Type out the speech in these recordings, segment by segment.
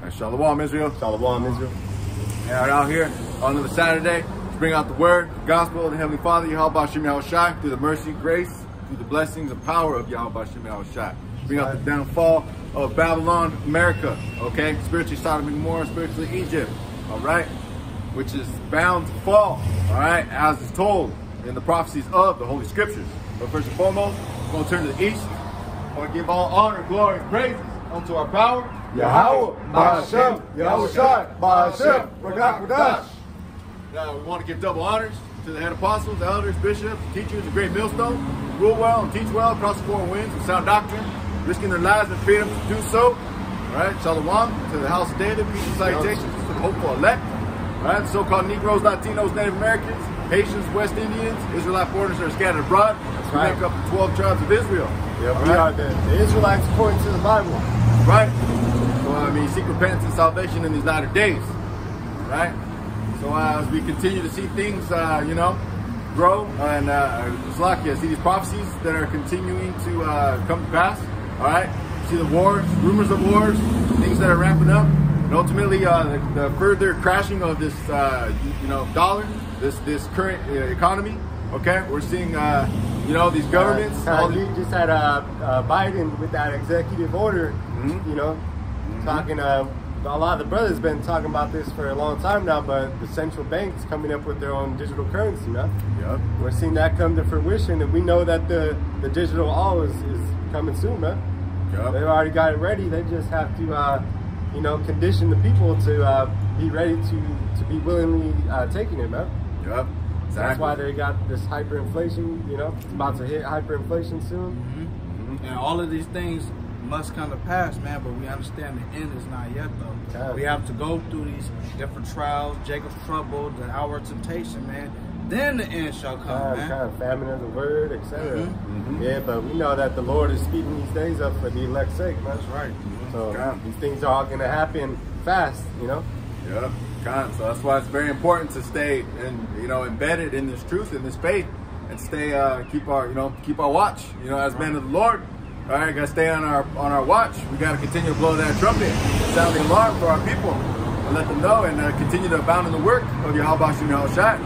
And Shalom, Israel. Shalom, Israel. And we're out here on another Saturday to bring out the word, the gospel of the Heavenly Father, Yahweh Shem Shai, through the mercy, grace, through the blessings and power of Yahweh Shem Shai. Bring out the downfall of Babylon, America, okay? Spiritually Sodom and Gomorrah, spiritually Egypt, all right? Which is bound to fall, all right? As is told in the prophecies of the Holy Scriptures. But first and foremost, we're going to turn to the east. I want to give all honor, glory, and praises unto our power, Yahweh, Ba'ashem, Yahweh Shai, Ba'ashem, Radak Radash. Now, we want to give double honors to the head apostles, elders, bishops, teachers, the great millstone, rule well and teach well across the four winds with sound doctrine, risking their lives and freedom to do so. All right, Shalom to the house of David, peace and salutations to the hopeful elect. All right, the so-called Negroes, Latinos, Native Americans, Haitians, West Indians, Israelite foreigners that are scattered abroad. We right. make up the 12 tribes of Israel. Yeah, we right? are the, the Israelites according to the Bible. Right? I mean, seek repentance and salvation in these latter days. Right? So, uh, as we continue to see things, uh, you know, grow, and uh, Slakia, see these prophecies that are continuing to uh, come to pass. All right? See the wars, rumors of wars, things that are ramping up. And ultimately, uh, the, the further crashing of this, uh, you, know, dollar, this this current uh, economy. Okay, we're seeing, uh, you know, these governments. Uh, all you just had uh, uh, Biden with that executive order, Mhm. you know, talking. Uh, a lot of the brothers been talking about this for a long time now, but the central banks coming up with their own digital currency, man. Yep. We're seeing that come to fruition, and we know that the, the digital all is, is coming soon, man. Yep. They've already got it ready. They just have to, uh, you know, condition the people to uh, be ready to to be willingly uh, taking it, man. Yep. That's why they got this hyperinflation. You know, it's about to hit hyperinflation soon. And all of these things must come to pass, man, but we understand the end is not yet, though. Yeah. We have to go through these different trials, Jacob's trouble, the hour of temptation, man. Then the end shall come, Kind, man. kind of famine of the word, etc. Mhm. Yeah, but we know that the Lord is speeding these days up for the elect's sake, man. That's right. So Yeah. these things are all gonna happen fast, you know. Yeah, con. So that's why it's very important to stay and you know embedded in this truth, in this faith, and stay uh, keep our you know keep our watch. You know, as men of the Lord. All right, gotta stay on our on our watch. We gotta continue to blow that trumpet, sound the alarm for our people, and let them know, and uh, continue to abound in the work of your Yahweh Shem Shai,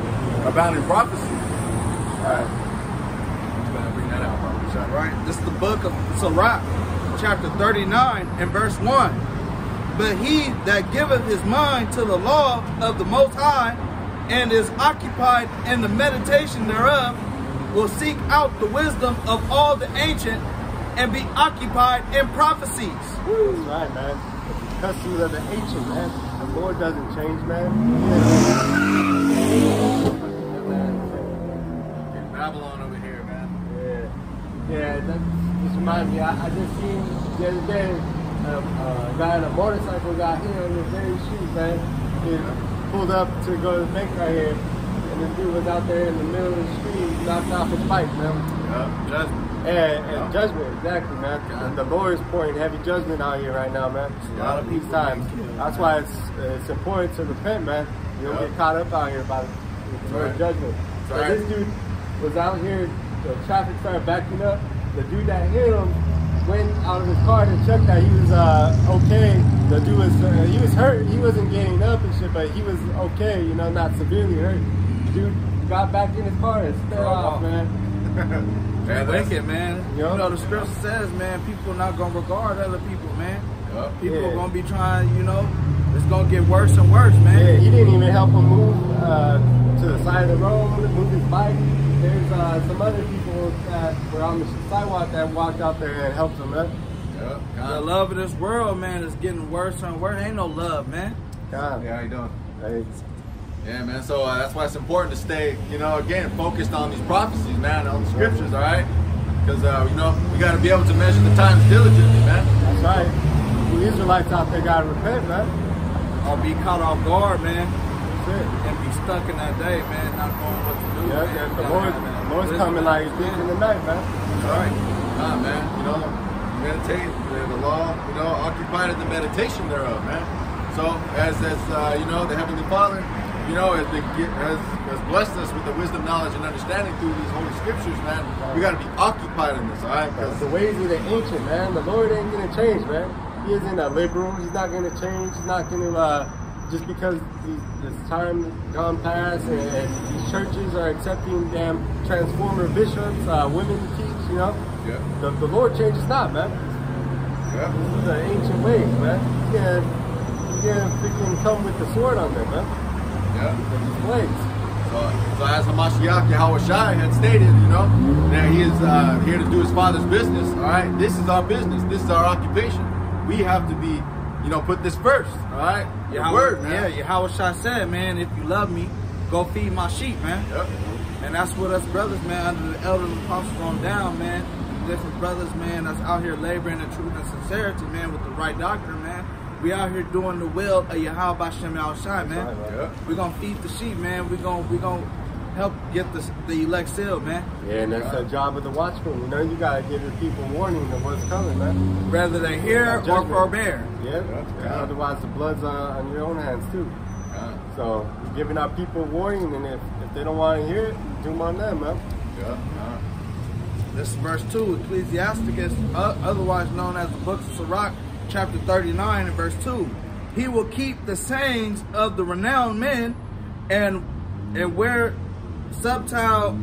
abound in prophecy. All right, bring that out, Shai. Right? This is the book of Sirach, chapter 39 and verse 1. But he that giveth his mind to the law of the Most High and is occupied in the meditation thereof will seek out the wisdom of all the ancient and be occupied in prophecies. That's right, man. The customs of the ancient, man. The Lord doesn't change, man. Babylon over here, man. Yeah, yeah. That just reminds me. I, I just seen the other day um, uh, a guy on a motorcycle got hit on the very street, man. He pulled up to go to the bank right here, and this dude was out there in the middle of the street, knocking off his pipe, man. Yeah, judgment. And, and judgment, exactly, man. And the Lord is pouring heavy judgment out here right now, man. A lot of these times. That's why it's it's important to repent, man. You don't get caught up out here by the right. judgment. So right. this dude was out here, the traffic started backing up. The dude that hit him went out of his car to check that he was uh, okay. The dude was uh, he was hurt. He wasn't getting up and shit, but he was okay. You know, not severely hurt. Dude got back in his car and sped off, off. man. Man, that's- Wicked, man. Yeah. You know, the scripture says, man, people are not going to regard other people, man. Yeah. People Yeah. are going to be trying, you know, it's going to get worse and worse, man. Yeah, he didn't even help him move uh, to the side of the road, move his bike. There's uh, some other people that were on the sidewalk that walked out there and helped him. Man. Yeah, The love of this world, man, is getting worse and worse. Ain't no love, man. God, Yeah, how you doing? Yeah, man. So uh, that's why it's important to stay, you know, again, focused on these prophecies, man, on the scriptures, all right? Because, uh, you know, we got to be able to measure the times diligently, man. that's right. You Israelites out there gotta repent, man. Or be caught off guard, man, That's it. and be stuck in that day, man, not knowing what to do. Yeah, man. yeah, the Lord, have the Lord's wisdom. coming like thief in the night, man. All right. Nah, man, you know, meditate, the, the law, you know, occupied in the meditation thereof, man. So, as, as uh, you know, the Heavenly Father, you know, has, been, has, has blessed us with the wisdom, knowledge, and understanding through these holy scriptures, man. We got to be occupied in this, all right? Because the ways of the ancient, man. The Lord ain't gonna change, man. he isn't a liberal. He's not going to change. He's not going to uh, just because these, this time gone past and, and these churches are accepting damn transformer bishops, uh, women to teach. You know, Yeah. the, the Lord changes not, man. Yeah. This is the ancient ways, man. He's gonna, he's gonna freaking come with the sword on them, man. Yeah. So, so as Hamashiach Yahweh Shai had stated, you know, that he is uh, here to do his father's business. All right, this is our business. This is our occupation. We have to be, you know, put this first. All right, Yahweh- word, man. Yeah, Yahweh Shai said, man, if you love me, go feed my sheep, man. Yep. And that's what us brothers, man, under the elders and apostles on down, man. Different brothers, man, that's out here laboring in truth and sincerity, man, with the right doctrine, man. We out here doing the will of Yahweh Al Shai, man. right. Yep. We're gonna feed the sheep, man. We're gonna we gonna help get the the elect sealed, man. Yeah, and that's the job of the watchman. You know, you gotta give your people warning of what's coming, man. Whether they hear or forbear. Yeah. Yeah. Otherwise, the blood's on, on your own hands too. Yeah. So, giving our people warning, and if, if they don't want to hear it, doom on them, man. Yeah. Yeah. This is verse 2, Ecclesiasticus, uh, otherwise known as the Book of Sirach, chapter 39 and verse 2. He will keep the sayings of the renowned men, and and where subtile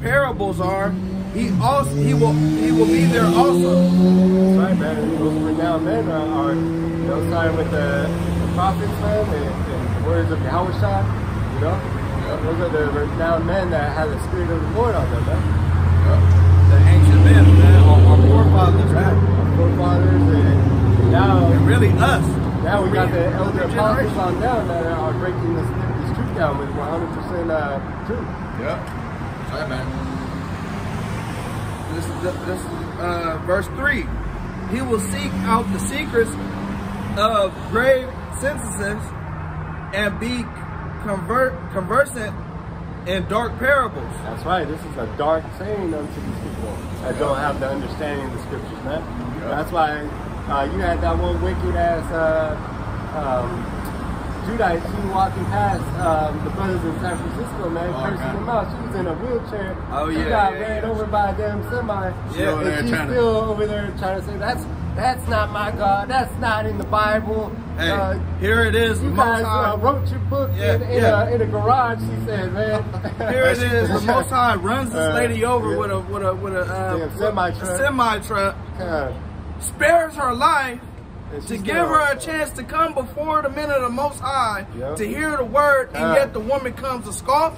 parables are, he also he will he will be there also. That's right, man. Those renowned men are, are you know, starting with the, the prophets, man, and, and the words of Yahweh Shai, you know? Those are the renowned men that have the Spirit of the Lord on them, man. The ancient men, man, our, our forefathers, man. Our forefathers, and now, and really us. now we got the elder apostles on down that are breaking this, this truth down with 100% uh, truth. Yeah. That's right, man. This is, the, this is uh, verse 3. He will seek out the secrets of grave sentences and be convert, conversant in dark parables. That's right. This is a dark saying unto these people that don't have the understanding of the scriptures, man. That's why uh, you had that one wicked ass uh, um, Judite she walking past um, the brothers in San Francisco, man, Oh, cursing them out. She was in a wheelchair. Oh, She yeah, got yeah, ran yeah. over by a damn semi. She over and she's trying to- still over there trying to say that's that's not my God. That's not in the Bible. Hey, Uh, here it is. you guys uh, wrote your book Yeah, in, in, yeah. A, in a garage, she said, man. Here it is. The Most High runs this Uh, lady over yeah. with a with a with a uh, semi truck, Uh, spares her life to give her a chance to come before the men of the Most High Yep. to hear the word, and Uh. yet the woman comes to scoff.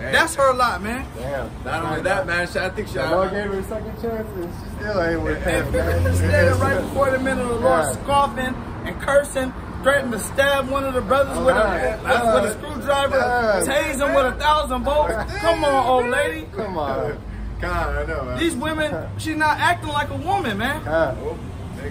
Hey. That's her lot, man. Damn. Not only that, man. she- I think she. The Lord gave her a second chance, and she still ain't with him, man. Standing right before the men of the Lord, Yeah. scoffing and cursing, threatening to stab one of the brothers with, a, Alright. with a screwdriver, Yeah. tase him with a thousand volts. Come on, old lady. Come on. God, I know, man. These women, she's not acting like a woman, man.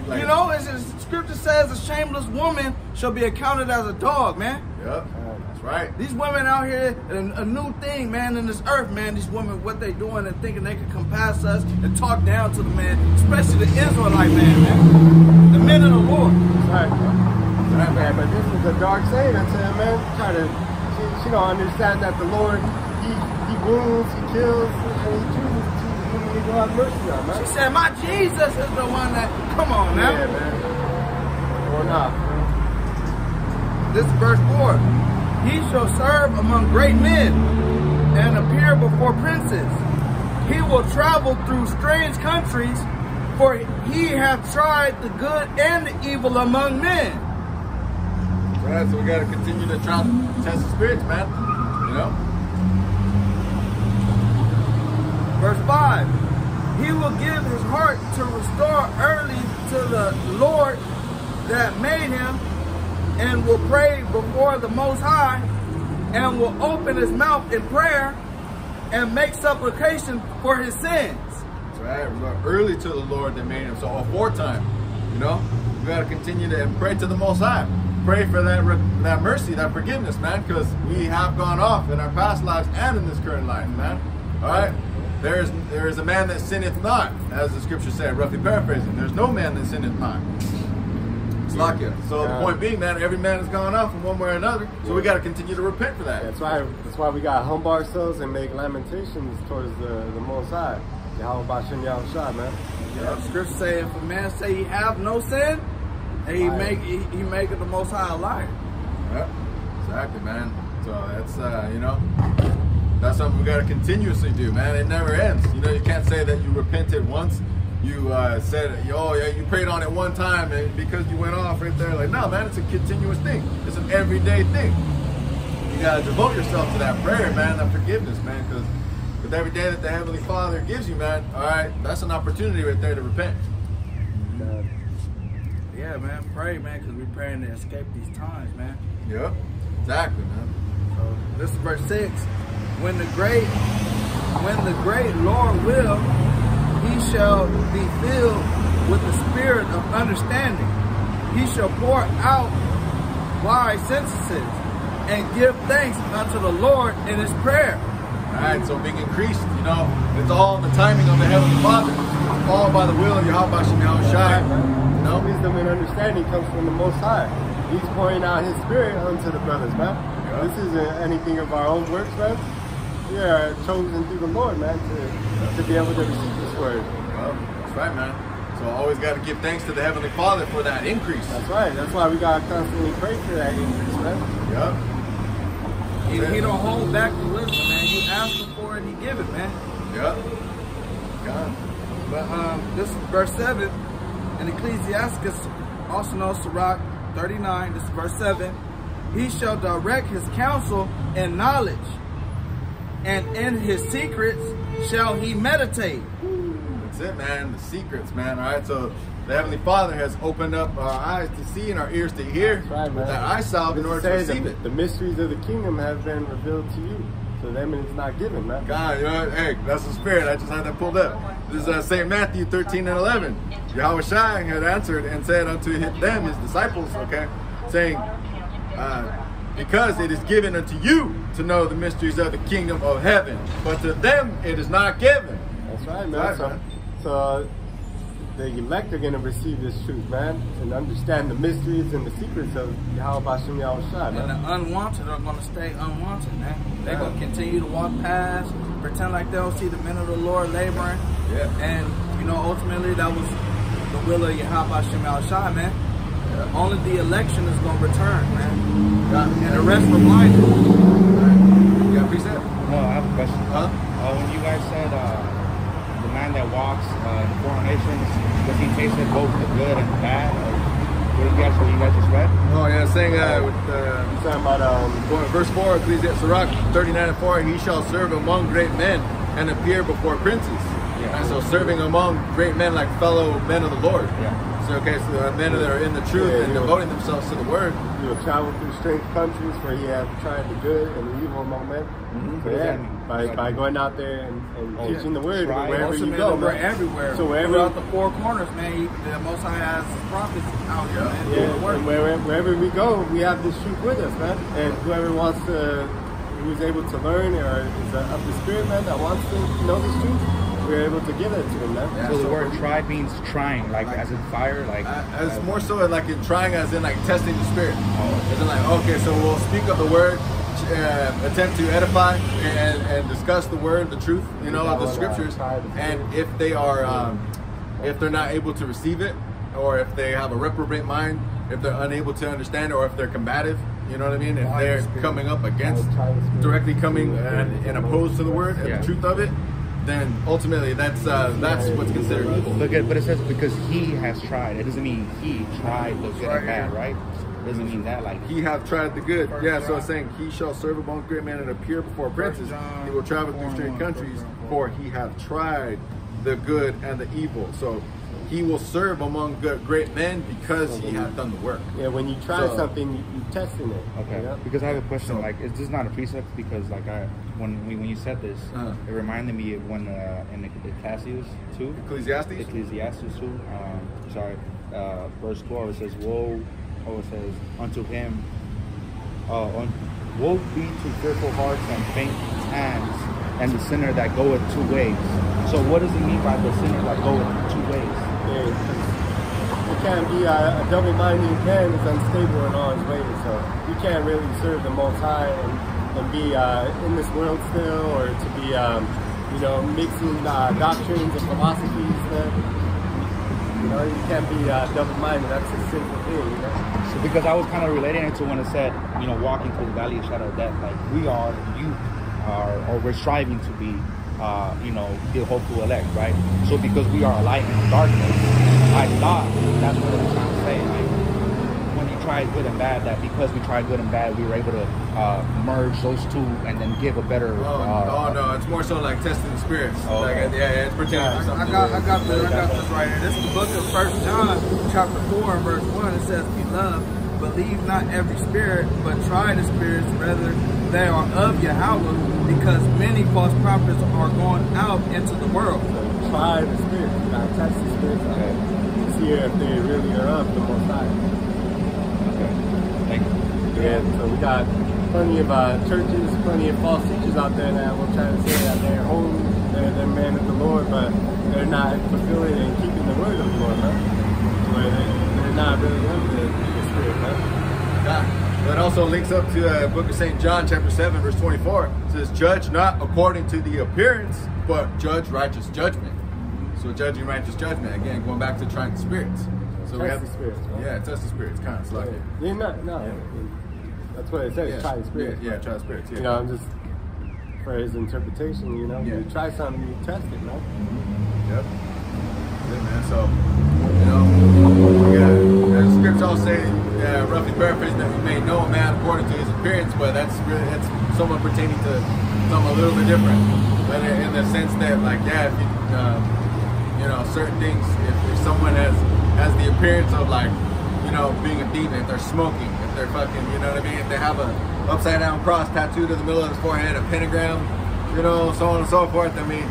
Like- You know, as the scripture says, a shameless woman shall be accounted as a dog, man. Yep. That's right. These women out here, a, a new thing, man, in this earth, man. These women, what they doing and thinking they can come past us and talk down to the man, especially the Israelite man, man. The men of the Lord. Right. Right, man, but this is a dark saying I'm saying, man. Try to, she, she don't understand that the Lord, he, he wounds, he kills, and he chooses to, who he will have mercy on, man. She said, my Jesus is the one that, come on now. Yeah, man. Or not. This is verse 4. He shall serve among great men and appear before princes. He will travel through strange countries, for he hath tried the good and the evil among men. Right. So we got to continue to try to test the spirits, man. You know. Verse 5. He will give his heart to restore early to the Lord that made him, and will pray before the Most High, and will open his mouth in prayer, and make supplication for his sins. That's right. Early to the Lord that made him. So aforetime, you know, we got to continue to pray to the Most High. Pray for that that mercy, that forgiveness, man, because we have gone off in our past lives and in this current life, man. All right. There is there is a man that sinneth not, as the scripture said, roughly paraphrasing. There's no man that sinneth not. Slakia. So Yeah. the point being, man, every man has gone off in one way or another. So we got to continue to repent for that. That's why, that's why we got to humble ourselves and make lamentations towards the, the Most High. Yahweh Bashem Yahweh Shai, man. Yeah, the scripture say if a man say he have no sin, And he make he, he make it the most high a liar. Yep, exactly, man. So that's uh, you know, that's something we gotta continuously do, man. It never ends. You know, you can't say that you repented once. You uh, said, oh yeah, you prayed on it one time and because you went off right there. Like, no, man, it's a continuous thing. It's an everyday thing. You gotta devote yourself to that prayer, man, that forgiveness, man, because with every day that the Heavenly Father gives you, man, all right, that's an opportunity right there to repent. Uh, Yeah, man, pray, man, because we're praying to escape these times, man. Yep, exactly, man. So this is verse six. When the great, when the great Lord will, he shall be filled with the spirit of understanding. He shall pour out wise sentences and give thanks unto the Lord in his prayer. All right, so being increased, you know, it's all the timing of the Heavenly Father. It's all by the will of Yahweh Shem Shai. You know? wisdom and understanding comes from the Most High. He's pouring out His Spirit unto the brothers, man. Yeah. This isn't anything of our own works, man. We are chosen through the Lord, man, to, to be able to receive this word. Well, that's right, man. So always got to give thanks to the Heavenly Father for that increase. That's right. That's why we gotta constantly pray for that increase, man. Yep. He, he don't hold back the wisdom, man. You ask him for it, he give it, man. Yep. God. But um, this is verse 7 in Ecclesiasticus, also known as Sirach 39, this is verse 7. He shall direct his counsel and knowledge, and in his secrets shall he meditate. That's it, man. The secrets, man. All right. So the Heavenly Father has opened up our eyes to see and our ears to hear. That's right, man. That eye salve in order to says receive the, it. the mysteries of the kingdom have been revealed to you. So them it's not given, man. God, you know, hey, that's the spirit. I just had that pulled up. This is uh, St. Matthew 13 and 11. Yahweh Shai had answered and said unto them, his disciples, okay, saying, uh, because it is given unto you to know the mysteries of the kingdom of heaven, but to them it is not given. That's right, man. That's Right, so, man. so uh, the elect are gonna receive this truth, man, and understand the mysteries and the secrets of Yahweh Bashem Yahweh Shai, And the unwanted are going to stay unwanted, man. They're Yeah. going to continue to walk past, pretend like they don't see the men of the Lord laboring. Yeah. And, you know, ultimately that was the will of Yahweh Shem Shai, man. Yeah. Only the election is going to return, man. God, And the rest were blinded. You got a precept? No, I have a question. Huh? Uh, when you guys said uh, the man that walks uh, in foreign nations, does he tasted both the good and the bad? What you guys, what you guys just read? Oh, yeah, saying uh, with, uh, You talking about um, Verse 4, Ecclesiastes Sirach 39 and 4, he shall serve among great men and appear before princes. Yeah. And so serving among great men like fellow men of the Lord. Yeah. So, okay, so uh, men that are in the truth Yeah, and yeah. devoting themselves to the word. you know, travel through strange countries where he has tried the good and the evil among men. Mm-hmm. So yeah, by, by going out there and, and Oh, teaching the word try. wherever Most you them go, were man. everywhere. So wherever Throughout the four corners, man, the Most High has his prophets out here, Yeah. man. Yeah, the work. and wherever, wherever we go, we have this truth with us, man. And whoever wants to, who's able to learn or is uh, of the spirit, man, that wants to know this truth, we're able to give it to them, man. Yeah. so the word try means trying, like as in fire, like. Uh, as more so like in trying as in like testing the spirit. Oh. As like, okay, so we'll speak of the word, uh, attempt to edify and, and discuss the word, the truth, you know, of the scriptures. And if they are, um, if they're not able to receive it, or if they have a reprobate mind, if they're unable to understand, or if they're combative, you know what I mean? If they're coming up against, directly coming and, and opposed to the word and Yeah. the truth of it, then ultimately that's uh, that's what's considered evil. Look at, but it says because he has tried. It doesn't mean he tried the good and bad, right? It doesn't mean that like He have tried the good. First yeah, so it's saying he shall serve among great men and appear before princes. John He will travel through strange one, countries, John for he hath tried the good and the evil. So he will serve among good, great men because he hath done the work. Yeah, when you try So- something, you, you testing it. Okay. you know? Because I have a question. So- like, is this not a precept? Because like I, when we, when you said this, Uh-huh. it reminded me of when uh, in Ecclesiastes two, Ecclesiastes? Ecclesiastes two. Um, sorry, uh, verse twelve. It says, "Woe." Oh, it says, "Unto him." Uh, on, woe be to fearful hearts and faint hands, and the sinner that goeth two ways. So, what does it mean by the sinner that goeth two ways? Yeah, you can't be a, a double-minded man is unstable in all his ways. So you can't really serve the Most High and, and be uh, in this world still, or to be, um, you know, mixing uh, doctrines and philosophies. Then You know, you can't be uh, double-minded. That's a simple thing. You know. So because I was kind of relating it to when it said, you know, walking through the valley of shadow of death, like we are, you are, or we're striving to be, uh, you know, the hopeful elect, right? So because we are a light in the darkness, I thought that's what it was trying to say. Like when you try good and bad, that because we tried good and bad, we were able to uh, merge those two and then give a better. Oh, uh, oh no, it's more so like testing the spirits. Oh, like, okay. yeah, yeah, it's pertaining to I something. got, I got this, I got this right here. This is the book of First John, chapter four, and verse one. It says, "Beloved, believe not every spirit, but try the spirits whether they are of Yahweh, because many false prophets are going out into the world." So try the spirits. You gotta test the spirits. Okay. See if they really are of the Most High. Okay. Yeah, so we got plenty of uh, churches, plenty of false teachers out there that will try to say that they're holy, they're, they're men of the Lord, but they're not fulfilling and keeping the word of the Lord, man. Where they, they're not really of the, the Spirit, man. Yeah. That also links up to the book of St. John, chapter 7, verse 24. It says, Judge not according to the appearance, but judge righteous judgment. So judging righteous judgment, again, going back to trying the spirits. So Test the spirits, man. Yeah, test the spirits, kind of. Like, Yeah, not, no, that's what it says, yeah, try the Spirit. Yeah, yeah, try the spirits. Yeah. You know, I'm just, for his interpretation, you know, Yeah. you try something, you test it, man. Yep. Yeah, man. So, you know, yeah, the scripts all say, uh, roughly paraphrasing, that we may know a man according to his appearance, but that's really, that's somewhat pertaining to something a little bit different. But in in the sense that, like, yeah, if you, um, you know, certain things, if, if someone has has the appearance of like, you know, being a demon, if they're smoking, if they're fucking, you know what I mean, if they have a upside down cross tattooed in the middle of his forehead, a pentagram, you know, so on and so forth. I mean,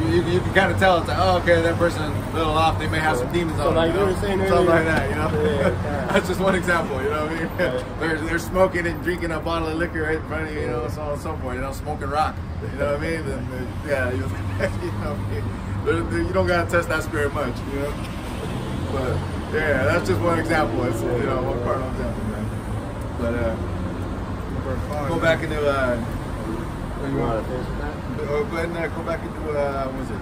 you, you, you can kind of tell it's like, oh, okay, that person a little off. They may have some demons So on like them. you know? saying something earlier- like that. You know, Yeah, yeah. that's just one example. You know what I mean? Right. they're they're smoking and drinking a bottle of liquor right in front of you. You know, so on and so forth. You know, smoking rock. You know what I mean? Yeah, you, know, you don't gotta test that spirit much. You know, but yeah, that's just one example. It's you know one part of example, man. But uh, go back into uh, You want to finish with that? uh, go ahead and uh, go back into uh, what was it?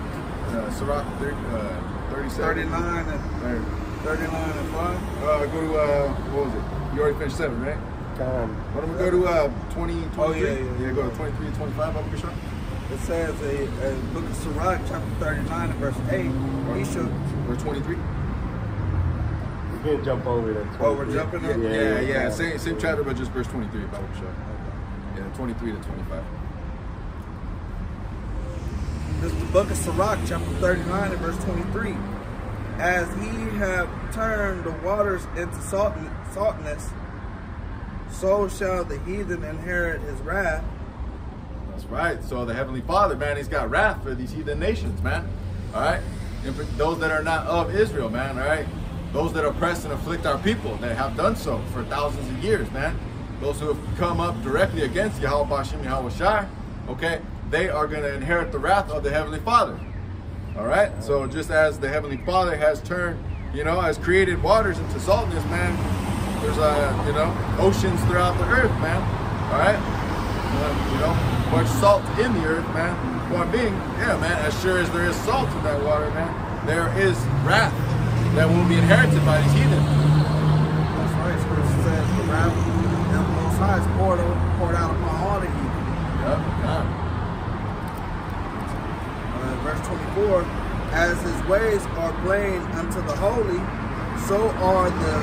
Uh, Sirach 30, uh, 37. 39 and 39 and 5. uh, go to uh, what was it? You already finished seven, right? Um, Why don't we go to uh, 20, 23? Oh, yeah, yeah, yeah. go to 23 and 25, Abu Bishop. It says a, a book of Sirach, chapter 39 and verse 8. He shall Or 23? We can jump over that. 23. Oh, we're jumping Yeah, up? yeah, yeah. Same, same chapter, but just verse 23, Abu Bishop. Yeah, 23 to 25. This is the book of Sirach, chapter 39 and verse 23. As he have turned the waters into salt, saltness, so shall the heathen inherit his wrath. That's right. So the Heavenly Father, man, He's got wrath for these heathen nations, man. All right? And for those that are not of Israel, man, all right? Those that oppress and afflict our people, that have done so for thousands of years, man. Those who have come up directly against Yahweh Bashim Yahweh Shai, okay, they are going to inherit the wrath of the Heavenly Father. All right? So just as the Heavenly Father has turned, you know, has created waters into saltness, man, there's, uh, you know, oceans throughout the earth, man. All right? Uh, you know, much salt in the earth, man. Point being, yeah, man, as sure as there is salt in that water, man, there is wrath that will be inherited by these heathen. That's right. Scripture says the wrath of the Most High is poured, poured out upon all the heathen. Yep, yeah. Uh, verse 24, as his ways are plain unto the holy, so are the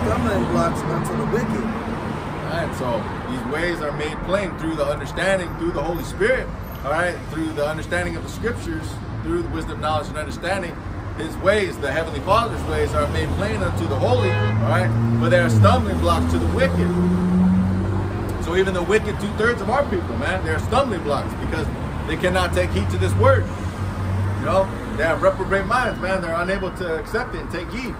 stumbling blocks unto the wicked. All right, so these ways are made plain through the understanding, through the Holy Spirit, all right, through the understanding of the scriptures, through the wisdom, knowledge, and understanding. His ways, the Heavenly Father's ways, are made plain unto the holy, all right, but they are stumbling blocks to the wicked. So even the wicked two thirds of our people, man, they're stumbling blocks because they cannot take heed to this word. You know, they have reprobate minds, man. They're unable to accept it and take heed.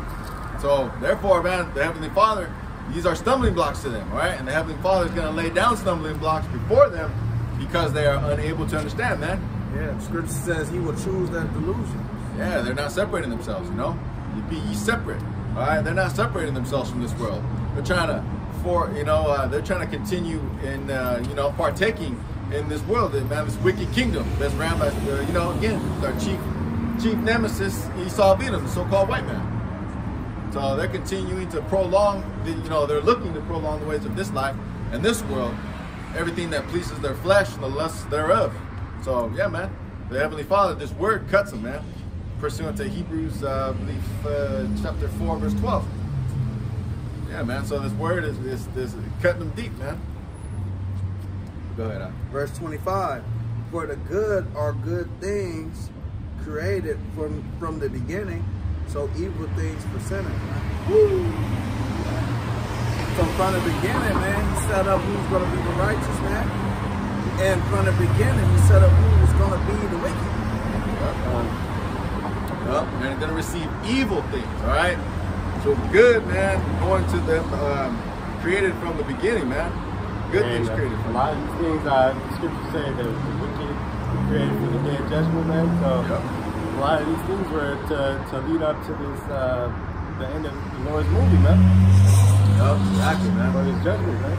So therefore, man, the Heavenly Father, these are stumbling blocks to them, all right? And the Heavenly Father is going to lay down stumbling blocks before them because they are unable to understand, man. Yeah, scripture says he will choose that delusion. Yeah, they're not separating themselves, you know? You be separate. All right, they're not separating themselves from this world. They're trying to, for you know, uh, they're trying to continue in, uh, you know, partaking in this world, man, this wicked kingdom that's ran by, uh, you know, again, our chief, chief nemesis Esau Edom, the so-called white man. So they're continuing to prolong, the, you know, they're looking to prolong the ways of this life and this world, everything that pleases their flesh and the lusts thereof. So yeah, man, the Heavenly Father, this word cuts them, man. Pursuant to Hebrews, uh, I believe, uh, chapter 4, verse 12. Yeah, man, so this word is, is, is cutting them deep, man. Go ahead, Al. Verse 25. For the good are good things created from from the beginning, so evil things for sinners. Man. So from the beginning, man, he set up who's going to be the righteous, man. And from the beginning, he set up who was going to be the wicked. Yep, and they're gonna receive evil things, all right? So good, man, going to them um, created from the beginning, man. Good And, things uh, created a lot of these things, uh, the scriptures say that the wicked were created for the day of judgment, man. So Yep. a lot of these things were to, to lead up to this, uh, the end of the Lord's movie, man. Yep, exactly, For man. his judgment, man.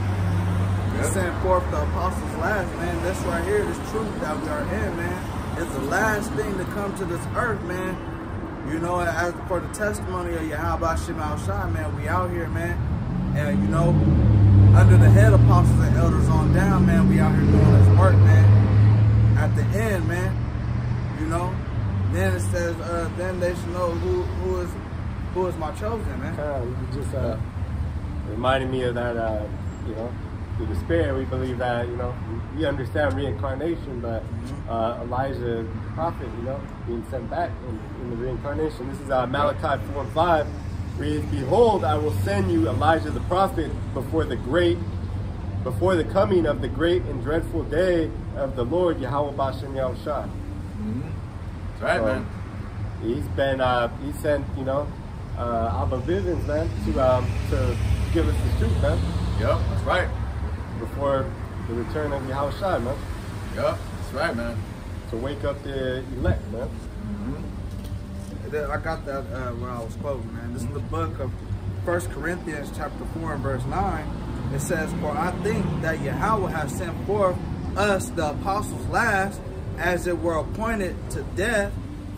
He Yep. sent forth the apostles last, man. This right here, this truth that we are in, man, is the last thing to come to this earth, man. You know, as for the testimony of Yahweh Shemal Shai, man, we out here, man. And you know, under the head apostles and elders on down, man, we out here doing this work, man. At the end, man, you know, then it says, uh, then they should know who who is who is my chosen, man. Kind of you just uh, reminded me of that, uh, you know, through the Spirit, we believe that, you know, we understand reincarnation, but uh, Elijah, the prophet, you know, being sent back in, in the reincarnation. This is uh, Malachi 4 and 5. Reads, Behold, I will send you Elijah the prophet before the great, before the coming of the great and dreadful day of the Lord Yahweh Bashem Yahushua. That's right, So, man. He's been uh, he sent you know uh, Abba Bivens man to um, to give us the truth man Yep, that's right. before the return of Yahushua man Yep, that's right, man. to wake up the elect man. That- I got that uh, when I was quoting, man. This is the book of First Corinthians, chapter four and verse nine. It says, "For I think that Yahweh has sent forth us, the apostles, last, as it were appointed to death,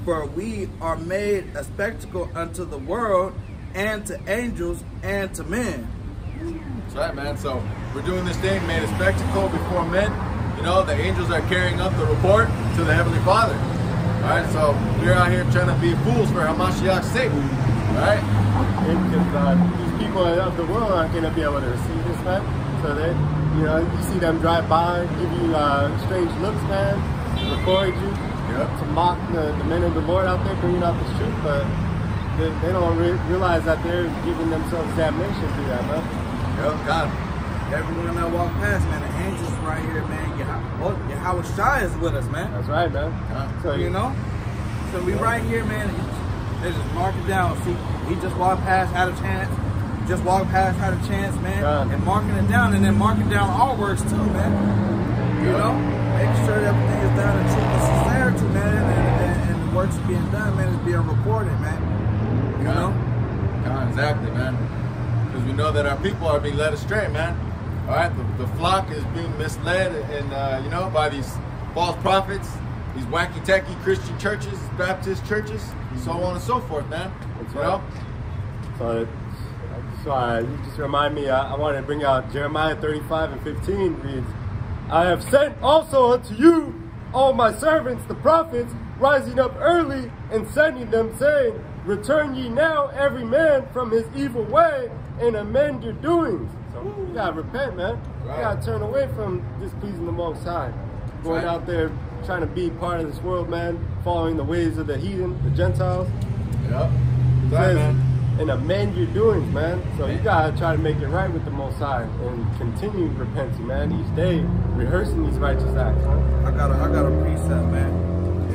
for we are made a spectacle unto the world, and to angels, and to men." That's right, man. So we're doing this thing, made a spectacle before men. You know, the angels are carrying up the report to the Heavenly Father. All right, so we're out here trying to be fools for Hamashiach's sake. All right? Because uh, these people of the world aren't going to be able to receive this man. So they, you know, you see them drive by, give you uh, strange looks, man, record you. Yep. to mock the, the men of the Lord out there bringing out the truth, but they, they don't re- realize that they're giving themselves damnation through that, man. Yep, God. Everyone that walk past, man, the angels right here, man. Oh, Yahweh Shai is with us, man. That's right, man. Yeah. So You know? So we right here, man. They just mark it down. See, he just walked past, had a chance. Just walked past, had a chance, man. Yeah. And marking it down, and then marking down our works too, man. You know, making sure that everything is done in truth and sincerity, man. And, and, and the works being done, man, is being recorded, man. You Yeah. know? God, exactly, man. Because we know that our people are being led astray, man. All right, the, the flock is being misled, and uh, you know, by these false prophets, these wacky tacky Christian churches, Baptist churches, so on and so forth, man. That's you right. know? So, so uh, you just remind me, uh, I wanted to bring out Jeremiah 35 and 15 reads, I have sent also unto you all my servants, the prophets, rising up early and sending them, saying, Return ye now every man from his evil way and amend your doings. So you gotta repent, man. You gotta turn away from displeasing the Most High. Going right. out there trying to be part of this world, man, following the ways of the heathen, the Gentiles Yep. says, Right, man. and amend your doings, man. So you gotta try to make it right with the Most High and continue repenting, man. Each day, rehearsing these righteous acts, huh? I got a, I got a precept, man.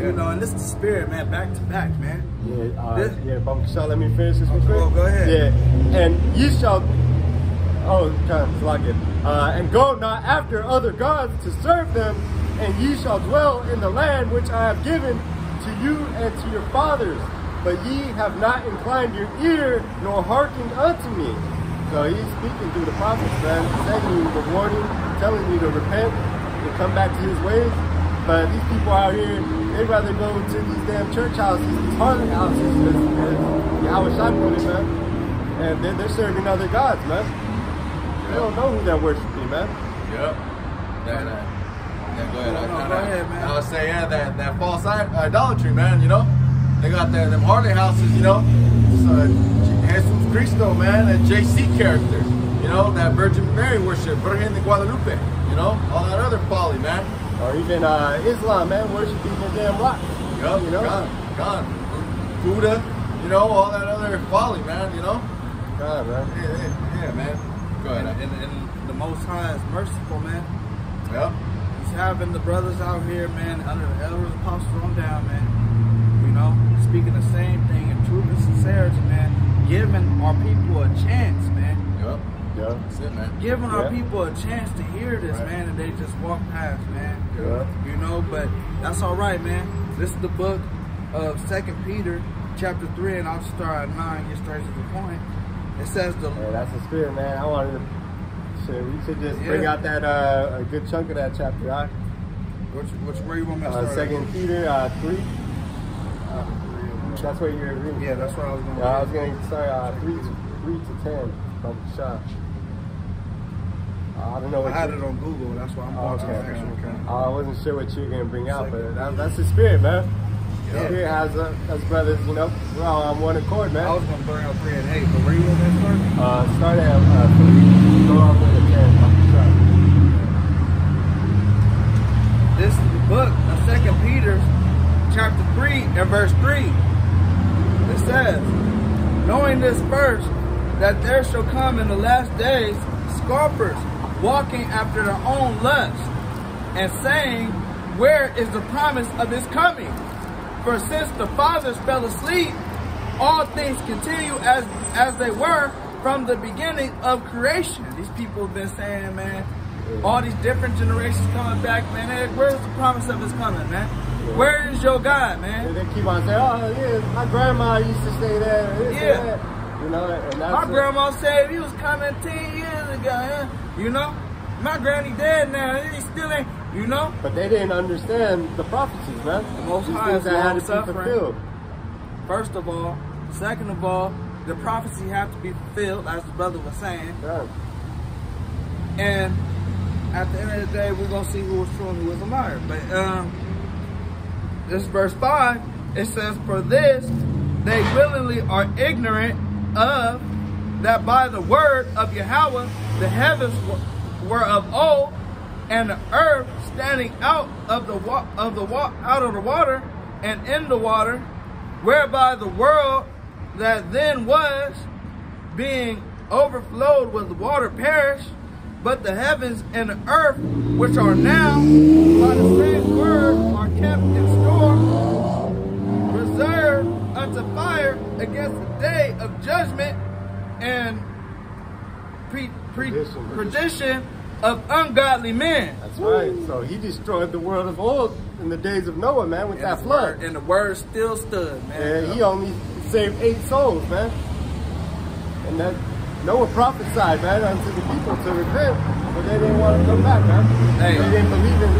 You know, and this is the spirit, man, back to back, man. Yeah, uh, This- yeah. Bum Shah, let me finish this real quick. Oh, go ahead. Yeah, and ye shall. Oh, kind of like it. Uh, and go not after other gods to serve them, and ye shall dwell in the land which I have given to you and to your fathers. But ye have not inclined your ear nor hearkened unto me. So he's speaking through the prophets, man, sending you the warning, telling you to repent and come back to his ways. But these people out here, they'd rather go to these damn church houses, these harlot houses, as, Yahweh Shai put it, man. and they're, they're serving other gods, man. They don't know who they're worshiping, man. Yep. That, uh, yeah, go ahead. I, No, no, kinda- go ahead, man. I was say, yeah, that, that false idolatry, man, you know? They got their, them Harley houses, you know? So, Jesus Cristo, man, that JC character, you know? That Virgin Mary worship, Virgen de Guadalupe, you know? All that other folly, man. Or even uh, Islam, man, worshiping the damn rock. Yup, You know? gone, gone. Buddha, you know? All that other folly, man, you know? God, man. Yeah, yeah, yeah man. And, and, and the Most High is merciful, man. Yep. He's having the brothers out here, man, under the elders, apostles on down, man. You know, speaking the same thing in truth and sincerity, man. Giving our people a chance, man. Yep. Yeah. That's it, man. Giving our people a chance to hear this, Right. man, and they just walk past, man. Yeah. You know, but that's all right, man. This is the book of Second Peter, chapter three, and I'll start at nine, get straight to the point. It says the Yeah, that's the spirit, man. I wanted to. Shit, we should just bring out that uh, a good chunk of that chapter, huh? which which where you want me to Uh, start? Second Peter uh, three. That's where you're reading. Yeah, that's what I was going. Yeah, I was gonna start uh, three to three to ten from shot. Uh, I don't know I had it on Google. That's why I'm watching okay. the actual account. Uh, I wasn't sure what you were gonna bring out, but that, that's the spirit, man. Yeah. has uh, us brothers, you know. We're all on one accord, man. I was gonna bring up three and eight, but where you me to start? Uh, start at uh, three, go all the way to ten. This is the book of Second Peter, chapter three and verse three. It says, "Knowing this first, that there shall come in the last days scoffers, walking after their own lusts, and saying, Where is the promise of his coming? For since the fathers fell asleep, all things continue as as they were from the beginning of creation." These people have been saying, man, all these different generations coming back, man. Hey, where's the promise of his coming, man? Where is your God, man? And they keep on saying, "Oh, yeah, my grandma used to say that." this Yeah. that. You know, and that's My it. grandma said he was coming 10 years ago, huh? you know? My granny dead now, he still ain't, you know? But they didn't understand the prophecies, man. The Most These High things is that had to long be fulfilled. First of all. Second of all, the prophecy have to be fulfilled, as the brother was saying. Yeah. And at the end of the day, we're gonna see who was true and who was a liar. But um, this verse five. It says, "For this they willingly are ignorant of that by the word of Yahweh the heavens were, of old, and the earth standing out of the wa- of the wa- out of the water and in the water, whereby the world that then was being overflowed with water perished, but the heavens and the earth, which are now by the same word, are kept in store, reserved unto fire against the day of judgment and pre- pre- Perdition. Of ungodly men. That's right. So he destroyed the world of old in the days of Noah, man, with And that flood. word- and the word still stood, man. And he only saved eight souls, man. And that Noah prophesied, man, unto the people to repent, but they didn't want to come back, man. Hey. They didn't believe in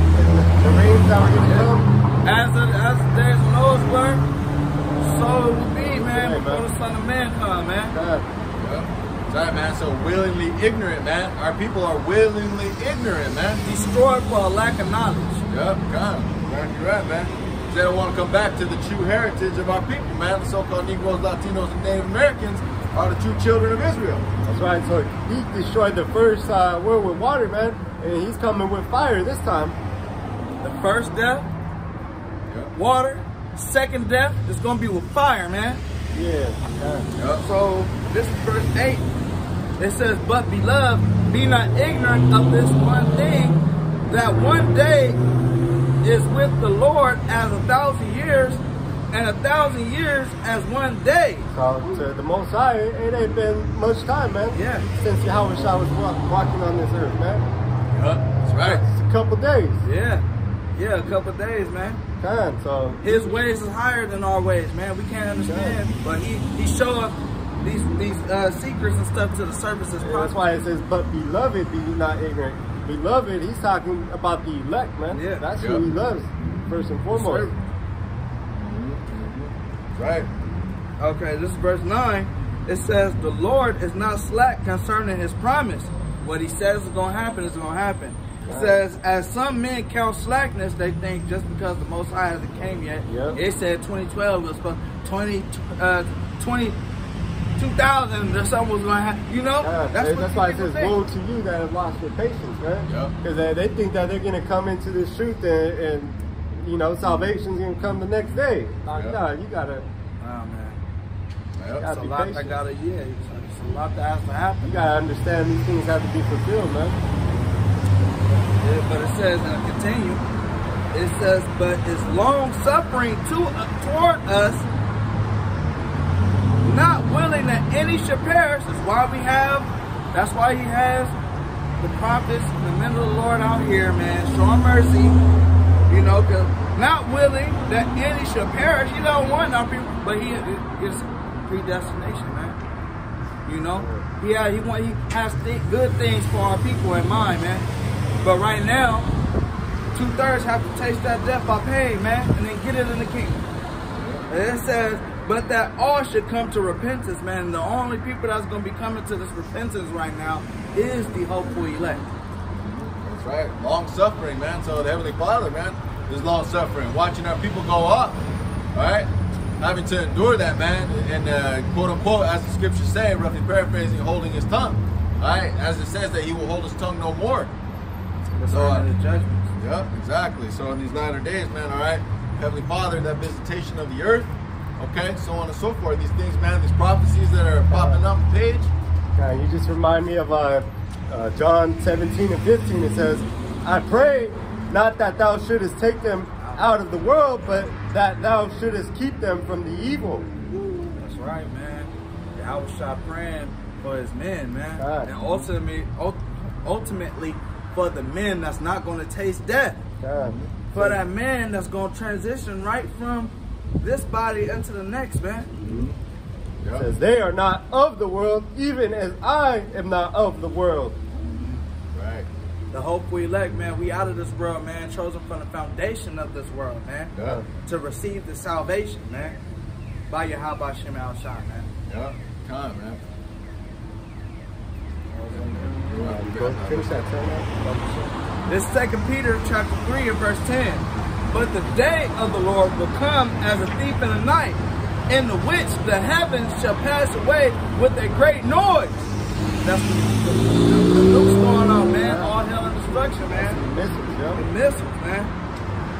the rains that were going to come. As the, as the days of Noah's were, so it will be, man, Hey, before the Son of Man come, man. God. Right, man. So willingly ignorant, man. Our people are willingly ignorant, man. Destroyed for a lack of knowledge. Yep, God. You're right, man. They don't want to come back to the true heritage of our people, man. The so-called Negroes, Latinos, and Native Americans are the true children of Israel. That's right. So he destroyed the first uh, world with water, man, and he's coming with fire this time. The first death, Yep. water. Second death is going to be with fire, man. Yeah. God. Yep. So this is verse 8. It says, But beloved, be not ignorant of this one thing, that one day is with the Lord as a thousand years, and a thousand years as one day. So to the Most High, it ain't been much time, man. Yeah. Since Yahweh Shah was walking on this earth, man. Yep. That's right. It's a couple days. Yeah. Yeah, a couple days, man. Time. So His ways is higher than our ways, man. We can't understand, but he he showed us these these uh, secrets and stuff to the surface as Yeah, that's why it says, but beloved, be not ignorant. Beloved, he's talking about the elect, man. Yeah. That's Yeah. who he loves, first and foremost. Sir. That's right. Okay, this is verse 9. it says the Lord is not slack concerning his promise. What he says is going to happen is going to happen. It says, as some men count slackness, they think just because the Most High hasn't came yet. Yep. It said 2012 was supposed 20, uh, 20, 2000 or something was going to happen. You know, Yeah, that's, that's, what why it says, think. woe to you that have lost your patience, man. Yep. Because they, they think that they're going to come into this truth and, and you know, salvation's going to come the next day. Like, Yep. no, you got to Oh, man. Yep. It's a be lot that patient. got to, yeah, it's a lot that has to happen. you got to understand these things have to be fulfilled, man. Yeah, but it says, and I continue, it says, but is long suffering to uh, toward us, not willing that any should perish. That's why we have, that's why he has the prophets and the men of the Lord out here, man, showing mercy. You know, cause not willing that any should perish. He don't want our people, but he is predestination, man. You know, he ha- he want he has th- good things for our people in mind, man. But right now, two thirds have to taste that death by pain, man, and then get it in the kingdom. And it says, but that all should come to repentance, man. And the only people that's gonna be coming to this repentance right now is the hopeful elect. That's right. Long suffering, man. So the Heavenly Father, man, is long suffering. Watching our people go up, all right? Having to endure that, man, and uh, quote unquote, as the scriptures say, roughly paraphrasing, holding his tongue, all right? As it says that he will hold his tongue no more. So, uh, the judgments. Yep, exactly. So in these latter days, man, all right, Heavenly Father, that visitation of the earth, okay, so on and so forth. These things, man, these prophecies that are popping up the page. You just remind me of uh, uh, John 17 and 15. It says, I pray not that thou shouldest take them out of the world, but that thou shouldest keep them from the evil. That's right, man. Yahweh shot praying for his men, man. God. And ultimately, ultimately for the men that's not going to taste death. God. For that man that's going to transition right from this body into the next, man. Mm-hmm. It Yep. says, They are not of the world, even as I am not of the world. Right. The hopeful elect, man, we out of this world, man, chosen from the foundation of this world, man, Yeah. to receive the salvation, man, by your Yahweh Shem Al Shai, man. Yeah. Time, man. Go finish that turn This second Peter chapter 3 and verse 10. But the day of the Lord will come as a thief in the night, in the which the heavens shall pass away with a great noise. That's the, the, the nukes going on, man. All hell and destruction, man. Missiles, The missiles, man.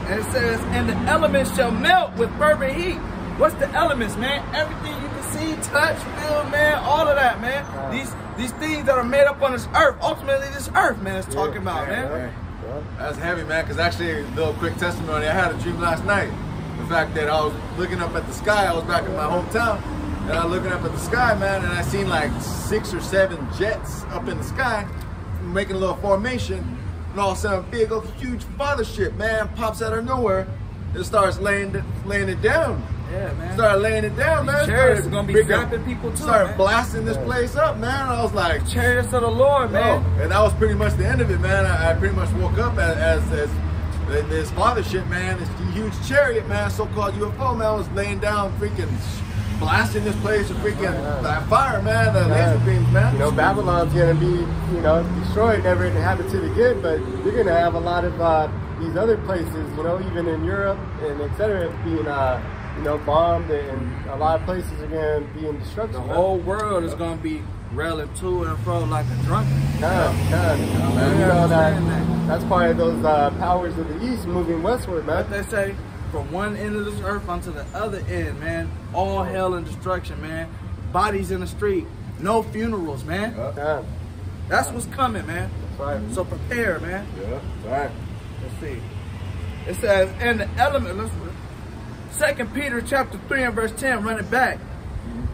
And it says, and the elements shall melt with fervent heat. What's the elements, man? Everything you can see, touch, feel, man, all of that, man. These these things that are made up on this earth, ultimately this earth, man, is talking about, man. That's heavy, man, because actually, a little quick testimony. I had a dream last night. The fact that I was looking up at the sky, I was back in my hometown, and I was looking up at the sky, man, and I seen like six or seven jets up in the sky, making a little formation, and all of a sudden, a big, huge fathership, man, pops out of nowhere and starts laying laying it down. Yeah, man. Started laying it down, man. chariots Started are gonna be freaking- zapping people too, Started man. blasting this place up, man. I was like, Chariots of the Lord, man. no, and that was pretty much the end of it, man. I, I pretty much woke up as, as, as this fathership, man, this huge chariot, man, so-called UFO, man, was laying down, freaking blasting this place with freaking Yeah. that fire, man, the Yeah. laser beams, man. You know, Babylon's gonna be, you know, destroyed, never inhabited again, but you're gonna have a lot of uh, these other places, you know, even in Europe and et cetera, being, uh, you know, bombed, and a lot of places are gonna be in destruction. The whole world is gonna be railing to and fro like a drunken. Kind, kind. man. You know that that. that's part of those uh, powers of the east moving westward, man. What they say, from one end of this earth onto the other end, man. All hell and destruction, man. Bodies in the street. No funerals, man. Yeah, That's what's coming, man. That's right. So prepare, man. yeah, right. Let's see. It says, and the element, let's Second Peter chapter 3 and verse 10, run it back.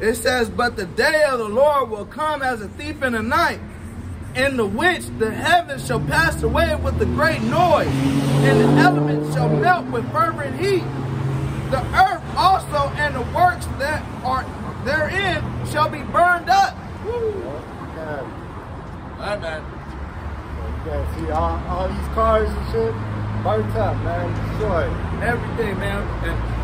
It says, But the day of the Lord will come as a thief in the night, in the which the heavens shall pass away with a great noise, and the elements shall melt with fervent heat. The earth also and the works that are therein shall be burned up. Kind. All right, man. Gotta see all, all these cars and shit burnt up, man. Destroyed. everything, man. And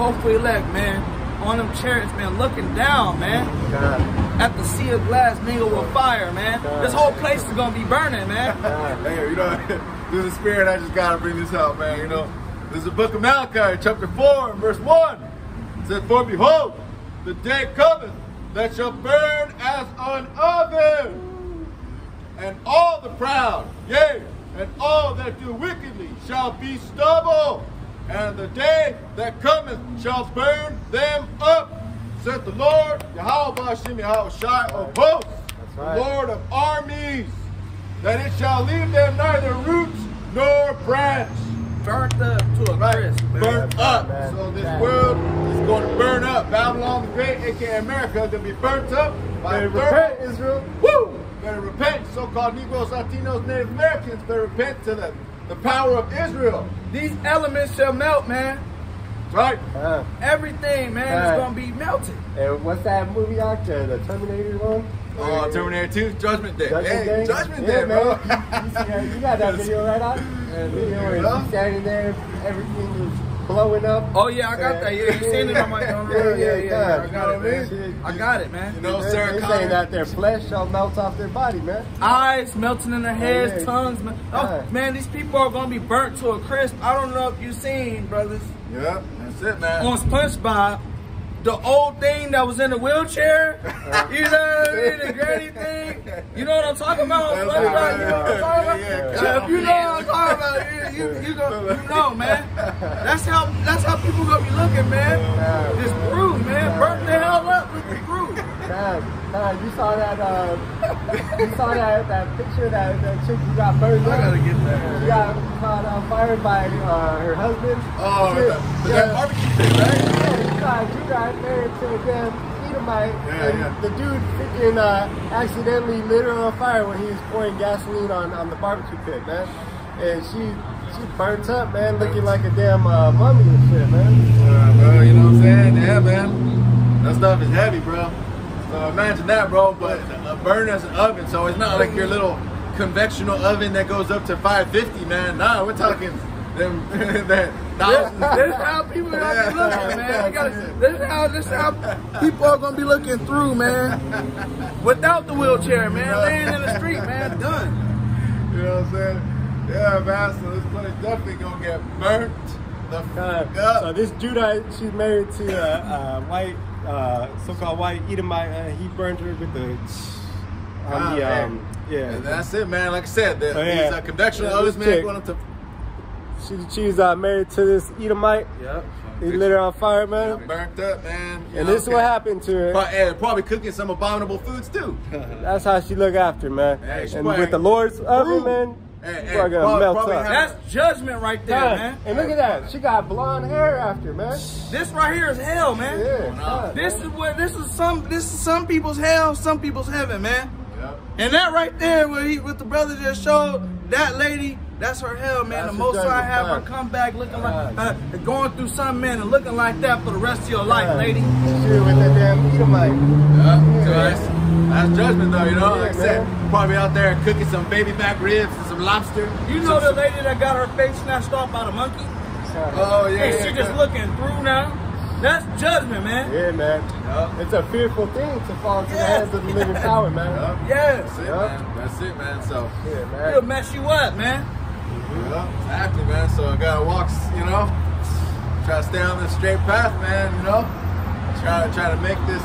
hopefully, elect, man. on them chariots, man, looking down, man, God, at the sea of glass mingled with fire, man. This whole place is gonna be burning, man. God. Hey, you know, through the spirit, I just gotta bring this out, man. You know, this is the book of Malachi, chapter 4, verse 1. It says, For behold, the day cometh that shall burn as an oven, and all the proud, yea, and all that do wickedly shall be stubble, and the day that cometh shall burn them up, said the Lord, Yahweh Bashim Yahweh Shai of hosts, That's the. Lord of armies, that it shall leave them neither roots nor branch. Burnt up to a crisp, man. Burnt up. man. So this Yeah. world is going to burn up. Babylon the Great, aka America, is going to be burnt up by Better thermal- repent, Israel. Woo! Better repent. So-called Negroes, Latinos, Native Americans better repent to the, the power of Israel. These elements shall melt, man. Right? Uh, Everything, man, Right. is gonna be melted. and what's that movie out there? The Terminator one? Oh, Terminator 2, Judgment Day. Judgment hey, Day? Judgment yeah, Day, bro. man. You, you, see you got that video right out? That video where he's standing there, everything is blowing up. Oh yeah, I got that. Yeah, you seen it on my on Yeah, yeah, yeah, yeah, yeah, I got it, man. Shit. I got it, man. You know, They're- Sarah they're Connor. saying that their flesh shall melt off their body, man. Eyes melting in their heads, yeah. tongues. Man. Oh Yeah. man, these people are gonna be burnt to a crisp. I don't know if you seen, brothers, Yeah, that's it, man. on SpongeBob. The old thing that was in the wheelchair, you know what I mean? The granny thing. You know what I'm talking about? That's? You know what I'm talking about? Yeah, yeah, Jeff, you know what I'm talking about. You, you, you, you know, man. That's how that's how people gonna be looking, man. This brew, man. Burn the hell up with the brew. Man, man, you saw that, uh, you saw that, that picture that, that chick who got burned I up? gotta get that. She got caught on fire by uh, her husband. Oh, Shit. the, the yeah. barbecue thing, right? Yeah, she got, she got married to a damn Edomite, Yeah, and yeah. the dude freaking uh, accidentally lit her on fire when he was pouring gasoline on, on the barbecue pit, man. And she she burnt up, man, looking like a damn uh, mummy and shit, man. Yeah, bro, you know what I'm saying? Yeah, man. That stuff is heavy, bro. So imagine that, bro, but a burn as an oven, so it's not like your little convectional oven that goes up to 550, man. Nah, we're talking them that This, thousands. this is how people are gonna be looking, man. Gotta, this is how this is how people are gonna be looking through, man. Without the wheelchair, man, laying in the street, man, done. You know what I'm saying? Yeah, man, so this place definitely gonna get burnt the Uh, up. so this Judahite, she's married to a uh, white, uh, so-called white Edomite. Uh, he burned her with the, on the, um, yeah. And that's it, man. Like I said, the, Oh, yeah. these uh, convectional Yeah, ovens, this man, chick. going up to She, she's uh, married to this Edomite. Yep. He lit her on fire, man. burnt up, man. You And know this is what what happened to her. saying? Pro- and probably cooking some abominable foods too. That's how she look after, man. She and with the Lord's oven, man, Hey, hey, are gonna probably- melt probably up. That's judgment right there, God, man. And look at that. She got blonde hair after, man. This right here is hell, man. Yeah. God, This man. is what this is some this is some people's hell, some people's heaven, man. Yep. And that right there, what he what the brother just showed, that lady, that's her hell, man. That's the most I judgment have her come back looking like uh, going through some man and looking like that for the rest of your life, God. lady. She with that damn Edomite. Yeah, so that's, that's judgment though, you know. Yeah, like I said, man. probably out there cooking some baby back ribs and some lobster. You know the lady that got her face snatched off by the monkey? Oh yeah, and yeah, she just looking through now. That's judgment, man. Yeah, man. Yup. It's a fearful thing to fall into the hands of the living power, man. Yup. Yes. That's it, Yup. man. That's it, man. So, Yeah, It'll mess you up, man. yeah, exactly, man. So I gotta walk, you know, try to stay on the straight path, man. You know, try to try to make this,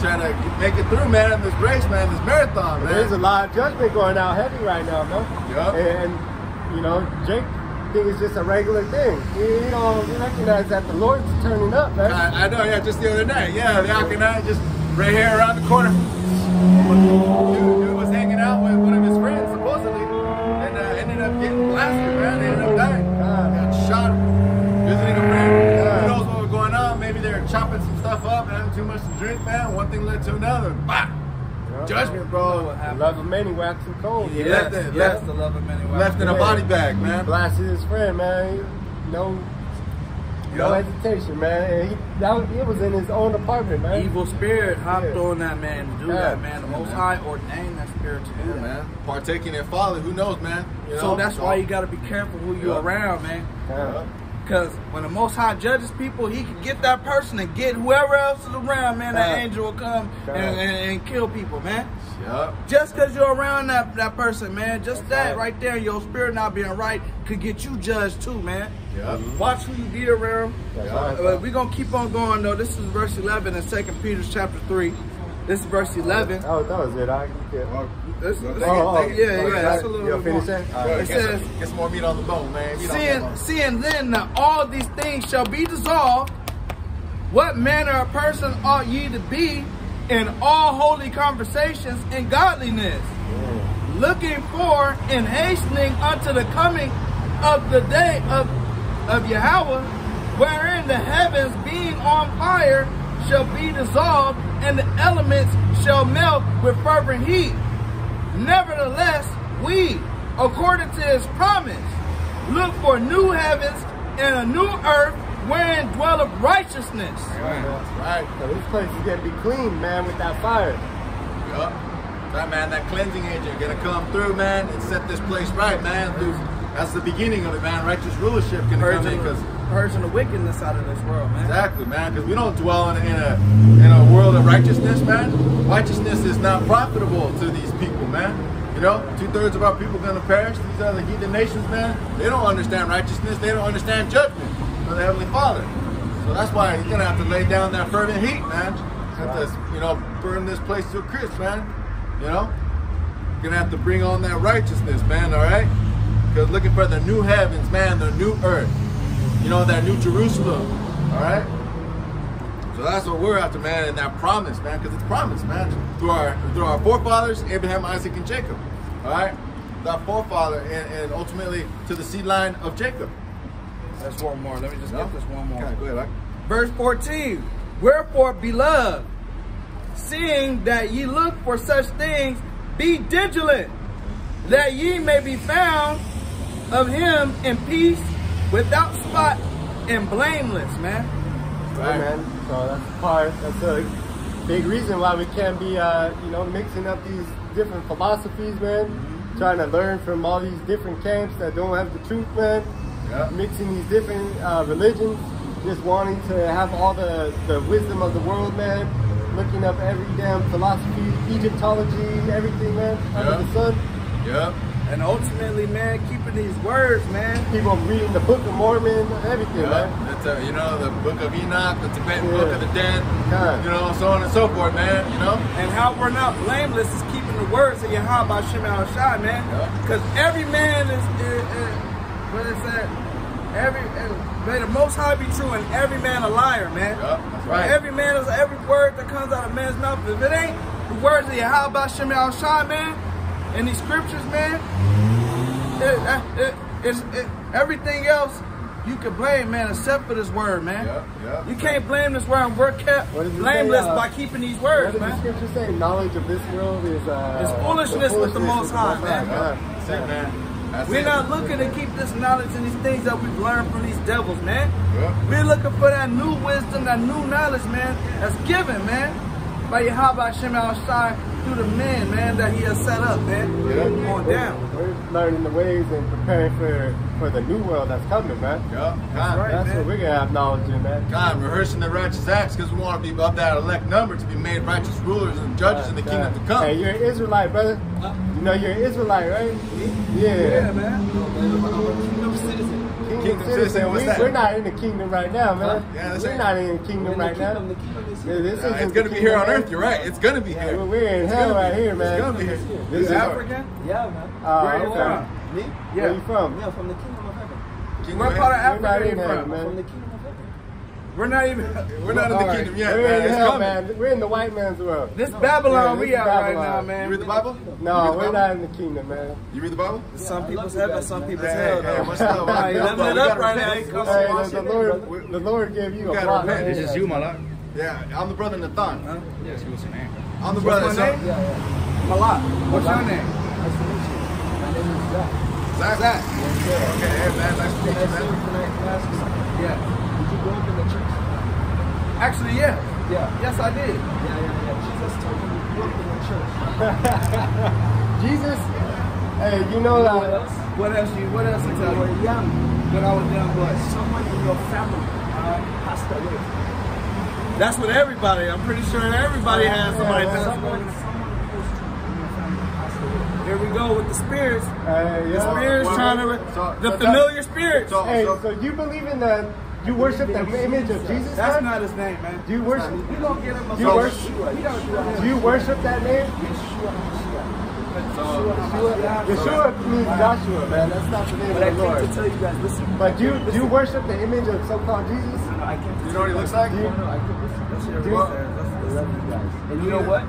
try to make it through, man. In this race, man. This marathon, man. There's a lot of judgment going out heavy right now, no? Yup. And, you know, Jake think it's just a regular thing. He, he don't recognize that the Lord's turning up, man. I, I know, yeah, just the other night. Yeah, the Aconite just right here around the corner. Dude, dude was hanging out with one of his friends, supposedly, and uh, ended up getting blasted, man. They ended up dying. Ah. Got shot visiting a friend. Yeah. Who knows what was going on? Maybe they were chopping some stuff up and having too much to drink, man. One thing led to another. Bah! Judgment, bro. The love of many wax and cold. Yeah. man. left it- left- the love of many Left in a body bag, man. Blasted his friend, man. No, no Yup. hesitation, man. And he, that, was- it was in his own apartment, man. Evil spirit hopped Yeah. on that man to do Yeah. that, man. The Most High ordained that spirit to do Yeah, that. man. Partaking in folly, who knows, man? You So know? that's why you got to be careful who you're Yeah. around, man. Because when the Most High judges people, he can get that person and get whoever else is around, man. That angel will come and, and, and kill people, man. Yup. Just because you're around that, that person, man, just that right. right there, your spirit not being right, could get you judged too, man. Yup. Watch who you be around. That's right. Uh, we're going to keep on going, though. This is verse 11 in 2 Peter chapter 3. This is verse 11. Oh, that was it. I you could- Well, This, this- take it, oh, take it. yeah, yeah, that's a little bit finish more. Go It get, says- some, get some more meat on the bone, man. Meat Seeing, bone. seeing then that all these things shall be dissolved, what manner of person ought ye to be in all holy conversations and godliness, mm. looking for and hastening unto the coming of the day of, of Yahweh, wherein the heavens being on fire shall be dissolved, and the elements shall melt with fervent heat. Nevertheless, we, according to his promise, look for new heavens and a new earth wherein dwelleth righteousness. Right. So this place is gonna be clean, man, with that fire. Yup. Right, man. That cleansing agent gonna come through, man, and set this place right, man. Dude, that's the beginning of it, man. Righteous rulership gonna come in because the wickedness out of this world, man. Exactly, man. Because we don't dwell in a, in a in a world of righteousness, man. Righteousness is not profitable to these people, man. You know, two thirds of our people are gonna perish. These other heathen nations, man. They don't understand righteousness. They don't understand judgment from the heavenly Father. So that's why he's gonna have to lay down that fervent heat, man. Have to, you know, burn this place to a crisp, man. You know, gonna have to bring on that righteousness, man. All right. Because looking for the new heavens, man, the new earth. You know, that new Jerusalem. All right. So that's what we're after, man, and that promise, man, because it's promised, man, through our through our forefathers, Abraham, Isaac, and Jacob. All right, our forefather, and, and ultimately to the seed line of Jacob. That's one more. Let me just get this one more. Okay, go ahead, Mike. Verse 14. Wherefore, beloved, seeing that ye look for such things, be diligent, that ye may be found of him in peace, without spot, and blameless, man. Right. man. So that's part. That's a big reason why we can't be, uh, you know, mixing up these different philosophies, man. Trying to learn from all these different camps that don't have the truth, man. Yeah. Mixing these different uh, religions, just wanting to have all the, the wisdom of the world, man. Looking up every damn philosophy, Egyptology, everything, man, under Yeah. the sun. Yep. And ultimately, man, keeping these words, man. People reading the Book of Mormon, everything, Yep. man. It's uh, you know the Book of Enoch, the Tibetan Yeah. Book of the Dead, God. you know, so on and so forth, man. You know. And how we're not blameless is keeping the words of Yahweh Shem Al Shai, man. Yeah. Because every man is, is, is what is that? Every uh, may the Most High be true, and every man a liar, man. That's right. Every man is every word that comes out of man's mouth. If it ain't the words of Yahweh Shem Al Shai, man, in these scriptures, man, it, it, it, it, everything else. You can blame, man, except for this word, man. Yep, yep. You can't blame this word, and we're kept What does it say, blameless uh, by keeping these What words, does the man. scripture say? Knowledge of this world is uh, It's foolishness with the Most High, man. Yep. That's it, man. That's We're it. not looking to keep this knowledge and these things that we've learned from these devils, man. Yep. We're looking for that new wisdom, that new knowledge, man, that's given, man, by Yahweh Shem Al Shai through the men, man, that he has set up, man. Yeah. Going down. We're learning the ways and preparing for for the new world that's coming, man. Yep. right. That's man. what we're gonna have knowledge in, man. God, rehearsing the righteous acts because we want to be of that elect number to be made righteous rulers and judges in the kingdom to come. Hey, you're an Israelite, brother. You know you're an Israelite, right? Yeah. Yeah, man. Kingdom, citizen. Kingdom citizen, what's we, that? We're not in the kingdom right now, man. Yeah, that's we're right. not in the kingdom right now. Yeah, this Uh, isn't it's gonna be here on earth. You're right. It's gonna be Yeah, here. we're- we're in It's hell gonna right be here, man. It's gonna be here. This This is is African? Yeah, man. Uh, Where you from? Me? Where you from? Yeah, from the kingdom of heaven. Kingdom What part of. We're Africa are in you heaven, from? man. From the kingdom of heaven. We're not even. We're not in the All right. kingdom yet, We're man. in It's hell, coming. man. We're in the white man's world. This Babylon Yeah, this we is at right Babylon. now, You man. read the Bible? No, You read we're not in the kingdom, man. You read the Bible? Some people's heaven, some people's Hey, hell. hey, though. what's up? Nah, you What's living up? it You up gotta right now. repent. You come Hey, and watch the, Lord, the Lord gave you, You a gotta block. This is you, my lord. Yeah, I'm the brother Nathan. Huh? Yes, was your name. I'm the What's brother. my so- name? Malak. What's your name? Nice to meet you. My name is Zach. Zach. Zach. Okay, hey man, nice to meet you, man. can I ask you something? Yeah. Did you grow up in the church? Actually, yeah. Yeah. Yes, I did. Yeah, yeah, yeah. Jesus told me you grew up in the church. Jesus, hey, you know What that. else? What else? You? What else? You When you were young, when I was young boy. Someone in your family uh, passed away. That's what everybody. I'm pretty sure everybody has somebody. Yeah, that- Someone, someone close to you in your family passed away. Here we go with the spirits. Uh, The spirits well, trying to, so- the so that- familiar spirits. So, Hey, so, so you believe in the, you worship the image of Jesus? That's man? not his name, man. Do you worship? You don't get him a You worship? Do you worship that name? Yeshua Yeshua means Joshua, man. That's not the name But of the came to Lord. tell you guys, listen. But do you, do you worship the image of so-called Jesus? No, no, I came to you know what he looks like? No, no, I came listen. Let's Do you- what I love you guys. And you know what?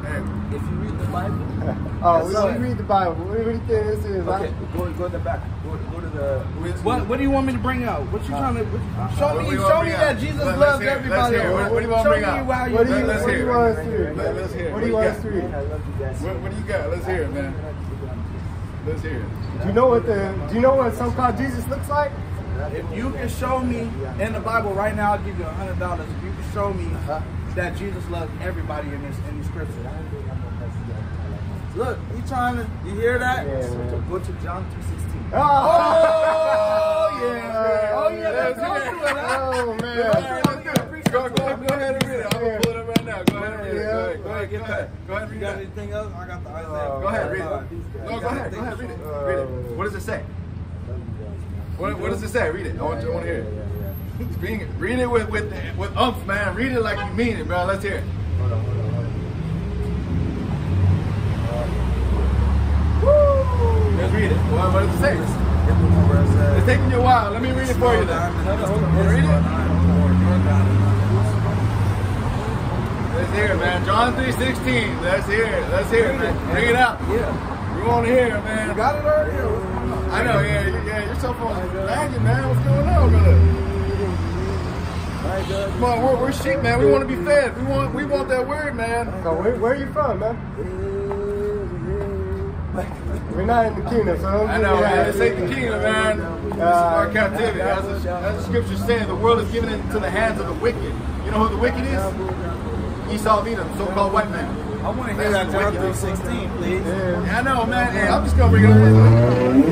Hey, If you read the Bible, Oh, we, we read the Bible. What do you think this is? okay, go go to the back. Go go to the. What What do you want me to bring out? What you trying to what, uh, show What me? Show me that out? Jesus Let- loves hear everybody. Hear. What- what do you wanna show bring me out? What do you, Let's what do you want us to read? Let- let's hear. What do you want us to read? I love you guys. what, what do you got? Let's hear it, man. Let's hear it. Do you know what the Do you know what so-called Jesus looks like? If you can show me in the Bible right now, I'll give you a hundred dollars. If you show me that Jesus loves everybody in this in these scriptures. Look, he trying to. You hear that? Yeah, man. Go to John 3:16. Oh, Oh yeah! Oh yeah! Let's go to it. Oh man. Go, go, go ahead and read it. I'm gonna pull it up right now. Go ahead and read it. Go ahead, go ahead, go ahead. Go ahead and You got anything else? I got the Isaiah. Uh, Go ahead, read Uh, it. No, go ahead, go ahead, read it. Read it. What does it say? What, what does it say? Read it. I want, I want to hear it. Read it, read it with with with umph, man. Read it like you mean it, bro. Let's hear it. Let's read it. What, what does it say? It's taking you a while. Let me read it for you then. Read it. Let's hear it, man. John 3.16. Let's hear it. Let's hear it, man. Bring it out. Yeah. We want to hear it, man. You got it already? or what's going on? I know, yeah, yeah. Your cell phone's lagging, man. What's going on, brother? Come on, we're, we're sheep, man. We want to be fed. We want we want that word, man. So where, where are you from, man? We're not in the kingdom, so I give know, me man. that. This ain't the kingdom, man. This is uh, our captivity. As the, as the scripture says, the world is given into the hands of the wicked. You know who the wicked is? Esau Edom, so-called white man. I want to hear that John 3.16, please. Yeah. Yeah, I know, man. Hey, I'm just gonna bring it up. Hey, are you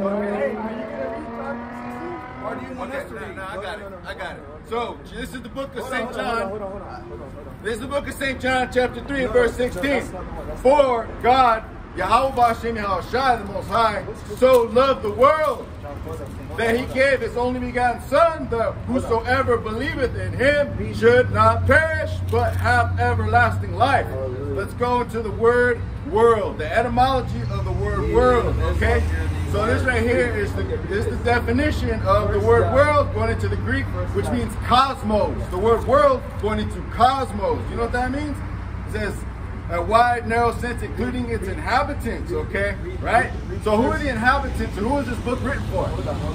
gonna read John 16? Or do you want us Okay, to no, read? no, I got it. I got it. So this is the book of Saint John. hold on, hold on, hold on. This is the book of St. John, chapter 3, and verse 16. that's not the one, that's For God, Yahweh Bashem Yahushai, the Most High, so loved the world that he gave his only begotten Son, that whosoever believeth in him should not perish, but have everlasting life. Let's go into the word world, the etymology of the word world, okay? So this right here is the, is the definition of the word world going into the Greek, which means cosmos. The word world going into cosmos. You know what that means? It says a wide, narrow sense, including its inhabitants, okay? Right? So who are the inhabitants and who is this book written for?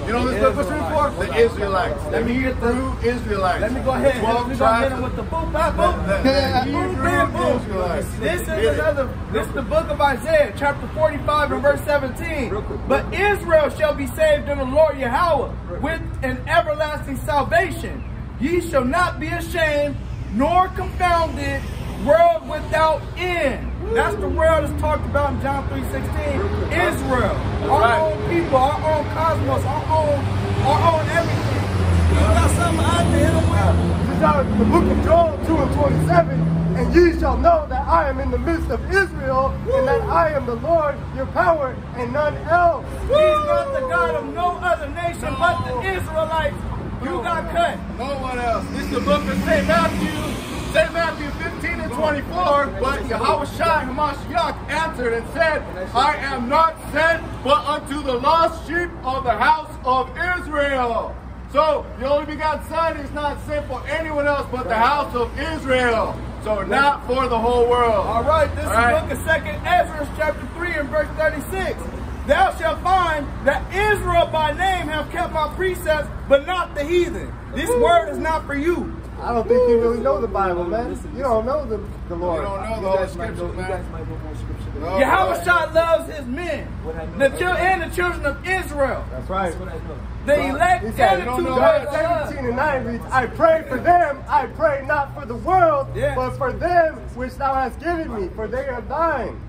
You know this book was written for? The Israelites. Let me hear the Hebrew Israelites. Let me go ahead. Let 12 me go ahead tribes and with the back the, book. the, the book. Israelites. This is another. This is the book of Isaiah, chapter 45 and verse 17. But Israel shall be saved in the Lord Yahweh with an everlasting salvation. Ye shall not be ashamed nor confounded, world without end. That's the world that's talked about in John 3:16. Israel, our right. own people, our own cosmos, our own, our own everything. You got something out there to win. This is out of the book of Joel 2 and 27. And ye shall know that I am in the midst of Israel, and that I am the Lord, your power, and none else. He's not the God of no other nation but the Israelites. You got cut. No one else. This is the book of St. Matthew. St. Matthew 15 and 24. But Yahweh Shai Hamashiach answered and said, I am not sent but unto the lost sheep of the house of Israel. So the only begotten Son is not sent for anyone else but the house of Israel. So not for the whole world. All right, this All is right. the book of Second Ezra, chapter 3 and verse 36. Thou shalt find that Israel by name have kept my precepts, but not the heathen. This word is not for you. I don't think you really know the Bible, man. You don't know the, the Lord. You don't know the whole guys might scriptures, you guys man. might know more scripture than No. Yahweh Shai loves his men, What I know. the chil- and the children of Israel, That's right. That's what I know. the elect He said, and the don't know John daughters of love. 17 and 9 reads, I pray for them, I pray not for the world, Yeah. but for them which thou hast given me, for they are thine.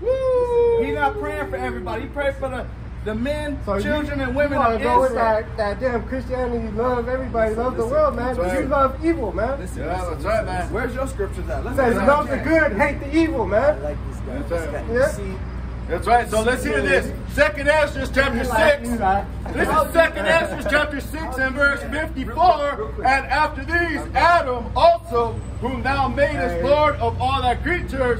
He's not praying for everybody. He prayed for the the men, So you- children, and women wanna of go with that, that damn Christianity, love everybody, love the listen, world, man. that's But you love evil, man. Listen, Yeah, listen, that's right, man. Where's your scriptures at? Let's says go. love the good, hate the evil, man. I man. like this guy. That's This right. guy. Yeah. See, That's right. So let's hear this. Second Ezra chapter six. This is Second Ezra chapter 6 and verse 54. And after these, Adam also, whom thou madest Lord of all thy creatures,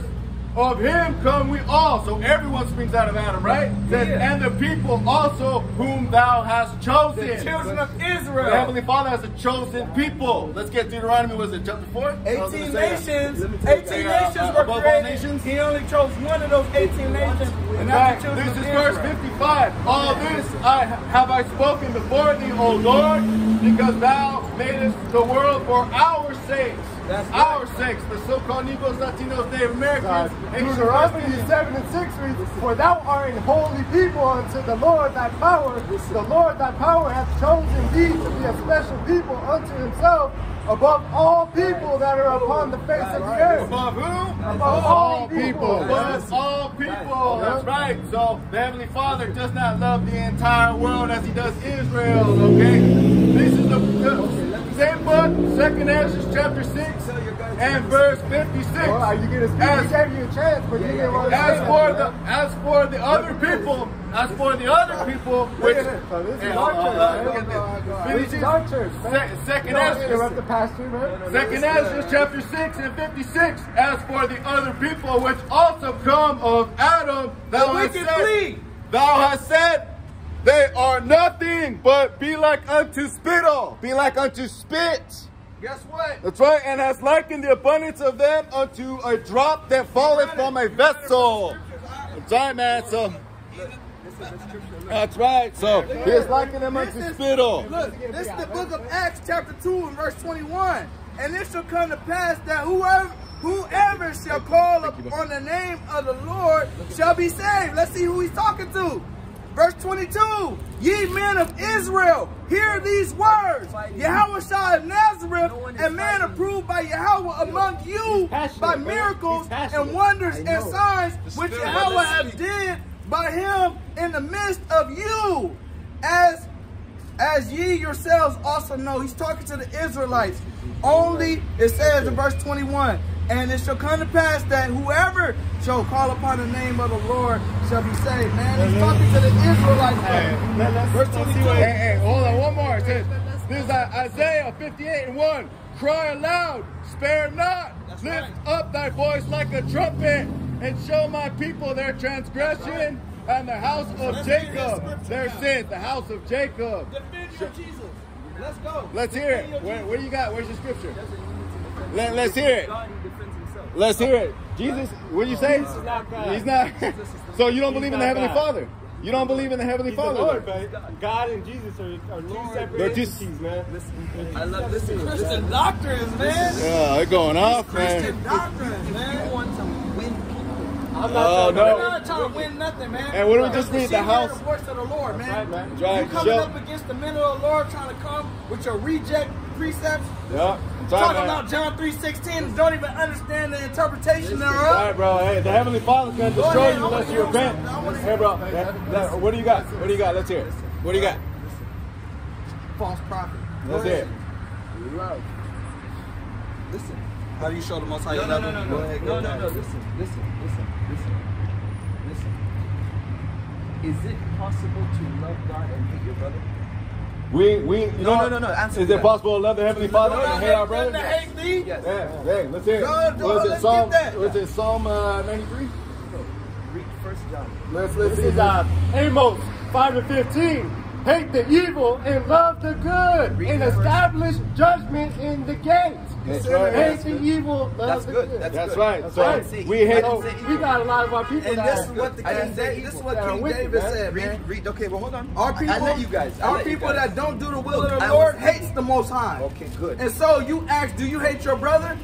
of him come we all. So everyone springs out of Adam, right? Says, Yeah. and the people also whom thou hast chosen. The children of The Israel. Heavenly Father has a chosen people. Let's get Deuteronomy, was it chapter 4? 18 nations, Let me tell you 18 something. nations Uh, were created. nations? He only chose one of those 18 nations, and Right. that's the children This of is verse 55. All this I have I spoken before thee, O Lord, because thou madest the world for our sakes. That's right. our sakes, the so-called Negroes, Latinos, Native Americans. Deuteronomy 7 and 6 reads, For thou art an holy people unto the Lord thy power. The Lord thy power hath chosen thee to be a special people unto himself above all people that are upon the face of the earth. Above who? Above all people. Above all people. That's right. So the Heavenly Father does not love the entire world as He does Israel. Okay. This is the same book, Second Ezra chapter six and verse fifty-six. Well, are you gonna speak? As- We gave you a chance, but you didn't want to As for the as for the other people, as for the other people, which Look at. So this is our uh, church, uh, man. this. This is our church, man. Second Don't Ezra, interrupt the pastor, man. Second Ezra chapter 6 and 56. As for the other people which also come of Adam, thou The hast said, flee. thou hast said, they are nothing but be like unto spittle, be like unto spit. Guess what? That's right, and has likened the abundance of them unto a drop that falleth from a vessel. That's right, man. So that's right. So he is likened them unto is- spittle. Look, this is the book of Acts, chapter 2, and verse 21. And it shall come to pass that whoever whoever shall call upon the name of the Lord shall be saved. Let's see who he's talking to. Verse 22, ye men of Israel, hear these words. Yahweh Shah of Nazareth, a man approved by Yahweh among you by miracles and wonders and signs which Yahweh have did by him in the midst of you. As as ye yourselves also know, he's talking to the Israelites. Only, it says in verse 21, and it shall come to pass that whoever shall call upon the name of the Lord shall be saved. Man, he's talking to the Israelites. Verse 22. Hey, hey, hold on, one more. It says, this is Isaiah 58 and 1. Cry aloud, spare not, lift up thy voice like a trumpet, and show my people their transgression and the house of Let's Jacob their now. sins. The house of Jacob. Defend your Jesus. Let's go. Let's hear it. Where, what do you got? Where's your scripture? Let, let's hear it. Let's hear it. Jesus, what do you say? Jesus is not God. He's not. so you don't believe in the Heavenly God. Father? You don't believe in the Heavenly He's the Father? Lord, then? God and Jesus are, are two separate They're two- entities, man. I love this. Christian doctrines, man. Yeah, they're going off, Christian man. doctrines, man. want to win people. I'm Oh, not no. We're not trying to win nothing, man. And what do we just need The house- The voice of the Lord, man. right, man. Right, You coming show- up against the men of the Lord, trying to come with your reject precepts, Yeah. That's right, talking man. about John three sixteen, don't even understand the interpretation thereof. right, bro. Hey, the Heavenly Father's gonna Go destroy ahead, you unless you repent. something. I wanna Hey, bro. something. that- that- what do you got? What do you got? Let's hear it. What do you got? False prophet. Let's hear it. Listen. How do you show the most high No, no, love no, no, no, no, no, no. Listen, listen, listen, listen, listen. Is it possible to love God and hate your brother? We, we, you know, no, no, no, answer Is it possible to love the Heavenly Father and hate our brother? hate thee. Yes. Yeah, hey, let's hear it. Was it Psalm? Was it Psalm uh, 93? Read First John. Let's let's This see. is uh, Amos 5 and 15. Hate the evil and love the good, Read and establish judgment in the gates. That's right. Hate the evil, love That's the good. good. That's That's good. right. That's So right. we hate. I We got a lot of our people And this is what the I King David, this is what Yeah, King David said, man. Read, read. Okay, but hold on. Our people, I let you guys. Our people that don't do the will of the Lord hates the Most High. Okay, good. And so you ask, do you hate your brother?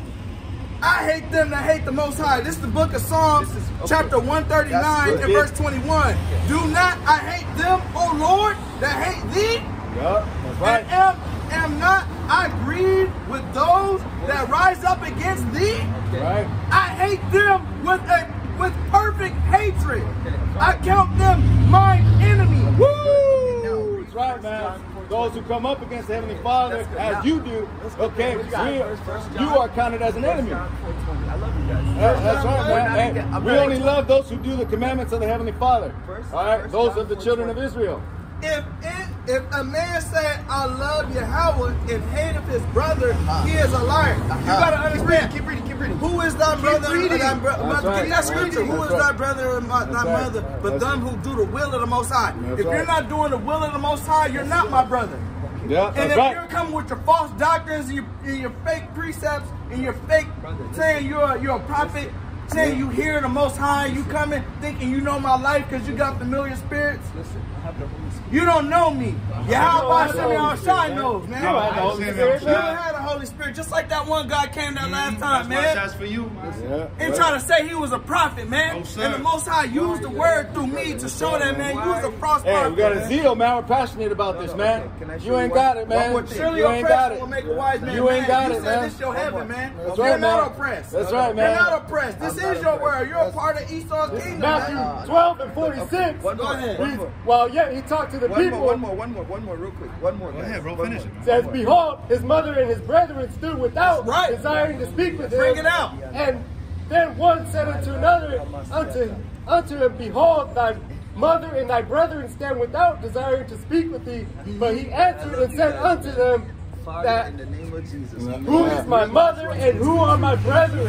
I hate them that hate the Most High. This is the book of Psalms, is- okay. chapter 139 and verse 21. Do not I hate them, O Lord, that hate thee? Yeah, that's right. And am, am not I grieved with those that rise up against thee? Right. I hate them with a with perfect hatred. I count them mine enemy. That's right, man. Those who come up against the Heavenly Father, as you do, okay, you we, First- First you are counted as an enemy. I love you guys. That's right, man. Hey, we only love those who do the commandments of the Heavenly Father. All right, those John of the children of Israel. If it, if a man said I love Yahweh and hate of his brother, he is a liar. You uh-huh. gotta understand. Keep reading, keep reading. Who is thy brother? reading. Thy bro- That's mother? right. Give me that scripture. Who is That's thy brother and my, thy right. mother? But That's them who do the will of the Most High. That's if you're right. not doing the will of the Most High, you're not my brother. Yeah, And if right. you're coming with your false doctrines and your, and your fake precepts and your fake Brother, saying you're a, you're a prophet, saying you hear the Most High, you coming thinking you know my life because you got familiar spirits. Listen, I have the Holy Spirit. You don't know me. Uh-huh. Yahweh have the Shem Holy Shai Spirit, knows, man. You don't have the Holy You Spirit, don't man. have the Holy Spirit, just like that one guy came that last mm-hmm. time, man. that's for you, man. And right. trying to say he was a prophet, man. And the Most High used the word through me to show that, man, you was a false Hey, we got a zeal, man. We're passionate about this, man. okay. Can I show You you ain't got it, man. Surely You ain't got it. will make a wise man. You ain't got it, man. this your heaven, man. That's You're right, not man. oppressed. That's right, man. You're not oppressed. This is your oppressed. word. You're a part of Esau's kingdom, Matthew 12 and 46. Go ahead. one He's- more. Well, yeah, he talked to the One people. more, one more, one more, one more, real quick. One more. Go guys. ahead, bro. One Finish more. it, man. says, Behold, his mother and his brethren stood without, right. desiring to speak with him. Bring it out. And then one said unto another, unto, unto him, Behold, thy mother and thy brethren stand without, desiring to speak with thee. But he answered and said unto them, that in the name of Jesus. who is my mother and who are my brethren?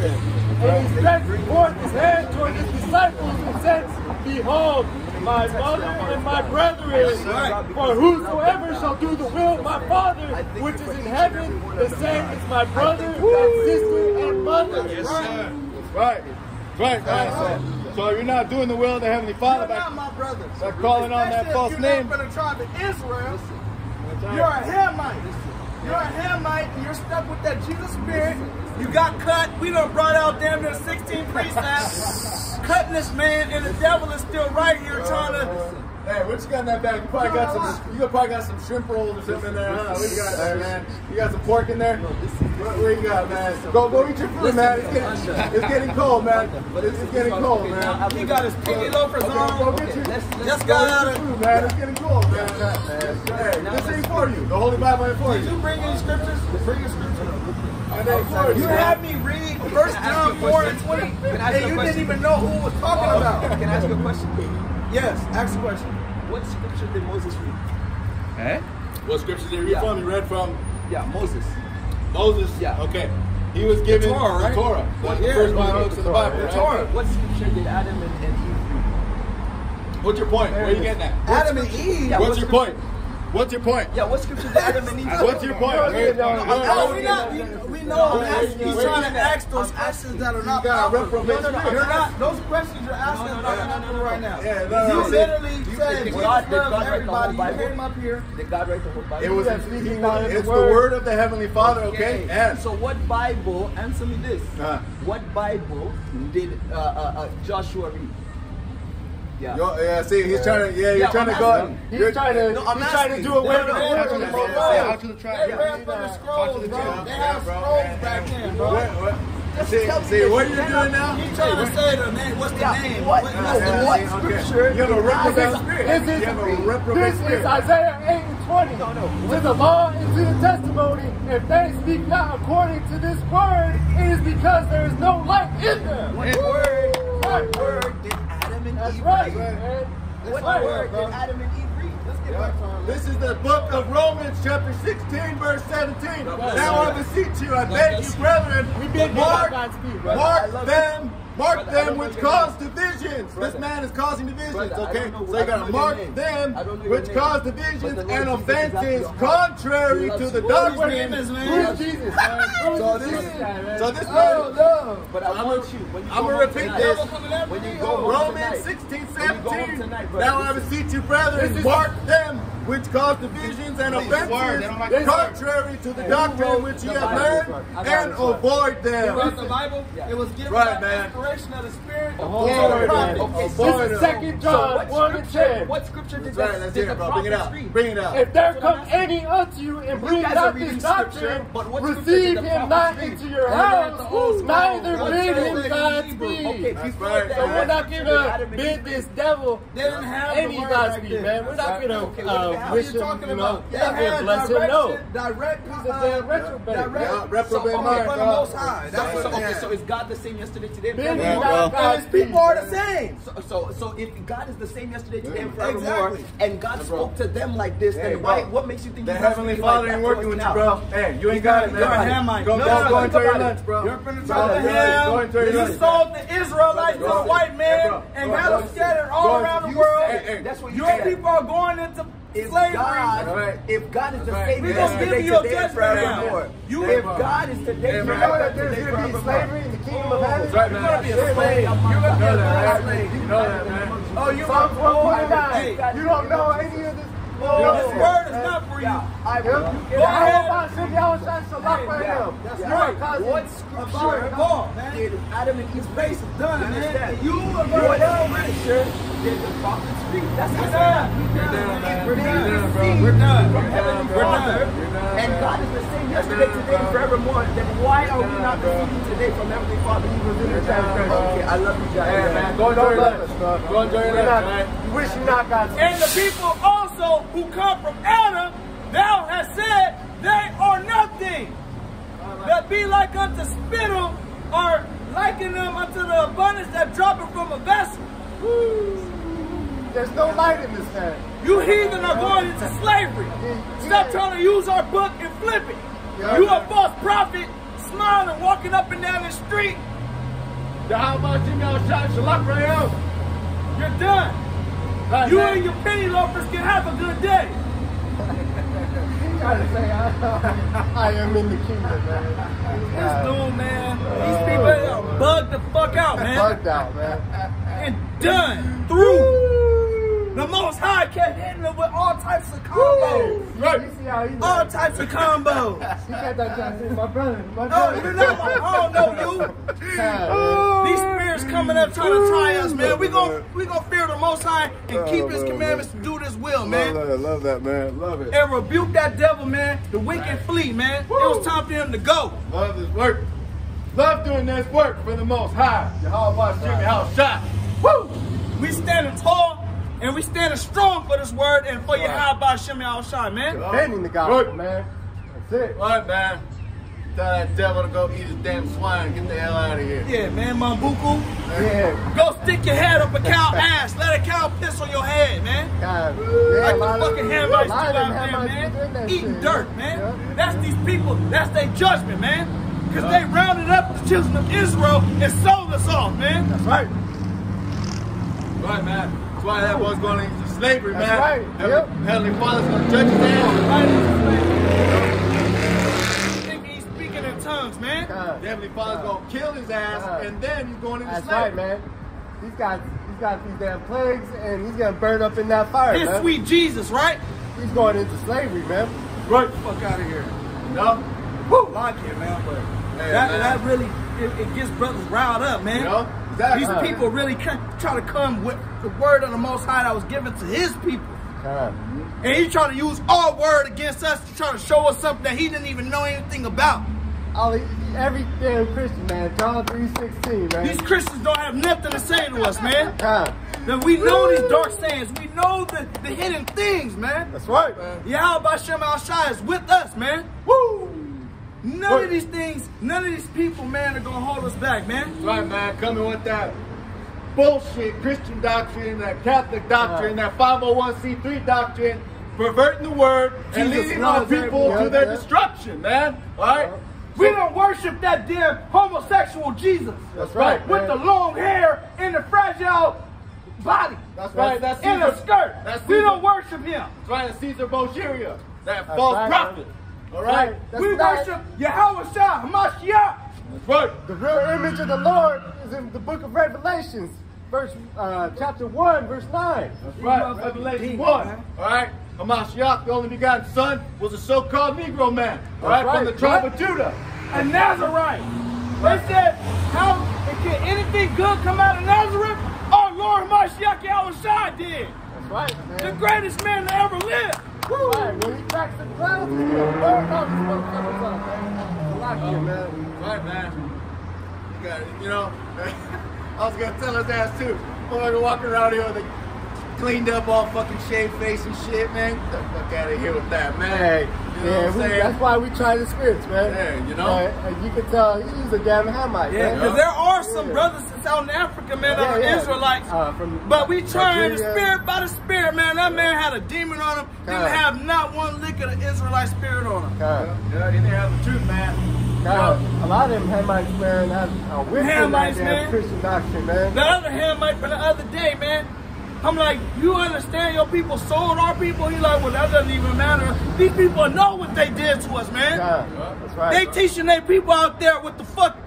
And he stretched forth his hand toward his disciples and said, Behold, my mother and my brethren. For whosoever shall do the will of my Father, which is in heaven, the same is my brother and sister and mother. Yes, sir. Right. Right, right. So, so you're not doing the will of the Heavenly Father You're by, not my brother. by calling on that false you're name. not from the tribe of Israel. You're a Hamite. You're a Hamite, and you're stuck with that Jesus spirit. You got cut. We done brought out damn near 16 precepts, cutting this man, and the devil is still right here trying to. Hey, what you got in that bag? You probably got some. You probably got some shrimp rolls or something in there, huh? What you got there, man? You got some pork in there? What, what you got, man? Go, go eat your food, man. It's getting, it's getting cold, man. It's, it's getting cold, man. He got his pinky loafers Go on. get your, Let's- let's Just got eat out of. food, man. It's getting cold, man. Hey, this ain't for you. The Holy Bible ain't for Did you. you bring any scriptures? Bring your scripture. It you. You had me read First John 4 and 20, Can I ask you and you didn't even know who was talking oh, about. Can I ask you a question? Yes, ask a question. What scripture did Moses read? Eh? What scriptures did you read Yeah. from? You read from Yeah, Moses. Moses. Yeah. Okay. He was given The Torah, right? the Torah. One of the Yeah, first five books of the Torah. Bible. The right? Torah. What scripture did Adam and, and Eve read? What's your point? Where are you getting at? Adam and Eve. Yeah, What's what's your point? What's your point? Yeah, what scripture did Adam and Eve What's your point? Where- No, we not. We, we know. I'm asking, he's trying to ask those questions that are not proper. No, no, no. You're not. Those questions you're asking are not no, no, proper right now. Yeah, no, no, You literally said Jesus God- loves write the whole everybody. You came up here. Did God write the whole Bible? It was speaking out of the it's the word. of the heavenly Father, okay? And So what Bible? Answer me this. Uh. What Bible did uh, uh, uh, Joshua read? Yeah. Yo, yeah, see, he's trying to, yeah, you're Yeah, trying to I'm go. asking. He's you're- trying to, No, I'm he's trying to do away with the No, no, word no, of the no, Most no, High. no. Out to the They tribe. from the scrolls, bro. They have scrolls back then, bro. What, what? Just See, see what you're You're doing not- now? He's trying to say the name. What's the Yeah, name? what- What- no, what's the Yeah, what name? okay. scripture You have a reprobate spirit. This is, You have a reprobate this is. Isaiah 8 and 20. No, no. To the law and to the testimony, if they speak not according to this word, it is because there is no light in them. What word? What word did Adam and That's Eve right, read? man. What That's right, word bro. did Adam and Eve read? Let's get Yeah. back to him. This is the book of Romans, chapter 16, verse 17. Now I beseech you, I beg you, brethren, We been mark, God's speed, brother. Mark love them, mark Brother, them which cause name. divisions. This man is causing divisions, Brother, okay? So you gotta mark them I don't know your which name. cause divisions and is offenses contrary to the doctrine. Famous, man. Who's Jesus, man? So this so this oh, no. But I want you. When you I'm gonna repeat tonight, this. When you go Romans tonight, 16, when you go home 17. tonight, now I beseech you, brethren, mark them which cause divisions and Please, word. They offenses don't like the word. contrary to the doctrine which ye have learned and avoid He them. wrote the Bible. It was given Right, man. Inspiration of the Spirit. The oh, to whole the word, Okay, Avoid This is oh, them. Second So John what 1 and scripture, 10. what scripture did, That's the, right, let's did it, bro. Bring it out. read? Bring it out. If there come any unto you and bring guys not this scripture, doctrine, but what receive him not read? into your house, the old scroll. neither What bid him read in Godspeed. Okay, That's before right, So we're not what scripture did gonna bid this devil They didn't have any the word Godspeed, man. We're not gonna Okay, what did know, How wish you him, you know, about? They yeah, had bless him, no. direct, He's a damn uh, retrobate. direct, Yeah, reprobate so, mind, okay, for the dog. Most High. That's So, what so, they okay, so is God the same yesterday, today, and Benny, forevermore? well. God And people are the same. So, so, so if God is the same yesterday, today, and Exactly. and God spoke to them like this, Hey, then why? What makes you think The He's Heavenly speaking like Father that ain't working with now? you, bro. Hey, you ain't got it, man. You're a Hamite. Go, No, go, no, go think enjoy your lunch, bro. You're finna Go, try to ham. Go enjoy your You sold the Israelites to Bro. the white man and Bro. had them scattered all around the world. That's what you Your people are going into If slavery. God, Right. if God is the Right. same We Yeah. gonna yesterday, give you a today, and judgment forevermore. now. You- if bro. God is today, Yeah, You bro. know forever, that there's today, going to be forevermore. slavery in the kingdom of heaven? That's right, man. You're gonna be a Yeah, slave. man. You're gonna be You a know that, right? slave. You know that, man. Oh, you Psalms oh, 149. hey, You don't know any of this. oh, this word is not for you. I Go will. ahead. That's Right. right. What About scripture it. Come on, man. did Adam and Eve's face It's done, man. understand? You are What going scripture did the prophets speak? That's We're what done. We're We're done, done, bro. We're We're done. From Father. We're done, And. God is the same yesterday, today, and forevermore. Then why are we not receiving today from Heavenly Father? He was in the We're done, bro. Okay, I love you guys. Hey, man. Go enjoy your love lunch. us, bro. Go enjoy your You wish you not got And the people also who come from Adam, thou hast said they are nothing. That be like unto spittle, or liken them unto the abundance that droppeth from a vessel. There's no light in this man. You heathen are going into slavery. Stop trying to use our book and flip it. You a false prophet, smiling, walking up and down the street. Yahweh Jimmy Al-Shai, Shalak Rayam. You're done. You and your penny loafers can have a good day. Say, I, I am in the kingdom, man. This dude, man, these uh, people are bugged the fuck out, man. Bugged out, man. and done through. The Most High kept hitting them with all types of combos. Right. You see how he All types of combos. He got that trying to say, my brother, my No, brother. you're not. I don't know you. These spirits coming up trying to try us, man. We gon' we gonna fear the Most High and oh, keep His commandments to do this will, man. Love that, love that, man. Love it. And rebuke that devil, man. The wicked flee, man. It was time for him to go. Love this work. Love doing this work for the Most High. Yahweh Jimmy Al-Shai. Woo! We standing tall and we standing strong for this word and for your high by Shemi Al Shai, man. defending the gospel, Good. man. That's it. What, man? Tell that devil to go eat his damn swine. Get the hell out of here. Yeah, man, Mambuku. Yeah. Go stick your head up a cow ass. Let a cow piss on your head, man. God. Like Yeah, a the fucking a Hamites do lot of them out there, Hamites man. Eating shit, dirt, man. Yeah. That's these people. That's their judgment, man. Because they rounded up the children of Israel and sold us off, man. That's right. Right, man. That's why that boy's going into slavery, That's man. right. Heavenly, Yep. Heavenly Father's going to judge his ass. Right into slavery. He's speaking in tongues, man. God. The Heavenly Father's going to kill his ass, God. and then he's going into That's slavery. right, man. He's got he's got these damn plagues, and he's gonna burn up in that fire, His man. sweet Jesus, right? He's going into slavery, man. Right the fuck out of here. No? Woo! Like it, man. But Hey, that, man. that really, it, it gets brothers riled up, man. You know? Exactly. These people really try to come with the word of the Most High that was given to His people. And he trying to use our word against us to try to show us something that he didn't even know anything about. Oh, All every damn Christian, man. John three sixteen, man. These Christians don't have nothing to say to us, man. God. That we know these dark sayings. We know the, the hidden things, man. That's right, man. Yahweh Shem Al Shai is with us, man. Woo! None of these things, none of these people, man, are gonna hold us back, man. Right, man. Coming with that bullshit Christian doctrine, that Catholic doctrine, that 501c3 doctrine, perverting the word and Jesus leading our people everyone. to their Yeah. destruction, man. All right? We don't worship that damn homosexual Jesus. That's right, With man. the long hair and the fragile body. That's right. That's In a Caesar. skirt. That's we don't worship him. That's right. That's Caesar Borgia, that That's false right, prophet. All right? That's we right. worship Yahweh Shah, Hamashiach. That's right. The real image of the Lord is in the book of Revelations, verse uh, chapter one, verse nine. That's right. Revelation 1. All right? Hamashiach, the only begotten son, was a so-called Negro man. All right? That's From the tribe What? of Judah. A Nazarite. They said, how can anything good come out of Nazareth? Our Lord Hamashiach Yahweh Shah did. That's right, The greatest man to ever live. Woo! Right, when he cracks the clouds, he's gonna burn all these motherfuckers up, man. Lock you, man. Right, man. You got it. You know, I was gonna tell his ass too. I'm gonna walk around here with a cleaned up, all fucking shaved face and shit, man. Get the fuck out of here with that, man. Hey, you know yeah, what I'm we, that's why we try the spirits, man. Yeah, you know? Uh, you can tell he's a damn Hamite, Yeah, because there are some Yeah. brothers in South Africa, man, that Yeah, are yeah. Israelites. Uh, from But we try the spirit by the spirit, man. That man had a demon on him. Didn't have not one lick of the Israelite spirit on him. God. Yeah, you didn't have the truth, man. God, a lot of them Hamites, man, have a whip Hamites, that man. damn Christian doctrine, man. The other Hamite from the other day, man. I'm like, you understand your people sold our people? He like, well, that doesn't even matter. These people know what they did to us, man. God, that's They teaching their people out there what the fuck.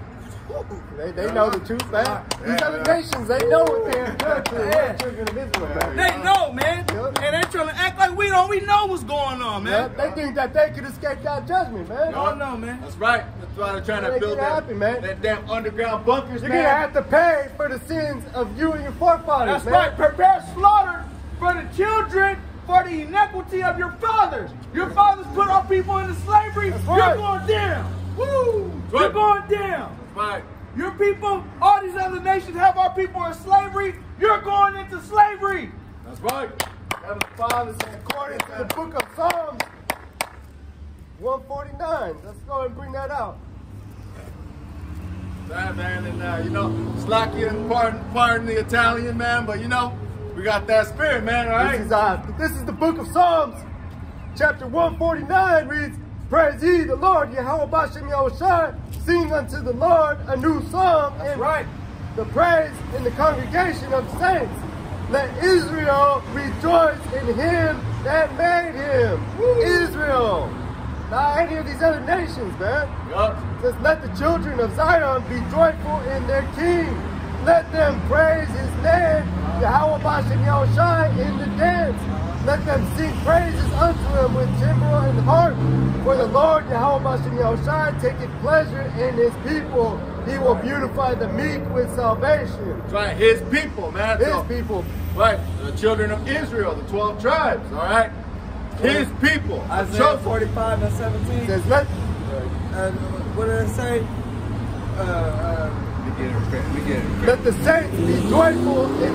They, they know the truth, man. These Yeah, other nations, they know what they're done Yeah. children of Israel, man. They know, man. Yep. And they're trying to act like we don't. We know what's going on, Yeah, man. they think that they could escape that judgment, man. No, no, man. That's right. That's why they're trying to build that, happen, man. that damn underground bunkers, You're man. gonna have to pay for the sins of you and your forefathers, That's man. right. Prepare slaughter for the children for the iniquity of your fathers. Your fathers put our people into slavery. That's You're right. going down. Woo! right. You're going down. Right. Your people, all these other nations have our people in slavery. You're going into slavery. That's right. Heavenly Father, according to the book of Psalms 149. Let's go and bring that out. Right, man, and uh, you know, Slocky and pardon, pardon the Italian, man, but you know, we got that spirit, man, all This right? is, uh, this is the book of Psalms, chapter 149 reads, Praise ye the Lord, Yahweh Bashem Yahushua, sing unto the Lord a new song, and right. the praise in the congregation of saints. Let Israel rejoice in him that made him. Israel. Not any of these other nations, man. Yup. says, Let the children of Zion be joyful in their king. Let them praise his name, Yahweh Bashem Yahushai, in the dance. Let them sing praises unto him with timbrel and harp. For the Lord Yahweh Bashem Yahushai taketh pleasure in his people. He will beautify the meek with salvation. That's right, his people, man. His So- people. Right, the children of Israel, the 12 tribes, all right? His people. the Isaiah chosen. 45 and 17. Says, let, Uh, what did it say? Uh, uh, We get it, we get it. Let the saints be joyful in,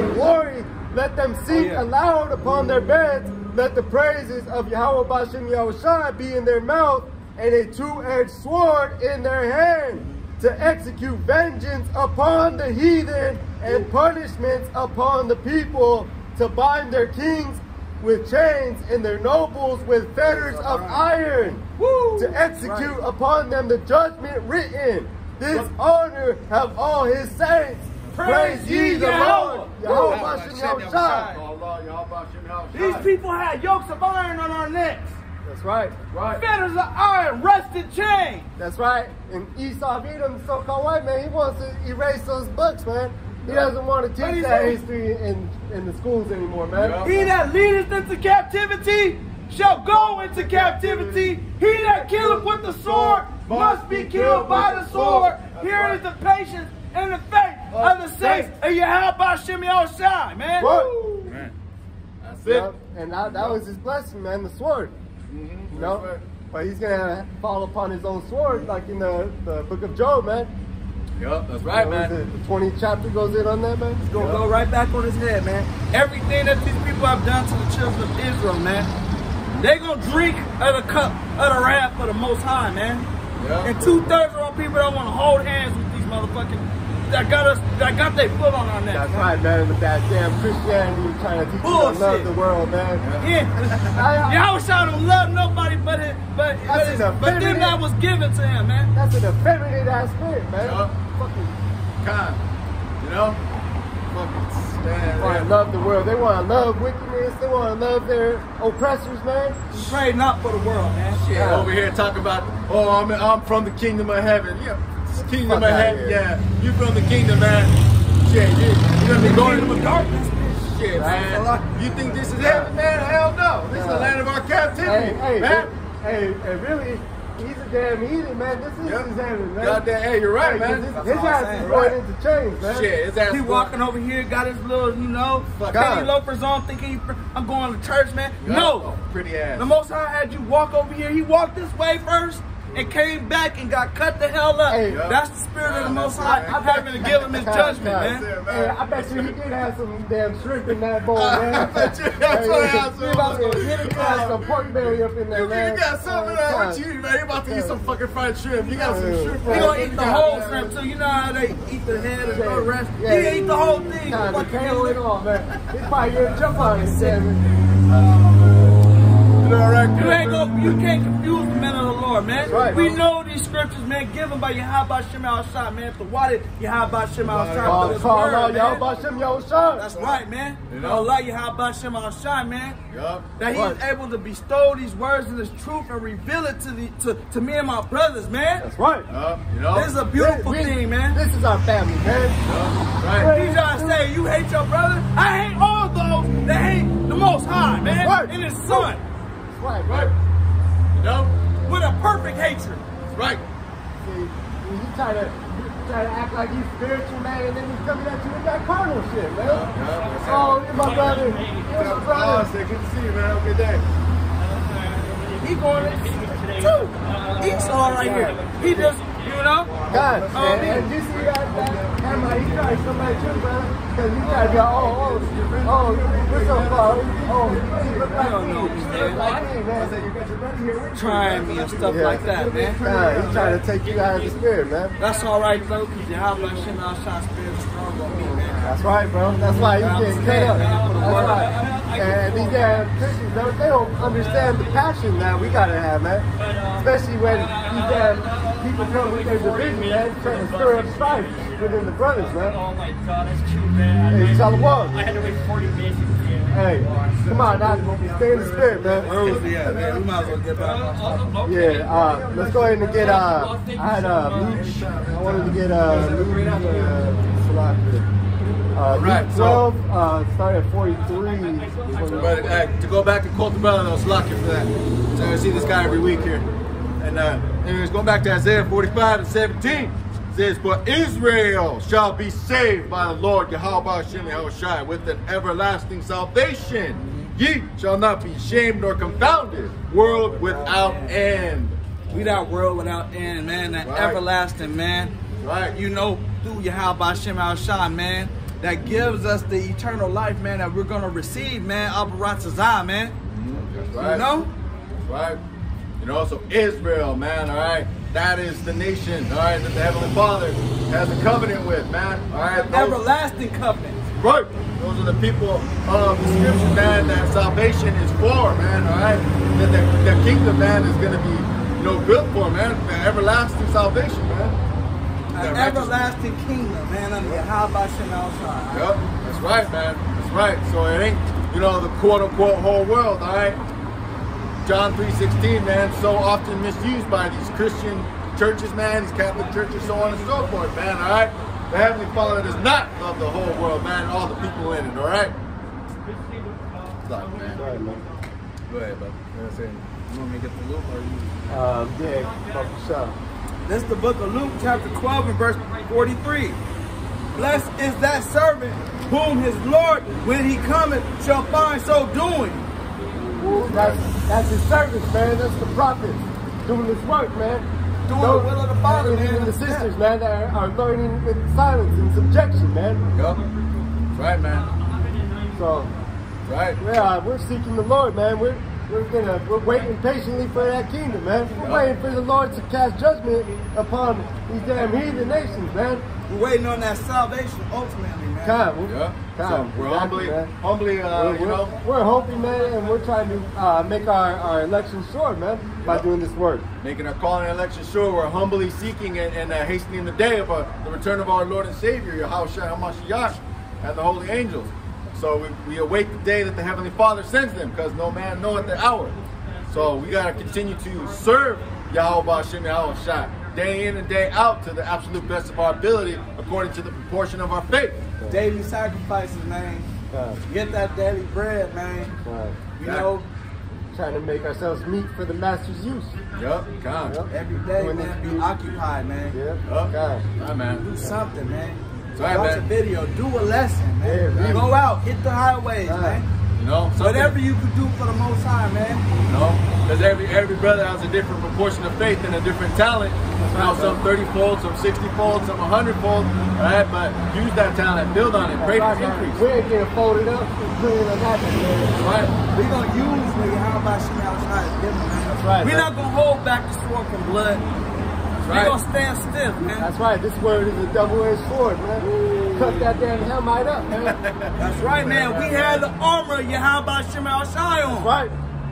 in glory. Let them sing Oh, yeah. aloud upon their mm. beds. Let the praises of Yahweh Bashem Yahushua be in their mouth and a two-edged sword in their hand to execute vengeance upon the heathen and punishments upon the people to bind their kings with chains and their nobles with fetters of iron to execute upon them the judgment written. This honor have all his saints. Praise, ye the Lord. Yahweh Bashem Yahushua. Allah, Yahweh Bashem Yahushua. these people had yokes of iron on our necks. That's right. Right. Fetters of iron, rusted chains. That's right. And Esau Edom, the so-called white man, he wants to erase those books, man. He doesn't want to teach that say? history in, in the schools anymore, man. Yeah. He that leadeth into captivity shall go into captivity. He that killeth with the sword must be killed by the sword. Here is the patience and the faith of the saints of Yahweh Bashem Yahushai, man. What? Man. That's Yeah, it. and that, that was his blessing, man, the sword. Mhm, You know? right. But he's going to fall upon his own sword, like in the, the book of Job, man. Yep, that's right, What man. it, The 20th chapter goes in on that, man. It's Gonna go right back on his head, man. Everything that these people have done to the children of Israel, man. They gonna drink of the cup of the wrath of the Most High, man. Yeah. And two thirds of our people don't want to hold hands with these motherfucking that got us that got their foot on our neck. That's right, man, with that damn Christianity trying to teach you to love the world, man. Yeah. Y'all shout don't love nobody but his, but but, his, but them that was given to him, man. That's an effeminate ass spirit, man. Yeah. Fucking Kind. You know? Fucking stand want there. to love the world. They want to love wickedness. They want to love their oppressors, man. Pray not for the world, man. Shit, Yeah. over here talking about, oh, I'm, I'm from the kingdom of heaven. Yeah, it's kingdom of heaven. Yeah, you from the kingdom, man. Shit, you, you gonna be going Kingdom of darkness. Shit, That's a lot. man. You think this is heaven, man? Hell no. This is the land of our captivity, hey, man. hey, hey, really, he's a damn heathen, man. This is Yep. his heaven, man. Goddamn, hey, you're right, man. His, his ass is right. going into chains, man. Shit, his ass He walking over here, got his little, you know, penny loafers on, thinking I'm going to church, man. No. Oh, pretty ass. The Most High had you walk over here. He walked this way first. And came back and got cut the hell up. Hey. That's the spirit of the Most High. I'm having to give him his judgment, man. That's it, Hey, I bet you he did have some damn shrimp in that bowl, man. I bet you that's what Hey, happened. he about to- He done got some pork belly up in there, You, man. you got something Oh, that God. what you eat, man. You about to eat some fucking fried shrimp. You got some Yeah. shrimp. He right gonna eat the whole shrimp too. You know how they eat the head and the rest. Yeah. He ate the whole thing. Kind Fuck of you, tail it nigga. all, man. He probably gonna jump on it, damn You right ain't go, you can't confuse the men of the Lord, man. Right, we bro. know these scriptures, man, given by Yahweh Shem Al man. To what it Yahweh Shem Al Shah through his call word, out y'all man. about some yo son. That's right, man. You know? Allah Yahweh Shem Shah, man. Yup. That he's Right. able to bestow these words and this truth and reveal it to the to, to me and my brothers, man. That's right. Yup. You know. This is a beautiful We- thing, man. This is our family, man. right. You trying to say you hate your brother? I hate all those that hate the Most High, man, Right. and His Son That's right, Right. You know. with a perfect hatred. Right. See, you try to you try to act like you spiritual, man, and then he's coming at you with that carnal shit, man. Yeah. Oh, you're my brother. You're my Oh, brother. good to see you, man. Have a good day. He going to too. Esau right here. He just, you know. God, Oh, and, man. and you see that, that Hammer, he tried somebody too, brother. Because he tried to be, oh, oh, oh, what's up, Paul? Oh, he look like don't know me. me, He man. look like me, man. Trying me and stuff Yeah. like that, man. God, he's trying to take you out of the spirit, man. That's all right, though, because Yahweh Shem Al Shah spirit is strong on me, man. That's right, bro. That's why you getting cut up. That's right. And these damn Christians, though, they don't understand the passion that we gotta have, man. Especially when these damn people come with their division, man, trying to stir up strife within the brothers, man. Oh my god, that's true, man. Hey, Shalom. I had to wait 40 minutes to see. Hey, come on, now, stay in the spirit, man. Where was he at, man? We might as well get back on topic. Yeah, uh, let's go ahead and get, uh, I had, uh, Luke, I wanted to get, uh, Luke, uh, Salaki. Uh, Right, Luke so- 12, uh, start at 43. But uh, to go back to quote the brother, I was lucky for that. So I see this guy every week here. And uh, anyways, going back to Isaiah 45 and 17, says, But Israel shall be saved by the Lord Yahweh Hashem Yahushai with an everlasting salvation. Ye shall not be shamed nor confounded, world without end. We that world without end, man. That Right. everlasting, man. Right. You know, through Yahweh Shem Al Shah, man. That gives us the eternal life, man, that we're going to receive, man. Abaratazah, man. Mm-hmm. That's You right. know? That's right. You know, so Israel, man, all right, that is the nation, all right, that the Heavenly Father has a covenant with, man. All right. those- Everlasting covenant. Right. Those are the people of the scripture, man, that salvation is for, man, all right? That the, the kingdom, man, is going to be, you know, built for, man. The everlasting salvation, man. An That righteous- everlasting kingdom, man, under Yahweh Shem Al Shah. Yep, that's right, man. That's right. So it ain't, you know, the quote-unquote whole world, all right? John 3.16, man, so often misused by these Christian churches, man, these Catholic churches, so on and so forth, man, all right? The Heavenly Father does not love the whole world, man, and all the people in it, all right? Stop, man. Right, man. Go ahead, bud. You know what I'm saying? You want me to get the loop or you? Um, yeah, fuck the This is the book of Luke, chapter 12, and verse 43. Blessed is that servant whom his Lord, when he cometh, shall find so doing. That's, that's his service, man. That's the prophet doing his work, man. Doing the will of the Father, and man. even the sisters, man, that are, are learning with silence and subjection, man. Yup. Right, man. So, right. yeah, we're seeking the Lord, man. We're we're gonna we're waiting patiently for that kingdom, man. We're waiting for the Lord to cast judgment upon these damn heathen nations, man. We're waiting on that salvation ultimately, man. God, we're, Yeah. God, So we're exactly, humbly, man. humbly, uh, we're, you we're- know, we're hoping, man, and we're trying to uh, make our, our election sure, man, by Yeah. doing this work. making our calling and election sure. We're humbly seeking and, and uh, hastening the day of uh, the return of our Lord and Savior, Yahushua HaMashiach, and the holy angels. So we, we await the day that the Heavenly Father sends them, because no man knoweth the hour. So we got to continue to serve Yahweh Hashem Yahushua day in and day out to the absolute best of our ability, according to the proportion of our faith. Daily sacrifices, man. God, Get that daily bread, man. God. You know, Trying to make ourselves meet for the master's use. Yup, God. Yep. every day, Doing man, this- be occupied, man. Yeah, Yup. God. Right, man. Do something, man. Right, Watch man. a video, do a lesson, man. Yeah. Go out, hit the highways, God. man. You know, Whatever you could do for the Most High, man. You know, because every every brother has a different proportion of faith and a different talent. You know, some 30 fold, some 60 fold, some 100 fold. All right, but use that talent, build on it, pray for Right, increase. We ain't getting folded up. It's clean and happen, man. Right. We gonna use nigga how about Shemel Shai is given, man. That's right, We man. not gonna hold back the sword from blood. We right. gonna stand stiff, man. That's right. This word is a double-edged sword, man. Cut that damn Hamite up, man. That's right, man. We had the armor of Yahweh Shemel Shai on. right.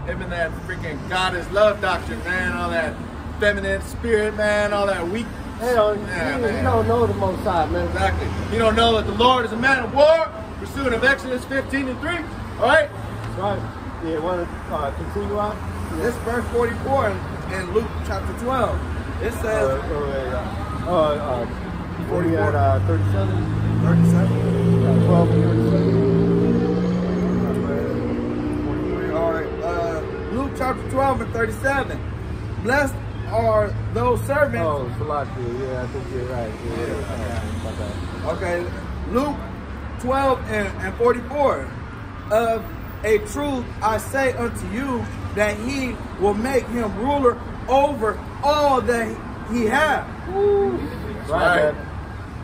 Even that freaking God is love doctrine, man. All that feminine spirit, man. All that weak. Hell, Yeah, you, you don't know the Most High, man. Exactly. You don't know that the Lord is a man of war, pursuing of Exodus 15 and 3. All right. That's right. Yeah, want to uh, continue on? This verse 44 in, in Luke chapter 12. It says uh, uh, uh, 40 at uh, 37, 37. uh, 12 and 37. All right. Uh, Luke chapter 12 and 37. Blessed are those servants. Oh, Salaki, yeah, I think you're right. Yeah, yeah. bad. Okay, Luke 12 and, and 44. Of a truth I say unto you that he will make him ruler over all that he hath. Right, right.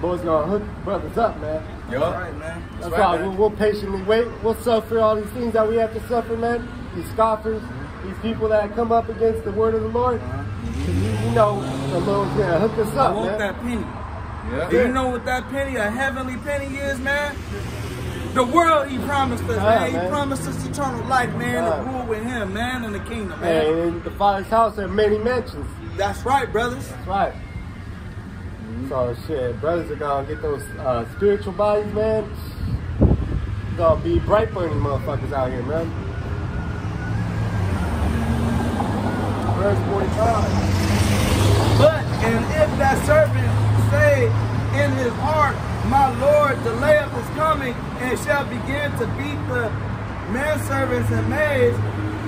Boys gonna hook brothers up, man. Yup. All right, man. That's right, why man. we'll, we'll patiently wait. We'll suffer all these things that we have to suffer, man. These scoffers, these people that come up against the word of the Lord. 'Cause You, you know, the Lord's gonna hook us up, I up, want man. that penny. Yeah. Do you know what that penny, a heavenly penny is, man? The world he promised us, Yeah, man. He man. promised us eternal life, man, Yeah. to rule with him, man, in the kingdom, man. And in the Father's house there are many mansions. That's right, brothers. That's right. So shit, brothers are gonna get those uh, spiritual bodies, man. Gonna be bright burning motherfuckers out here, man. Verse 45. But and if that servant say in his heart, My Lord, delayeth is coming, and shall begin to beat the manservants and maids,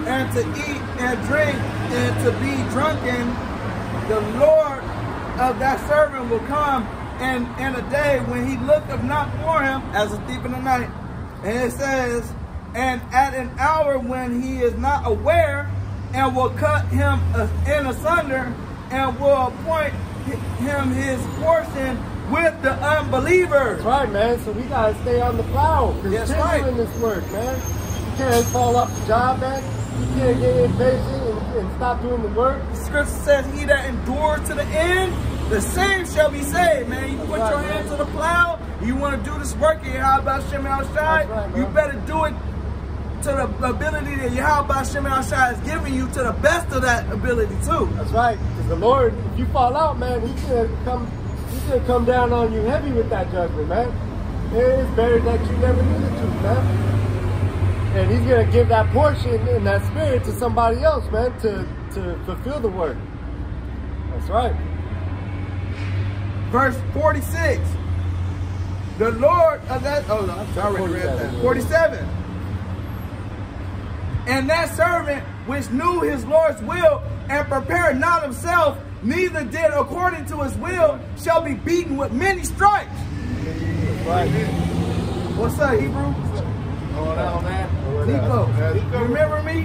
and to eat and drink, and to be drunken, the Lord of that servant will come in, in a day when he looketh not for him as a thief in the night. And it says, and at an hour when he is not aware, and will cut him in asunder, and will appoint him his portion with the unbelievers. That's right, man. So we gotta stay on the plow. That's right. in this work, man. You can't fall off the job, man. You can't get impatient and, and stop doing the work. The scripture says, He that endures to the end, the same shall be saved, man. You put That's your right, hand man. to the plow, you want to do this work in Yahweh Shem Al Shai, That's right, you better do it to the ability that Yahweh Shem Shai is giving you to the best of that ability, too. That's right. Because the Lord, if you fall out, man, He's gonna come. Gonna come down on you heavy with that judgment, man. It's better that you never knew the truth, man. And He's gonna give that portion and that spirit to somebody else, man, to to fulfill the word. That's right. Verse 46. The Lord of that, oh, no, I'm sorry, I already read that. 47. And that servant which knew his Lord's will and prepared not himself, neither did according to his will, shall be beaten with many stripes. Right. What's up, Hebrew? Going on, man. Nico. You remember me?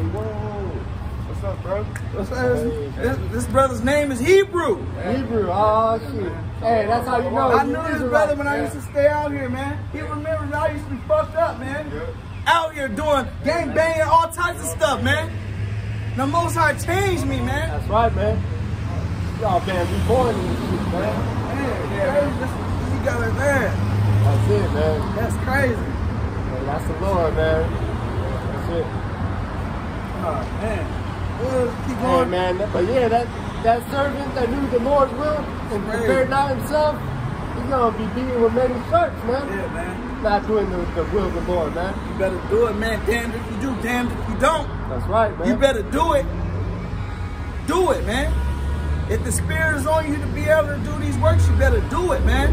What's up, bro? What's up? This, this brother's name is Hebrew. Hebrew. Oh shit. Hey, that's how you know. I knew this brother when I used to stay out here, man. He remembers I used to be fucked up, man. Out here doing gang banging, all types of stuff, man. The Most High changed me, man. That's right, man. Y'all been reborn in this shit, man. Man, yeah. this, he got it, man. That's it, man. That's crazy. Hey, that's the Lord, man. That's it. Oh, man. Well, keep Hey, going. man. But yeah, that that servant that knew the Lord's will and prepared not himself, he's gonna be beaten with many stripes, man. Yeah, man. Not doing the, the will of the Lord, man. You better do it, man. Damned if you do, damned if you don't. That's right, man. You better do it. Do it, man. If the spirit is on you to be able to do these works, you better do it, man.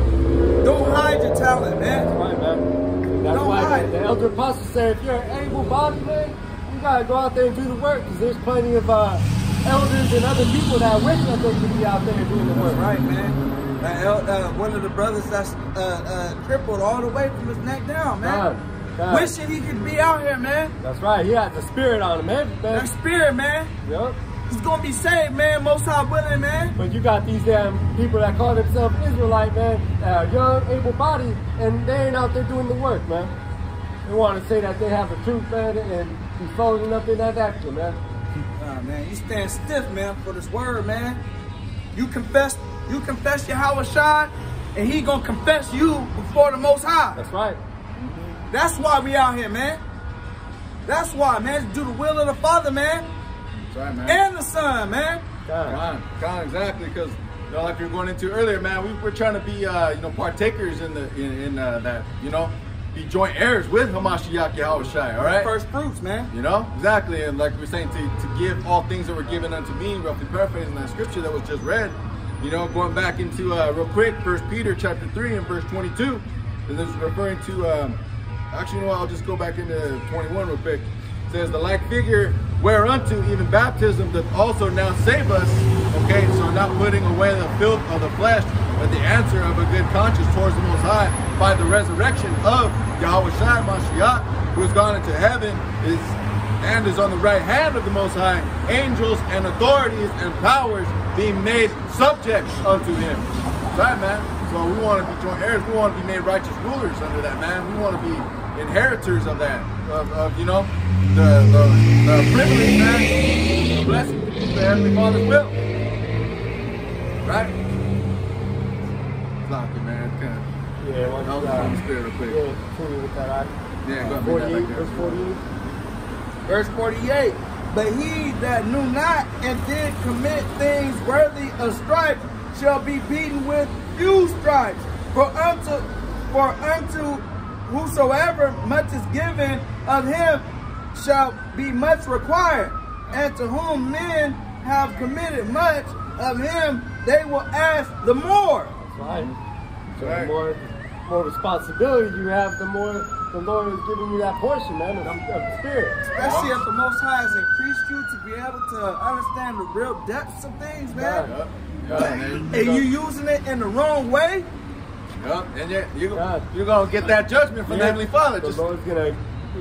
Don't hide your talent, man. That's right, man. That's Don't why hide. the, the elder apostle said, if you're an able body, man, you gotta go out there and do the work, because there's plenty of uh, elders and other people that wish that they could be out there doing the work. That's right, man. Uh, uh, one of the brothers that's uh, uh, crippled all the way from his neck down, man. God. God. wishing he could be out here, man. That's right. He had the spirit on him, man. Man. spirit, man. Yep. He's gonna be saved, man. Most high willing, man. But you got these damn people that call themselves Israelite, man, that are young, able-bodied, and they ain't out there doing the work, man. They want to say that they have the truth, man, and be folding up in that action, man. Nah, man, you stand stiff, man, for this word, man. You confess, you confess Yahweh Shai, and he gonna confess you before the Most High. That's right. That's why we out here, man. That's why, man. Do the will of the Father, man, That's right, man. and the sun, man. God. Con, con, exactly, because you know, like we were going into earlier, man, we, we're trying to be, uh, you know, partakers in the in, in uh, that, you know, be joint heirs with Hamashiach Yahweh Shai, all right? First fruits, man. You know, exactly, and like we're saying, to, to give all things that were given unto me, roughly paraphrasing that scripture that was just read. You know, going back into uh, real quick, First Peter chapter three and verse twenty-two, and this is referring to. Um, actually, you know what? I'll just go back into twenty-one real quick. Says the like figure whereunto even baptism doth also now save us. Okay, so not putting away the filth of the flesh, but the answer of a good conscience towards the Most High by the resurrection of Yahweh Shai Mashiach, who has gone into heaven, is and is on the right hand of the Most High, angels and authorities and powers being made subject unto him. Right, man. So we want to be joint heirs. We want to be made righteous rulers under that, man. We want to be inheritors of that, of, of you know, the, the, the privilege, man, the blessing the Heavenly Father's will. Right? Exactly, man. Kind of, Yeah, once that was the spirit real quick. yeah, continue with that. Uh, Yeah, go ahead, read that 48, back there. verse 48. Verse 48. But he that knew not and did commit things worthy of stripes shall be beaten with few stripes. For unto for unto whosoever much is given of him shall be much required. And to whom men have committed much of him they will ask the more. That's right. So Right. the more, more responsibility you have, the more the Lord is giving you that portion, man, of, of the Spirit. Especially if the Most High has increased you to be able to understand the real depths of things, man. Yup, man. and you using it in the wrong way, Yup. And yet you, God. you're going to get that judgment from the Yeah, Heavenly Father. The Just Lord's gonna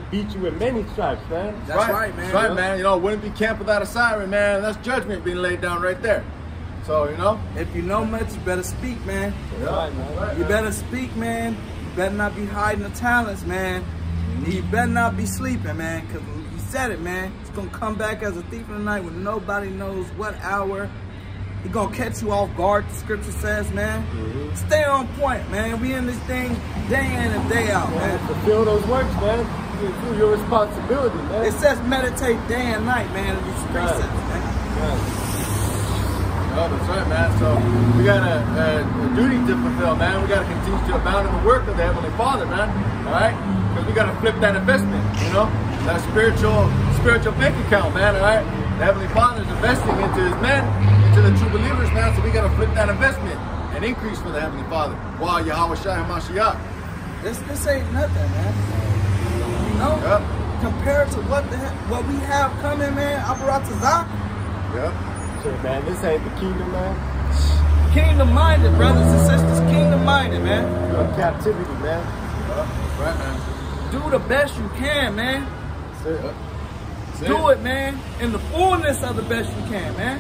beat you with many stripes, man. That's right, man. That's right, man. You know, wouldn't be camp without a siren, man. That's judgment being laid down right there. So, you know. if you know much, you better speak, man. That's right, man. You better speak, man. You better not be hiding the talents, man. Mm-hmm. You better not be sleeping, man, because you said it, man. It's going to come back as a thief in the night when nobody knows what hour. Going to catch you off guard, the scripture says, man. Mm-hmm. Stay on point, man. We in this thing day in and day out, Man, man. fulfill those works, man. Through your responsibility, man. It says meditate day and night, man, in these precepts, man. Right. Oh, that's right, man. So we got a, a, uh, a duty to fulfill, man. We got to continue to abound in the work of the Heavenly Father, man. All right? Because we got to flip that investment, you know? That spiritual spiritual bank account, man, all right? The Heavenly Father is investing into his men, into the true believers, now, So we got to flip that investment and increase for the Heavenly Father. Wow, Yahweh Shai Mashiach. This this ain't nothing, man. You know, Yep. compared to what the what we have coming, man. Aparatazah, Yep. Shit, man, this ain't the kingdom, man. kingdom minded, brothers and sisters, kingdom minded, man. You're in captivity, man. Yep. Right, man. Do the best you can, man. That's it. Yep. Do it, man, in the fullness of the best you can, man.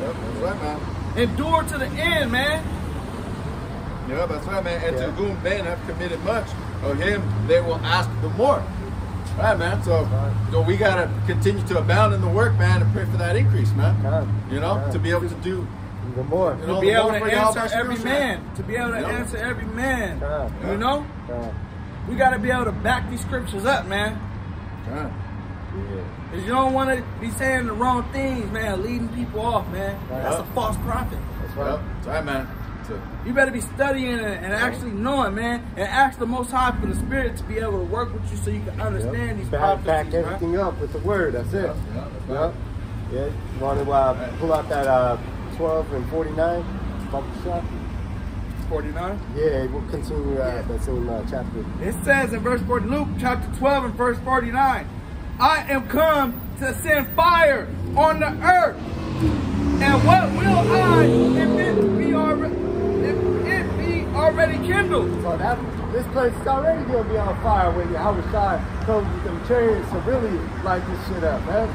Yep. That's right, man. Endure to the end, man. Yeah, that's right, man. And Yeah. to whom men have committed much, of him they will ask the more. Right, man. So, Right. so we gotta continue to abound in the work, man, and pray for that increase, man. God. You know, God. to be able to do, Even more. you know, To be able to for Yahweh answer every Shai. man. To be able to Yeah. answer every man. God. You know, God. we got to be able to back these scriptures up, man. Yeah. Yeah. Because you don't want to be saying the wrong things, man, leading people off, man. That's a false prophet. That's right. Yep. That's right, man. You better be studying and, and actually knowing, man, and ask the Most High for the Spirit to be able to work with you so you can understand these Back, prophecies, back right? everything up with the word. That's it. yeah, yeah, that's right. Yeah. Yeah. You want to uh, pull out that uh, 12 and 49? Bubble shot? 49. Yeah, we'll continue uh, Yeah. that same uh, chapter. It says in verse 40, Luke chapter 12 and verse 49, I am come to send fire on the earth. And what will I if it be already, if it be already kindled? So that this place is already gonna be on fire when Yahweh Shai comes with them chariots to really light this shit up, man.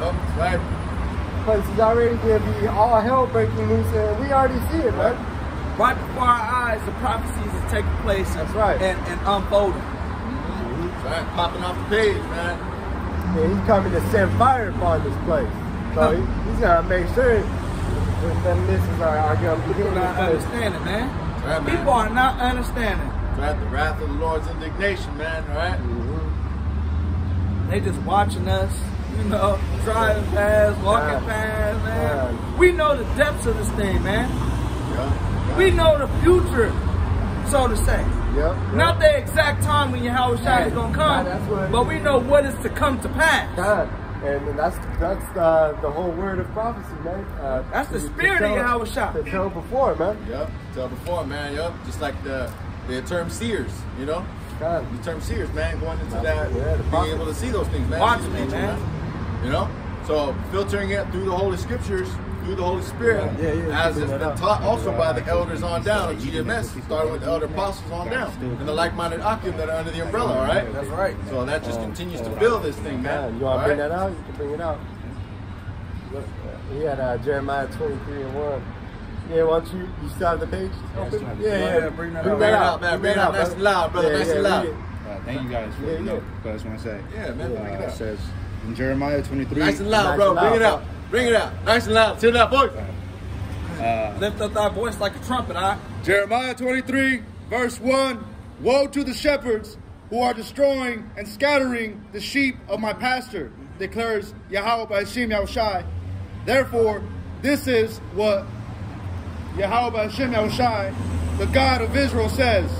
Yup, that's right. Place is already gonna be all hell breaking loose, and we already see it, man. Right before our eyes, the prophecies are taking place. That's right. And, and unfolding. That's right. Popping off the page, man. And he's coming to set fire upon this place. So he, he's gonna make sure that them missions are, are gonna be People hitting not this place. understanding, man. Right, man. People are not understanding. That's right. The wrath of the Lord's indignation, man. All right. Mm-hmm. They just watching us, you know, driving past, walking Yeah. past, man. Yeah. We know the depths of this thing, man. Yup. We know the future, so to say. Yep. yep. Not the exact time when Yahweh Shai is gonna come, Yeah, that's but we know what is to come to pass. God. And, and that's that's uh, the whole word of prophecy, man. Uh, That's the to- to spirit of tell- Yahweh Shai. To tell before, man. Yep. Tell before, man. Yup. Just like the the term seers, you know. God. The term seers, man, going into Yeah, that, the being prophets. able to see those things, man. Watch me, nature, man. You know? So filtering it through the Holy Scriptures, through the Holy Spirit, Yeah, yeah, as keeping it's been taught also by the elders on down, GMS, starting with the elder apostles on down, and the like-minded Akim that are under the umbrella, all right? That's right. So that just continues to build this thing, man. you want to bring that out? You can bring it out. Look, uh, He had uh, Jeremiah 23 and 1. Yeah, why don't you, you still have the page? open? yeah, yeah, Yeah, bring that out. Bring it out, man. Bring Bring it out nice and loud, brother. Yeah, Nice yeah, and loud. Uh, thank you guys for Yeah, the yeah. note. But I just want to say, Yeah, man. Uh, it it out. says in Jeremiah 23, Nice and loud, Nice bro. and Bring it out. Bring it out. Nice and loud. Till that voice. uh, Lift up thy voice like a trumpet, I. Jeremiah 23, verse 1 Woe to the shepherds who are destroying and scattering the sheep of my pasture, declares Yahweh by Hashem Yahushai. Therefore, this is what Yahweh by Hashem Yahushai, the God of Israel, says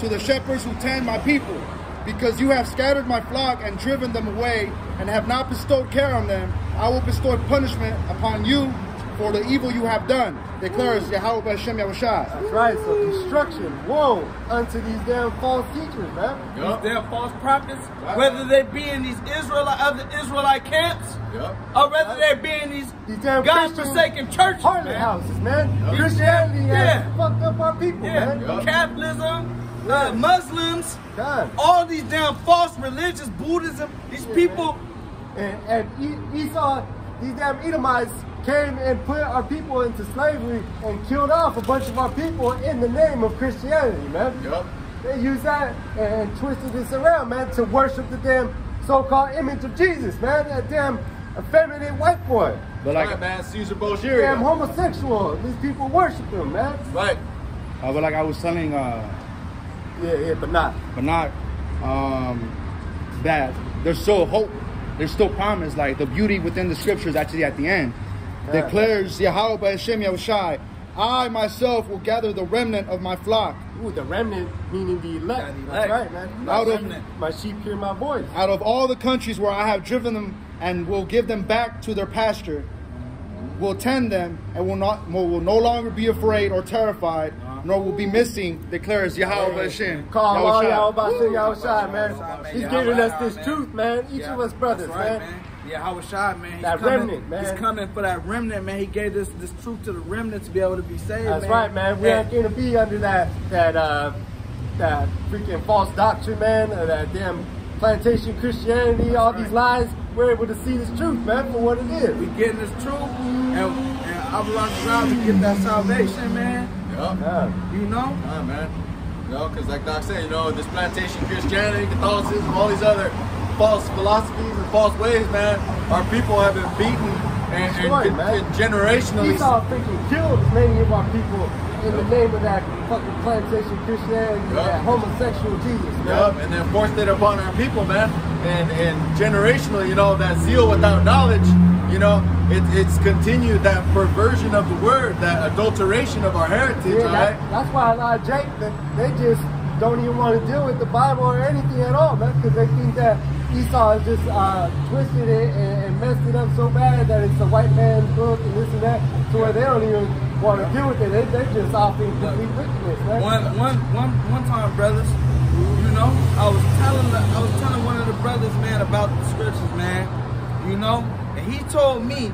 to the shepherds who tend my people, because you have scattered my flock and driven them away, and have not bestowed care on them, I will bestow punishment upon you for the evil you have done, declares Yahweh by Hashem Yahushai. That's right, so destruction, woe unto these damn false teachers, man. Yup. These damn false prophets, Right. whether they be in these Israelite other Israelite camps, Yup. or whether they be in these These damn God-forsaken churches, Harlot man. houses, man. Yup. Christianity Yeah. has fucked up our people, Yeah, man. Yup. capitalism, uh, Muslims, God. all these damn false religions, Buddhism, these people, And, and Esau, these damn Edomites came and put our people into slavery and killed off a bunch of our people in the name of Christianity, man. Yup. They used that and twisted this around, man, to worship the damn so-called image of Jesus, man. That damn effeminate white boy. But Like, like, right, man. Caesar Borgia. Damn homosexual. These people worship him, man. Right. uh, but like I was telling uh, Yeah, yeah, but not. but not um, that there's still hope. There's still promise. Like the beauty within the scriptures, actually at the end, Yeah. declares Yahweh by Hashem Yahushai, I myself will gather the remnant of my flock Ooh, the remnant meaning the elect. Yeah, the That's right, man. Out of- My sheep hear my voice. out of all the countries where I have driven them, and will give them back to their pasture. Will tend them and will not will, will no longer be afraid or terrified, nor will be missing, declares Yahweh Hashem. Call all to y'all man. He's giving us this truth, man. Each of us brothers, man. Yeah, Howard Shai, man. He's That coming, remnant, man. He's coming for that remnant, man. He gave this this truth to the remnant to be able to be saved. That's man. right, man. We And- ain't gonna be under that that uh that freaking false doctrine, man, or that damn plantation Christianity, all these lies. We're able to see this truth, man, for what it is. We getting this truth, and, and I belong to God to get that salvation, man. Yup. Yeah. You know? Yeah, man. You know, because like Doc said, you know, this plantation Christianity, Catholicism, all these other false philosophies and false ways, man, our people have been beaten and, and, Destroyed, and, man. generationally. Esau freaking killed many of our people in the name of that fucking plantation Christianity, Yup. that homosexual Jesus, man. Yup, and then forced it upon our people, man. And and generationally, you know, that zeal without knowledge, you know, it, it's continued that perversion of the word, that adulteration of our heritage, Yeah, right? that's why a lot of Jake, they, they just don't even want to deal with the Bible or anything at all, man, because they think that Esau has just uh, twisted it and, and messed it up so bad that it's a white man's book and this and that, to where they don't even want to deal with it. They, they're just off in complete wickedness, man. One, one, one, one time, brothers, you know, I was telling, the, I was telling one of the brothers, man, about the scriptures, man. You know, and he told me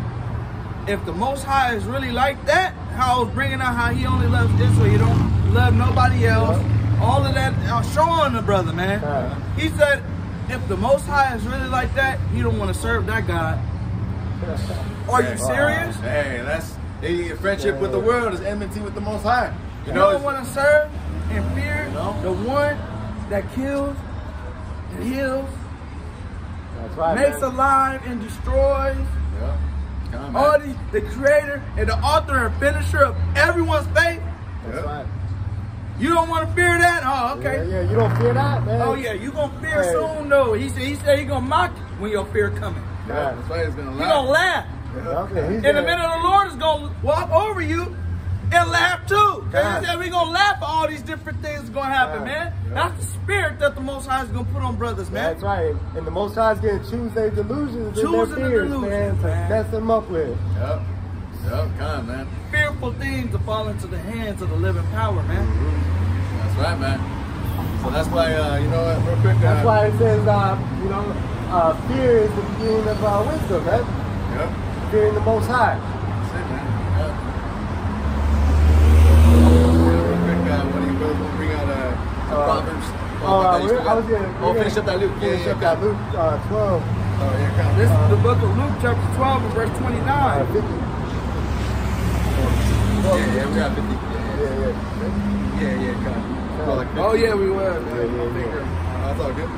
if the Most High is really like that, how I was bringing out how He only loves this Israel, He don't love nobody else. all of that, uh, showing the brother, man. Right. He said, if the Most High is really like that, you don't want to serve that God. Are you serious? Hey, that's hey, friendship with the world is enmity with the Most High. You know, don't want to serve and fear the one that kills and heals, That's right. makes man. alive and destroys. yeah. On. All these, the creator and the author and finisher of everyone's faith. That's Yeah. right. You don't want to fear that? Oh, okay. Yeah, yeah, you don't fear that, man. Oh yeah, you gonna fear Hey. soon though. He said he said he gonna mock you when your fear coming. Yeah, that's right. It's gonna He lie. gonna laugh. Okay, he's And the gonna- minute the Lord is gonna walk over you and laugh too. Cause God. he said we gonna laugh at all these different things that's gonna happen, God. man. That's the spirit that the Most High is gonna put on brothers, man. That's right. And the Most High is going to choose their delusions and their Choosing the fears, delusions, man, to man. mess them up with. Yep. Yep. Come on, man. Fearful things to fall into the hands of the living power, man. That's right, man. So that's why, uh, you know what, real quick. That's uh, why it says, uh, you know, uh, fear is the beginning of uh, wisdom, man. Yep. Fearing the Most High. That's it, man. Real quick, uh, what do you to bring out? Uh, Uh, Proverbs. Oh, I uh, we're, I was gonna, Oh, finish up that Luke. Yeah, Finish yeah, up that Luke uh, 12. Oh. This is the book of Luke, chapter 12, and verse Uh, 29. 50. Yeah, yeah, we got 50. Yeah, Yeah, yeah. yeah, yeah. Like Oh yeah, we were. Yeah, yeah, yeah. That's all good.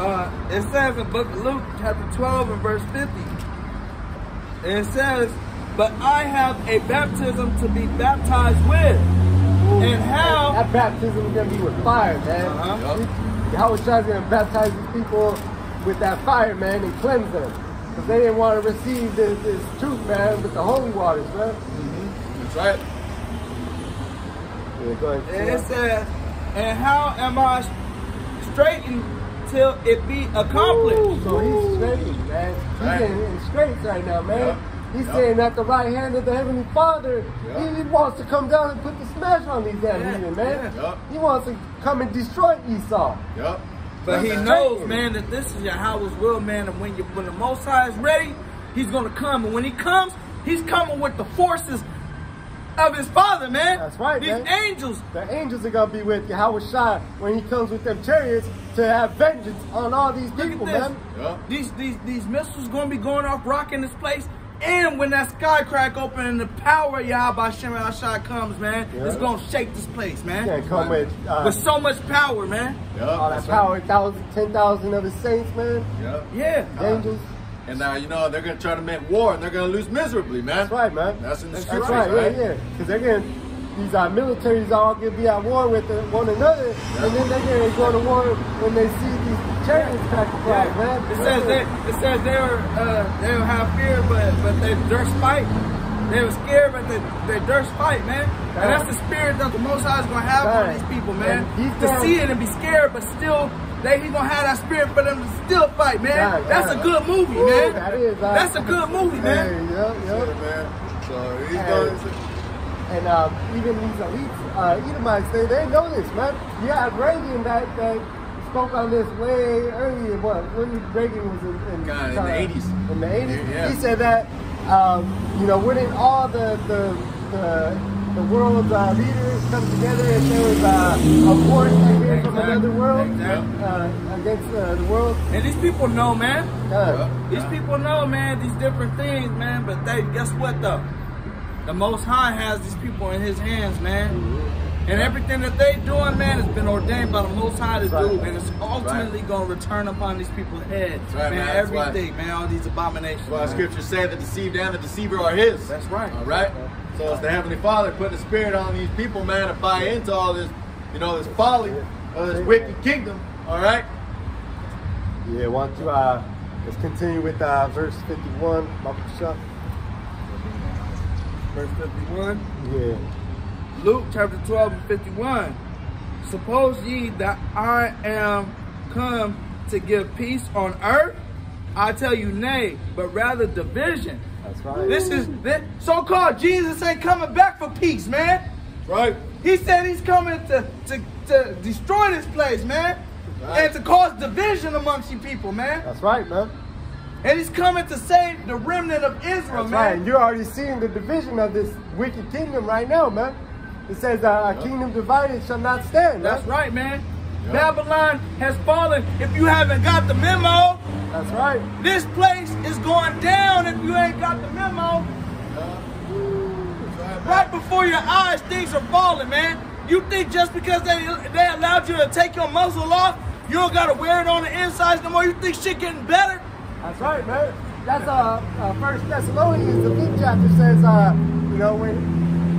Uh, it says in book of Luke, chapter 12, and verse 50. And it says, But I have a baptism to be baptized with. And how That baptism is going to be with fire, man. Uh-huh. He- Yahweh going to baptize these people with that fire, man, and cleanse them. Because they didn't want to receive this, this truth, man, with the holy waters, man. That's right. Yeah, go ahead. And it says, and how am I straightened till it be accomplished? So he's straight, man. He's Right. in, in straits right now, man. Yeah. He's Yeah. saying at the right hand of the Heavenly Father, Yeah. he wants to come down and put the smash on these damn Yeah, heathen, man. yeah. He wants to come and destroy Esau. Yep. But he knows, man, that this is Yahweh's will, man, and when you when the Most High is ready, he's gonna come. And when he comes, he's coming with the forces of his Father, man. That's right, These man. angels. The angels are gonna be with you. Yahweh Shai when he comes with them chariots to have vengeance on all these Look people, at this. man. Yep. These these these missiles gonna be going off, rocking this place. And when that sky crack open and the power of Yahweh Shem Shai comes, man, Yeah. it's gonna shake this place, man. Can't come with uh, With so much power, man. Yep. all that that's power, thousand, ten thousand of his saints, man. Right. Yep. Yeah. Angels. And now, you know, they're going to try to make war and they're going to lose miserably, man. That's right, man. That's in the That's That's scriptures, right, right? yeah, yeah. Because they're going to, these uh, militaries are all going to be at war with one another, and then they're going to go to war when they see these chariots crack the flag, man. It says they it says they were uh, they don't have fear, but but they durst fight. They were scared, but they they durst fight, man. And that's the spirit that the Most High is gonna have on Right. these people, man. And he's To gonna- see it and be scared, but still. They, he gonna have that spirit for them to still fight, man. Right, That's right. a good movie, Ooh, man. that is, uh, That's a good movie, Hey, man. yep, Yeah, yep. man. So he's Hey. going And um, even these elites, uh, Edomites, they, they know this, man. Yeah, had Reagan that, that spoke on this way earlier, what, when Reagan was in, in, God, in the 80s. In the 80s. Yeah. He said that, um, you know, wouldn't all the, the, the, the world's uh, leaders come together if there was uh, a force that came from another world exactly. uh, against uh, the world? And these people know, man. Uh, These people know, man, these different things, man. But they, guess what, though? The Most High has these people in His hands, man. And everything that they doing, man, has been ordained by the Most High to That's do, and it's ultimately going to return upon these people's heads, right, man. man. That's why- Everything, man. All these abominations. Well, man. scriptures say the deceived and the deceiver are his. That's right. All right. So it's the Heavenly Father putting the Spirit on these people, man, to buy into all this, you know, this folly of this wicked kingdom. All right. yeah, want to, uh, let's continue with uh, verse 51. Baba Shah. Verse 51. Yeah. Luke chapter 12 and 51. Suppose ye that I am come to give peace on earth? I tell you nay, but rather division. That's right. This is this so-called Jesus ain't coming back for peace, man. Right. He said he's coming to, to, to destroy this place, man. Right. And to cause division amongst you people, man. That's right, man. And he's coming to save the remnant of Israel, That's right. man. And you're already seeing the division of this wicked kingdom right now, man. it says uh, a kingdom divided shall not stand. That's right? right, man. Babylon has fallen. If you haven't got the memo, That's right. this place is going down if you ain't got the memo. Right before your eyes, things are falling, man. You think just because they they allowed you to take your muzzle off, you don't gotta wear it on the insides no more. You think shit getting better? That's right, man. That's uh, uh First Thessalonians, the fifth chapter says, uh, you know, when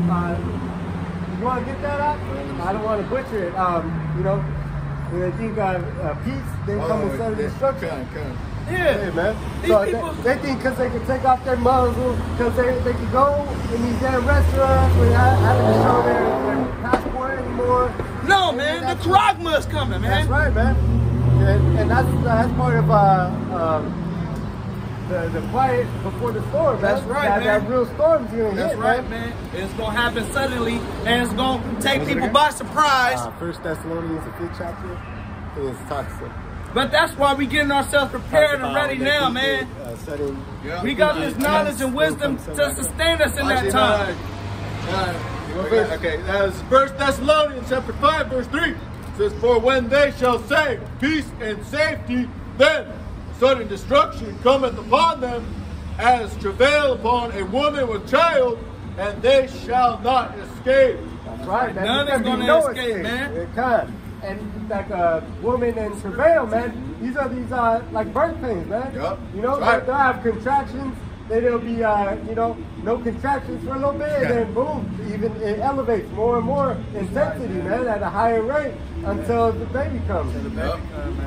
uh, you want to get that out. I don't want to butcher it. Um, you know, they think uh, uh, peace, they come instead of destruction. Come, come. Yeah. Hey, man. These So people- they, they think because they can take off their muzzle, because they, they can go in these damn restaurants without having to show their, their passport anymore. No, man, the Kragma is coming, man. That's right, man. And, and that's that's part of uh, um, the the quiet before the storm. man. That's right, that, man. That real storm's gonna That's hit, right, man. It's gonna happen suddenly, and it's gonna take people by surprise. Uh, First Thessalonians, the fifth chapter, it talks. But that's why we're getting ourselves prepared and ready now, man. Uh, setting, Yeah. We got this knowledge and wisdom to sustain us in that time. uh, okay, okay, that's First Thessalonians chapter five, verse three. It says, "For when they shall say peace and safety, then sudden destruction cometh upon them, as travail upon a woman with child, and they shall not escape." That's right, man. None There is can be gonna escape, man. It can. And like a woman in travail, man. These are these uh like birth pains, man. Yup. You know, right. they, they'll have contractions. Then there'll be uh you know no contractions for a little bit, and then boom, even it elevates more and more intensity, man, at a higher rate until the baby comes. Yup.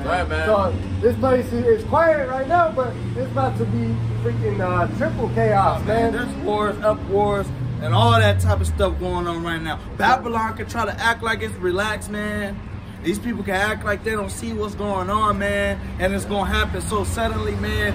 Right, man. So this place is, is quiet right now, but it's about to be freaking uh, triple chaos, Man, man. there's wars, up wars, and all that type of stuff going on right now. Babylon can try to act like it's relaxed, man. These people can act like they don't see what's going on, man, and it's gonna happen so suddenly, man.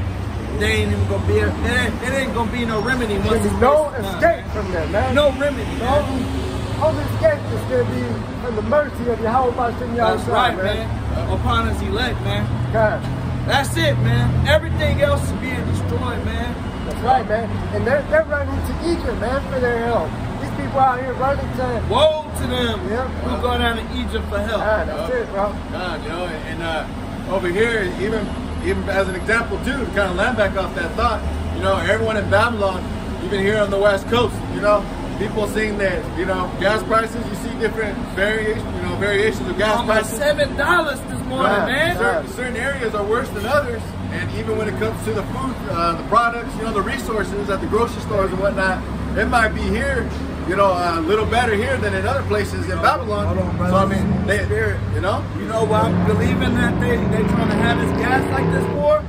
They ain't even gonna be. It ain't, it ain't gonna be no remedy once There's no escape man. from them, man. No remedy. Man. only, escape is to be from the mercy of Yahweh Bashem That's Yahushua, right, man. Upon his elect, man. God. That's it, man. Everything else is being destroyed, man. That's right, man. And they're, they're running to Egypt, man, for their help. These people out here running to... Woe to them Yep. who go down to Egypt for help. God, that's it, bro. God, you know, and uh, over here, even even as an example too, to kind of land back off that thought, you know, everyone in Babylon, even here on the West Coast, you know, people seeing that, you know, gas prices, you see different variations, you know, variations of gas Almost prices. seven dollars this morning, Right. man. Certain, certain areas are worse than others, and even when it comes to the food, uh, the products, you know, the resources at the grocery stores and whatnot, it might be here, you know, a little better here than in other places in Babylon. Hold on, brother. so I mean, they, Spirit. you know, You know why I'm believing that they they trying to have this gas like this for?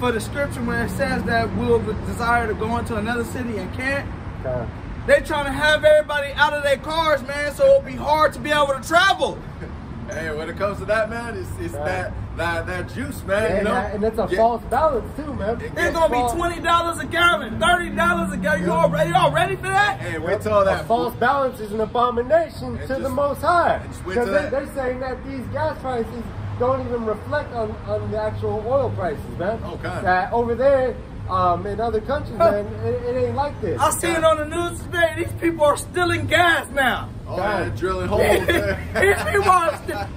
For the scripture where it says that we'll desire to go into another city and can't. God. They trying to have everybody out of their cars, man, so it'll be hard to be able to travel. Hey, when it comes to that, man, it's, it's Right. that that that juice, man. And, you know, that- and it's a Yeah. false balance, too, man. It's gonna be twenty dollars a gallon, thirty dollars a gallon. You all ready? Y'all ready for that? Hey, wait till that. A that false balance is an abomination And to just- the Most High. and just wait Because they, they're saying that these gas prices don't even reflect on, on the actual oil prices, man. Okay. That over there, um, in other countries, man, it, it ain't like this. I see it on the news today. These people are stealing gas now. Oh, yeah, drilling holes. man. These people are still.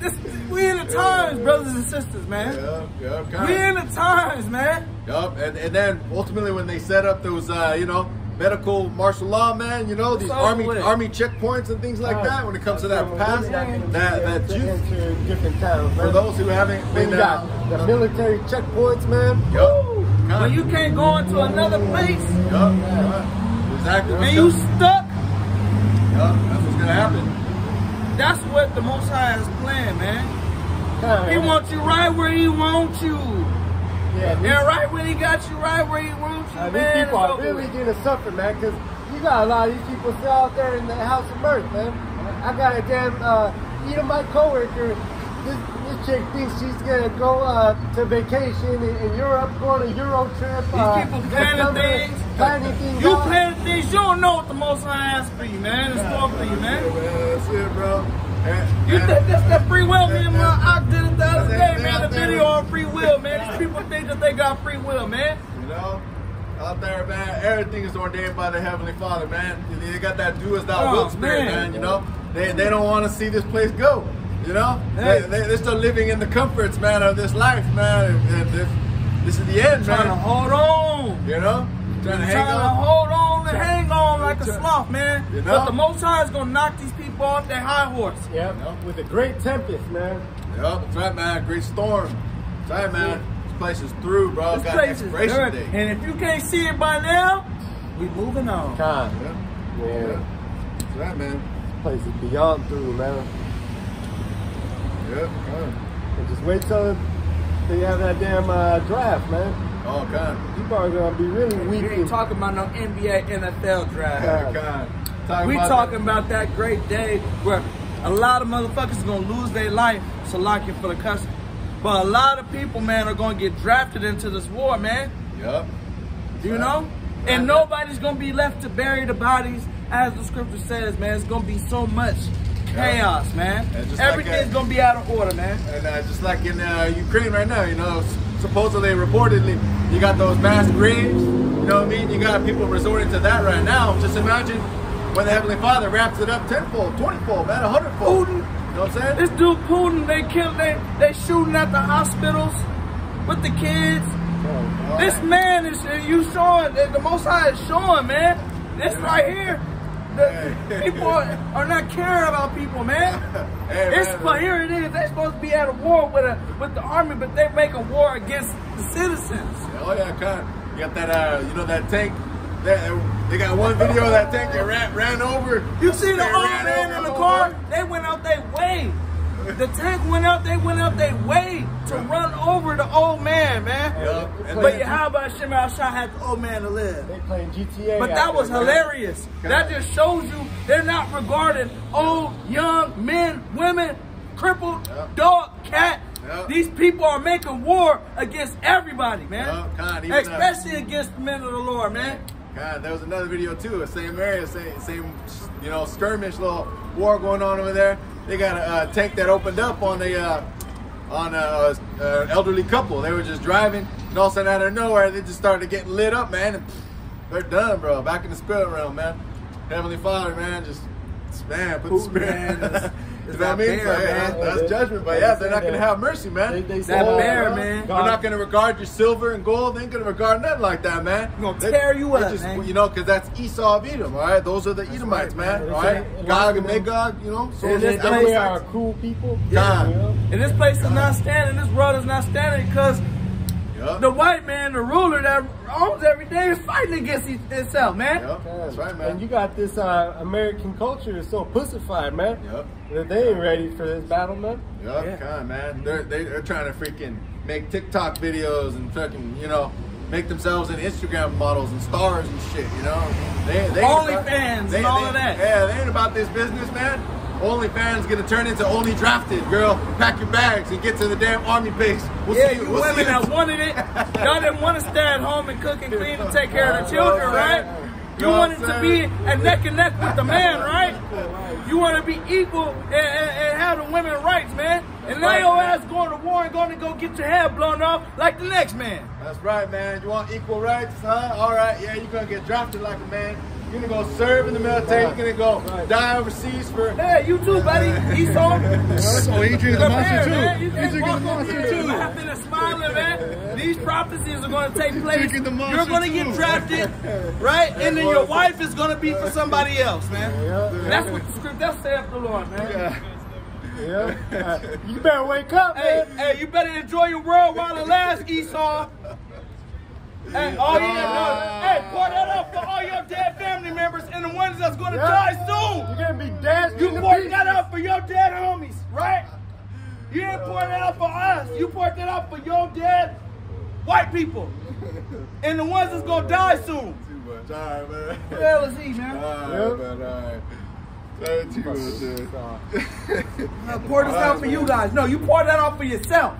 this- We in the times, brothers and sisters, man. Yup, yup, We kinda. in the times, man. Yup, and, and then ultimately when they set up those, uh, you know, medical martial law, man, you know, these over army with. army checkpoints and things like that. When it comes to that We're pass, really not gonna that be that to juice. different towns. For those who haven't been you got uh, the military checkpoints, man. Yup, When kinda. you can't go into another place, Yup, yup. Exactly. and you stuck, Yup, that's what's gonna happen. that's what the Most High has planned, man. Kinda, He wants you right where He wants you. yeah, And right when He got you right where He wants you, Uh, these people are really gonna suffer, man, because you got a lot of these people still out there in the house of mirth, man. I got a damn uh, Edomite coworker. This, this chick thinks she's gonna go uh, to vacation in, in Europe, go on a Euro trip. These uh, people planning things. planning things. You out. planning things, you don't know what the Most High has for you, man. It's for for you, man. That's it, bro. And, You and- think that's that free will? Me and my I did it the other day, man. The out there- video on free will, man. These people think that they got free will, man. you know, out there, man. Everything is ordained by the Heavenly Father, man. They got that do as thou Oh, wilt spirit, man. man. You know, they they don't want to see this place go. You know, Hey. they, they, they're still living in the comforts, man, of this life, man. And, and this, this is the end, Trying to man. hold on. You know, trying to hang Trying to hold on and hang on like a sloth, man. You But the Most High is gonna knock these people off their high horse. Yep. With a great tempest, man. Yep, that's right, man. Great storm. That's right, man. This place is through, bro. This got place is good. And if you can't see it by now, we moving on. Con. Yeah, Yeah. yeah. That's right, man. This place is beyond through, man. Yep, kind. And just wait till they have that damn uh, draft, man. Oh, kind. You probably gonna be really weak. We weak. ain't talking about no NBA, NFL draft. Yeah, kind. Talking We about talking about that great day where a lot of motherfuckers are gonna lose their life, so lock it for the customer. But a lot of people, man, are gonna get drafted into this war, man. Yep. You know? And nobody's gonna be left to bury the bodies, as the scripture says, man. It's gonna be so much chaos, man. Just like Everything's gonna be out of order, man. And uh, just like in uh, Ukraine right now, you know, supposedly, reportedly, you got those mass graves. You know what I mean? You got people resorting to that right now. Just imagine when the Heavenly Father wraps it up tenfold, twentyfold, man, a hundredfold. Putin. You know what I'm saying? This dude Putin, they killed, they, they shooting at the hospitals with the kids. Oh, This man is you showing the Most High is showing, man. This right here, the people are, not caring about people, man. Hey, It's man. but here it is. They're supposed to be at a war with a with the army, but they make a war against the citizens. Oh yeah, kind. You got that, uh, you know, that tank. That, they got one video of that tank that ran, ran over. You see the old man in the car? They went out their way. The tank went out. They went out they way to run over the old man, man. And But yeah, how about Shimon Shah had the old man to live? They playing GTA. But that was hilarious. That just shows you they're not regarding old, young, men, women, crippled, Yep. dog, cat. Yep. These people are making war against everybody, man. Yep, God, Especially against the men of the Lord, man. God, there was another video too. Same area, same, same, you know, skirmish, little war going on over there. They got a uh, tank that opened up on the uh, on a, uh elderly couple. They were just driving, and all of a sudden, out of nowhere, they just started getting lit up, man. And they're done, bro. Back in the spirit realm, man. Heavenly Father, man, just man, put the Ooh, spirit. man, is- you is know what I that mean? bear, So, yeah, man. that's They- judgment, but yeah, they're not gonna have mercy, man. They, they That say, bear, man. They're not gonna regard your silver and gold. They ain't gonna regard nothing like that, man. They're gonna They- tear you they up, man. You know, because that's Esau of Edom, all right? Those are the Edomites, right, man, man. all They right? say- Gog and Magog, you know? So And They, this they place- are cool people. Yeah. And this place is not standing, this world is not standing because Yup. the white man, the ruler that owns everything, is fighting against his- itself, man. Yup. That's right, man. And you got this uh, American culture is so pussified, man. Yup. That they ain't ready for this battle, man. Yup, Yeah. come on, man. They're, they- they're trying to freaking make TikTok videos and fucking, you know, make themselves in Instagram models and stars and shit, you know? They, they ain't about- OnlyFans they- and all they- of that. Yeah, they ain't about this business, man. OnlyFans gonna turn into only drafted, girl. Pack your bags and get to the damn army base. We'll Yeah, see you we'll women that wanted it. Y'all didn't want to stay at home and cook and clean and take care of the children, right? You wanted to be at neck and neck with the man, right? You want to be equal and, and, and have the women rights, man. And now Right, your ass going to war and going to go get your head blown off like the next man. That's right, man. You want equal rights, huh? All right, yeah, you're gonna get drafted like a man. You're gonna go serve in the military. You're gonna go Right. die overseas for. Hey, you too, buddy. Esau. So Adrian's The a monster man, too. man. You can't Adrian's a walk over monster here too. laughing and smiling, man. These prophecies are going to take place. the You're going to too. get drafted, right? And then your wife is going to be for somebody else, man. That's what the script, that's saith the Lord, man. Yeah. Uh, you better wake up, Hey, man. hey, you better enjoy your world while it lasts, Esau. Hey, oh yeah, no. hey, pour that up for all your dead family members and the ones that's gonna Yeah. die soon. You're gonna be dashed You in the poured pieces. that out for your dead homies, right? You didn't pour that out for us. You poured that out for your dead white people. And the ones that's gonna die soon. Too much. All right, man. What the hell is he, man? All right, Yep. man. All right. Say too much, dude. I this out for you guys. No, you poured that out for yourself.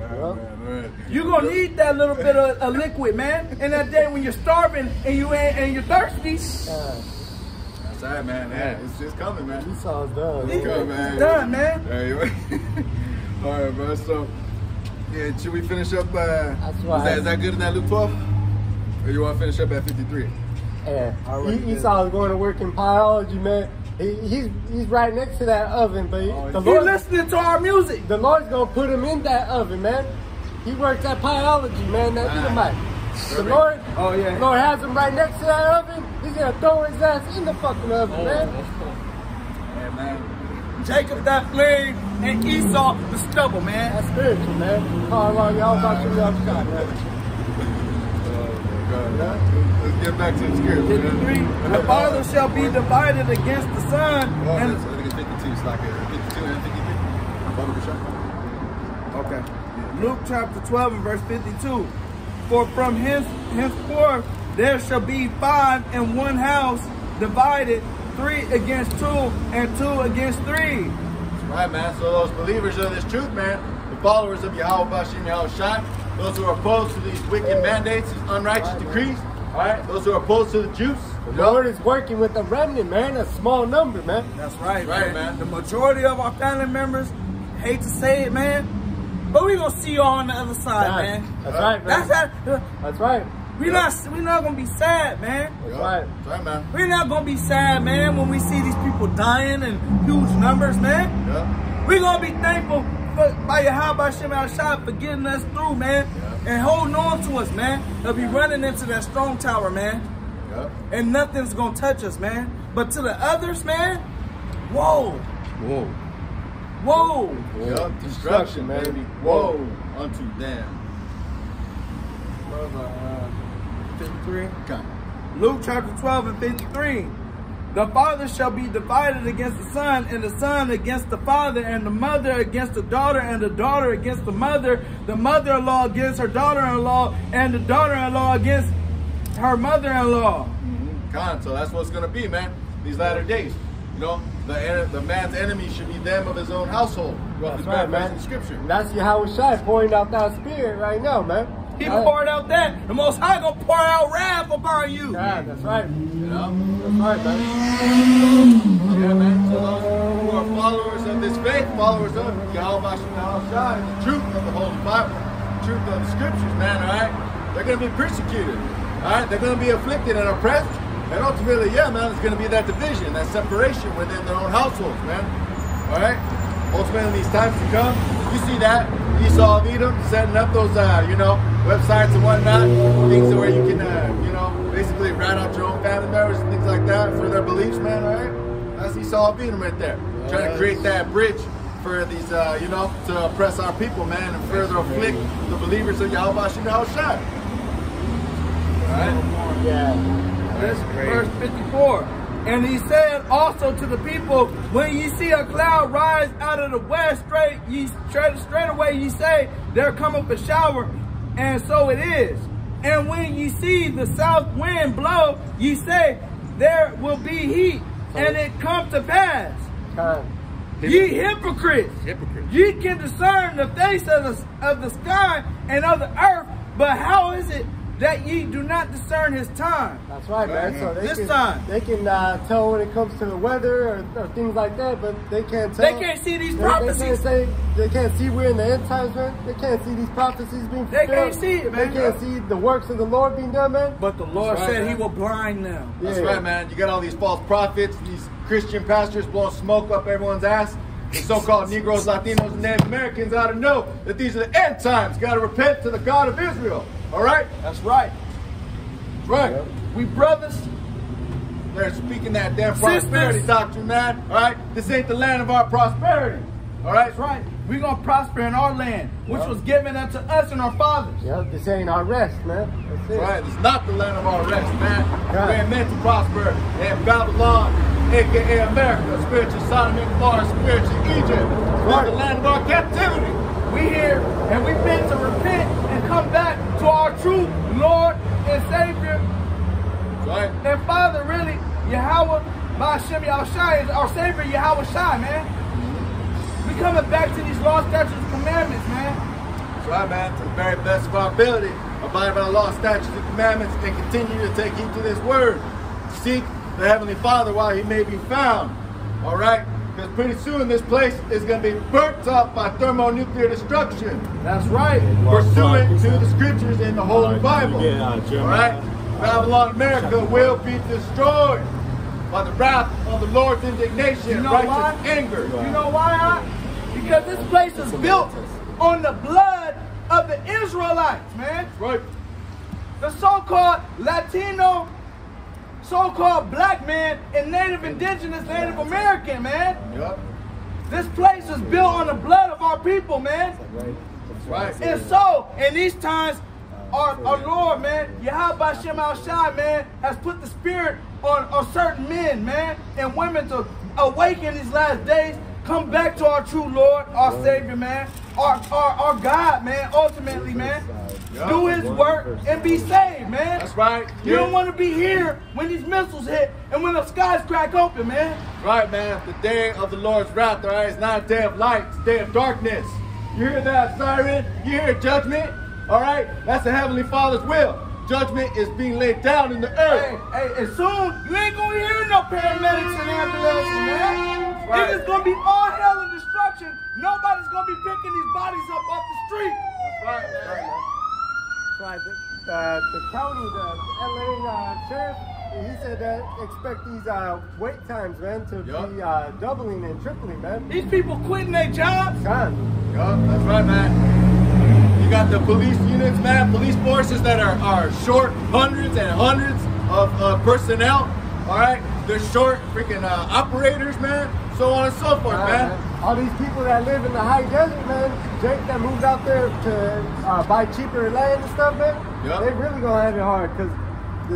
All right, man. All right. You're gonna need that little bit of a liquid, man. In that day when you're starving and you ain't, and you're thirsty, Uh, That's all right, man. Yeah, it's just coming, man. Esau's done. It's coming, man. it's done, man. Hey, all right, bro. So, yeah, should we finish up? Uh, That's is, that, is that good in that Luke 12? Or you want to finish up at 53? Yeah, Already he, did. Esau's going to work in biology, man. He, he's he's right next to that oven, but he, oh, the He Lord listening to our music. the Lord's gonna put him in that oven, man. He works at biology, man. That Edomite. The ah. Lord, Oh yeah. Lord has him right next to that oven. He's gonna throw his ass in the fucking oven, oh, man. Yeah, man. Jacob that flame and Esau the stubble, man. That's spiritual, man. Call on y'all about you y'all man. Let's get back to the script. 53. The father shall be divided against the son. Oh, and that's- I think it's 52. It's like a 52 and 53. Baba Bashar. Okay. Luke chapter 12 and verse 52. For from hence, henceforth there shall be five in one house divided, three against two and two against three. Right, man. So those believers of this truth, man, the followers of Yahweh Bashim Yahweh Shai, those who are opposed to these wicked mandates, these unrighteous decrees, all right, those who are opposed to the Jews, The Lord is working with a remnant, man. A small number, man. That's right, Right, man. man. The majority of our family members, hate to say it, man, but we gonna see you all on the other side, man. That's right, man. That's that. That's right. We not we not gonna be sad, man. That's right. That's right, man. We're not gonna be sad, man, when we see these people dying in huge numbers, man. Yeah. We're gonna be thankful for, by Yahweh Shem Al Shai for getting us through, man, and holding on to us, man. They'll be running into that strong tower, man, Yeah. and nothing's gonna touch us, man. But to the others, man, whoa, Whoa. whoa. Yeah. Destruction, man. Whoa. Woe unto them. uh, 53. Okay. Luke chapter 12 and 53. The father shall be divided against the son, and the son against the father, and the mother against the daughter, and the daughter against the mother, the mother-in-law against her daughter-in-law, and the daughter-in-law against her mother-in-law. Mm-hmm. Con, so that's what's gonna be, man. These latter days, you know, the the man's enemy should be them of his own household. That's Roughly right, paraphrasing man. Scripture. That's Yahweh Shai pouring out that spirit right now, man. He Yeah. poured out that. The Most High gonna pour out wrath upon you. Yeah, that's right. You know. That's right, man. Yeah, man. So those who are followers of this faith, followers of Yahweh Shai, the truth of the Holy Bible, the truth of the Scriptures, man. All right, they're gonna be persecuted. All right, they're gonna be afflicted and oppressed, and ultimately, yeah, man, it's gonna be that division, that separation within their own households, man. All right. Ultimately, these times to come, you see that Esau of Edom setting up those, uh, you know, websites and whatnot, things where you can, uh, you know, basically rat out your own family members and things like that for their beliefs, man. All right. That's Esau of Edom right there, trying to create that bridge for these, uh, you know, to oppress our people, man, and further afflict the believers of Yahweh Shai. All right. Yeah. This verse 54. And he said also to the people, when ye see a cloud rise out of the west, straight ye straight, straight away ye say, there cometh a shower, and so it is. And when ye see the south wind blow, ye say, there will be heat, and it come to pass. Ye hypocrites! Hypocrites. Ye can discern the face of the, of the sky and of the earth, but how is it that ye do not discern his time? That's right, man. So they This can, time. they can uh, tell when it comes to the weather or, or things like that, but they can't tell. They can't see these They, they can't prophecies. say they can't see we're in the end times, man. They can't see these prophecies being fulfilled. They can't see it, man. They can't see the works of the Lord being done, man. But the Lord right, said he will blind them. That's Yeah. right, man. You got all these false prophets, these Christian pastors blowing smoke up everyone's ass. The so-called Negroes, Latinos, and Native Americans ought to know that these are the end times. Got to repent to the God of Israel. All right? That's right. That's right. We brothers, They're speaking that damn Sisters. prosperity doctrine, man. All right? This ain't the land of our prosperity. All right? that's right. We're going to prosper in our land, which was given unto us and our fathers. Yeah, this ain't our rest, man. That's it. That's right. It's not the land of our rest, man. Right. We ain't meant to prosper in Babylon, aka America, spiritual Sodom and Gomorrah, spiritual Egypt. Right. the land of our captivity. We here and we've been to repent and come back to our true Lord and Savior That's right. and Father, really, Yahweh, Ba'ashem Yahushai is our Savior, Yahweh Shai, man. We coming back to these law, statutes, and commandments, man. That's right, man. To the very best of our ability, abide by the law, statutes, and commandments, and continue to take heed to this word. Seek the Heavenly Father while he may be found. All right? Because pretty soon this place is going to be burnt up by thermonuclear destruction. That's right. Pursuant to the scriptures in the Holy Bible. yeah, All Jeremiah. right? Babylon, America will be destroyed by the wrath of the Lord's indignation You know righteous why? anger. You know why? Huh? Because this place is built on the blood of the Israelites, man. Right. The so-called Latino, so-called black man, and Native Indigenous, Native American, man. Yep. This place is built on the blood of our people, man. Right. That's right. And so, in these times, our, our Lord, man, Yahweh Shem Al Shai, man, has put the spirit on, on certain men, man, and women to awaken these last days, come back to our true Lord, our Savior, man, our, our, our God, man, ultimately, man. Do his work and be saved, man. That's right. You don't want to be here when these missiles hit and when the skies crack open, man. Right, man. The day of the Lord's wrath, all right? It's not a day of light, it's a day of darkness. You hear that, siren? You hear judgment? All right? That's the Heavenly Father's will. Judgment is being laid down in the earth. hey, and soon you ain't gonna hear no paramedics and ambulances, man. Right. It's gonna be all hell and destruction. Nobody's gonna be picking these bodies up off the street. Right, man. Right. The, uh, the county, the LA uh, sheriff, he said that expect these uh, wait times, man, to Yup. be uh, doubling and tripling, man. These people quitting their jobs. Time. Yup, that's right, man. You got the police units, man, police forces that are, are short hundreds and hundreds of uh, personnel. All right? They're short freaking uh, operators, man. So on and so forth, Uh, man. All these people that live in the high desert, man, Jake that moved out there to uh, buy cheaper land and stuff, man, Yup. they really gonna have it hard because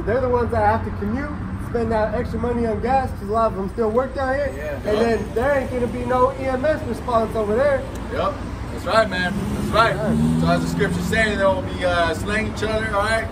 they're the ones that have to commute, spend that extra money on gas because a lot of them still work down here, Yeah. and Yup. then there ain't gonna be no EMS response over there. Yep, that's right, man. That's right. So as the scriptures say, they will be uh, slaying each other, all right?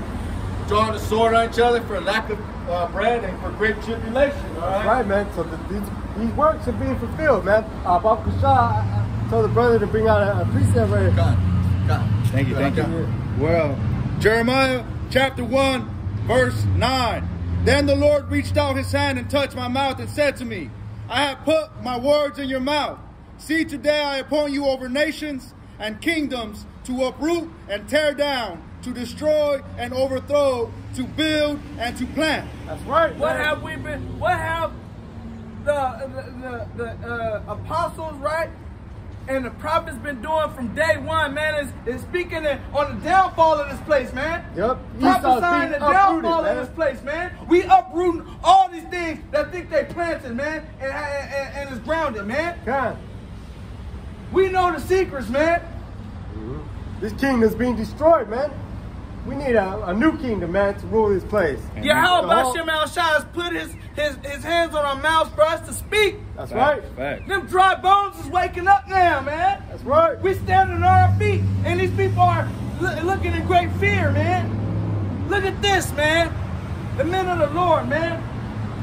Drawing the sword on each other for lack of uh, bread and for great tribulation, all right? Right, man. So the, these, these works are being fulfilled, man. Uh, Bob Kashah uh, told the brother to bring out a, a precept right here. God, God. Thank you, Good, thank you. okay. Well, Jeremiah chapter 1, verse 9. Then the Lord reached out his hand and touched my mouth and said to me, I have put my words in your mouth. See, today I appoint you over nations and kingdoms to uproot and tear down, to destroy and overthrow, to build and to plant. That's right. What man. have we been? What have the the the, the uh, apostles, right, and the prophets been doing from day one, man? Is is speaking it on the downfall of this place, man. Yep. Prophesying the downfall uprooted, of man. this place, man. We uprooting all these things that think they planted, man, and and, and, and it's grounded, man. God, We know the secrets, man. Mm-hmm. this kingdom's being destroyed, man. We need a, a new kingdom, man, to rule this place. Yeah, how about whole- Shem Al Shai has put his, his his hands on our mouths for us to speak? That's right. Facts. Them dry bones is waking up now, man. That's right. We standing on our feet, and these people are loo- looking in great fear, man. Look at this, man. The men of the Lord, man.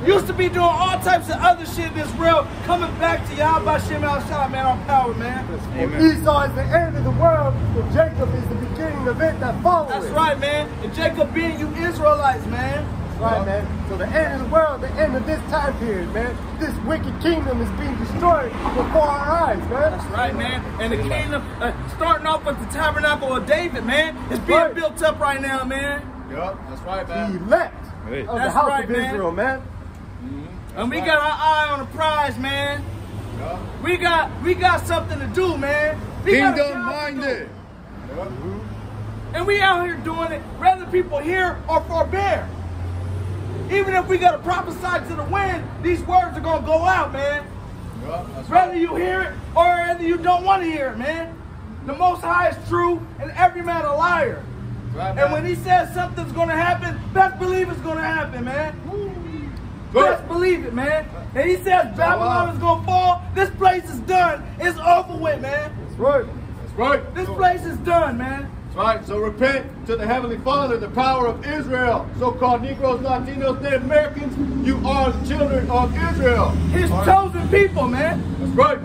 Used to be doing all types of other shit in this world, coming back to Yahweh Shem Al Shai, man, on power, man. If Esau is the end of the world, and Jacob is the beginning of it that follows. That's right, man. And Jacob being you Israelites, man. That's right, man. So the end of the world, the end of this time period, man. This wicked kingdom is being destroyed before our eyes, man. That's right, man. And the kingdom, uh, starting off with the tabernacle of David, man, is being right. built up right now, man. Yep, that's right, The man. elect Hey. of the That's house right, of man. Israel, man. And we got our eye on the prize, man. Yep, We got we got something to do, man. We Kingdom minded. yep. And we out here doing it, whether people hear or forbear. Even if we gotta prophesy to the wind, these words are gonna go out, man. That's Whether right. you hear it or whether you don't want to hear it, man. The Most High is true and every man a liar. Right, And man. when he says something's gonna happen, best believe it's gonna happen, man. Good. Best believe it, man. And he says Babylon is gonna fall. This place is done. It's over with, man. That's right. That's right. This So- place is done, man. That's right. So repent to the Heavenly Father, the power of Israel. So-called Negroes, Latinos, Native Americans, you are the children of Israel. His right. chosen people, man. That's right.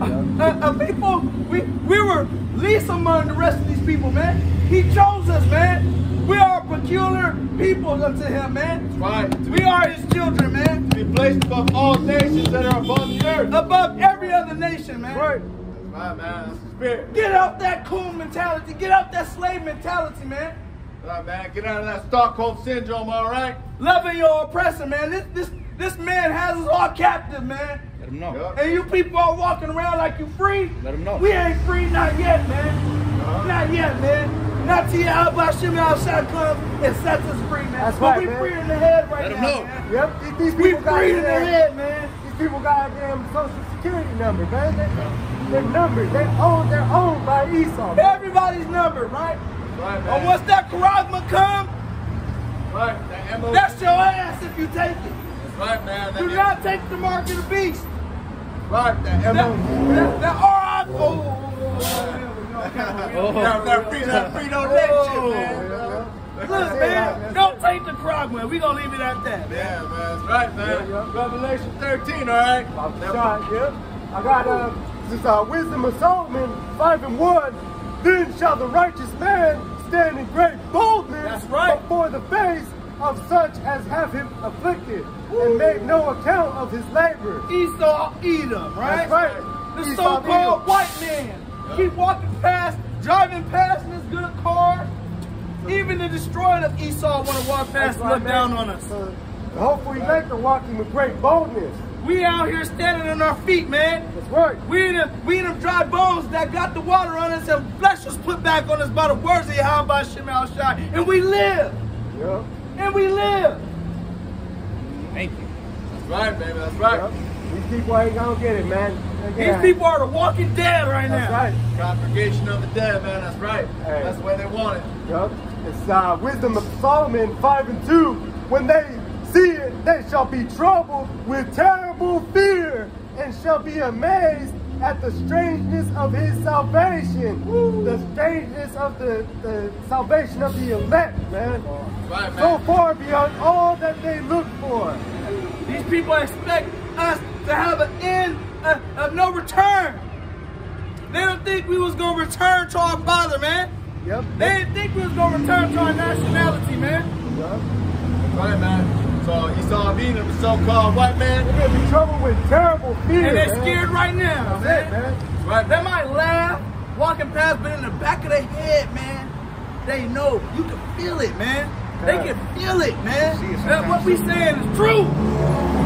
Uh, uh, people, we we were least among the rest of these people, man. He chose us, man. We are a peculiar people unto him, man. Right. We are his children, man. To be placed above all nations that are above the earth. Above every other nation, man. Right. That's right, man. That's the spirit. Get out that coon mentality. Get out that slave mentality, man. Right, man. Get out of that Stockholm syndrome, all right? Loving your oppressor, man. This this this man has us all captive, man. Let him know. Yup. And you people are walking around like you free. Let him know. We ain't free, not yet, man. Not yet, man. Not till Alba Shimmy outside comes and sets us free, man. That's but right, we man. free in the head right Let 'em now, know. man. Yep. These, these We people got free in the their- head, man. These people got a damn social security number, man. They, they're numbered. They own. They're owned by Esau. man. Everybody's number, right? Right, man. And once that charisma come, Right. That that's your ass if you take it. Right, man. That Do not take the mark of the beast. Right. That That, MO. that, that R.I. Oh, oh, oh, oh, That, that free, that free donation, man. Look, man, don't take the crowd, man. We gonna leave it at that, man. Yeah, man. That's right, man. Revelation 13, all right? I'm That- shot, yep. I got uh, this uh, wisdom of Solomon, five and one. Then shall the righteous man stand in great boldness right. before the face of such as have him afflicted, and make no account of his labor. Esau Edom, right? That's right. The so-called white man. Keep walking past, driving past in his good car. Even the destroyer of Esau want to walk past and right, look man. down on us. Uh, hopefully, elect are walking with great boldness. We out here standing on our feet, man. That's right. We in them, we in them dry bones that got the water on us and flesh was put back on us by the words of Yahweh Shemal Shai. And we live. Yep. And we live. Thank you. That's right, baby. That's right. Yep. These people ain't gonna get it, man. They These get people are the walking dead right That's now. That's right. Congregation of the dead, man. That's right. Hey. That's the way they want it. Yep. It's uh, wisdom of Solomon 5 and 2. When they see it, they shall be troubled with terrible fear and shall be amazed at the strangeness of his salvation. The strangeness of the, the salvation of the elect, man. Right, So far beyond all that they look for. These people expect us to have an end of, of no return. They don't think we was gonna return to our father, man. Yep. They didn't think we was gonna return to our nationality, man. Yep. That's right, man. So Esau Edom, the so-called white man. They're gonna be troubled with terrible fear. And they're man. scared right now, That's it, man. man. Right, They might laugh walking past, but in the back of their head, man, they know you can feel it, man. They can feel it, man. That what we saying is true.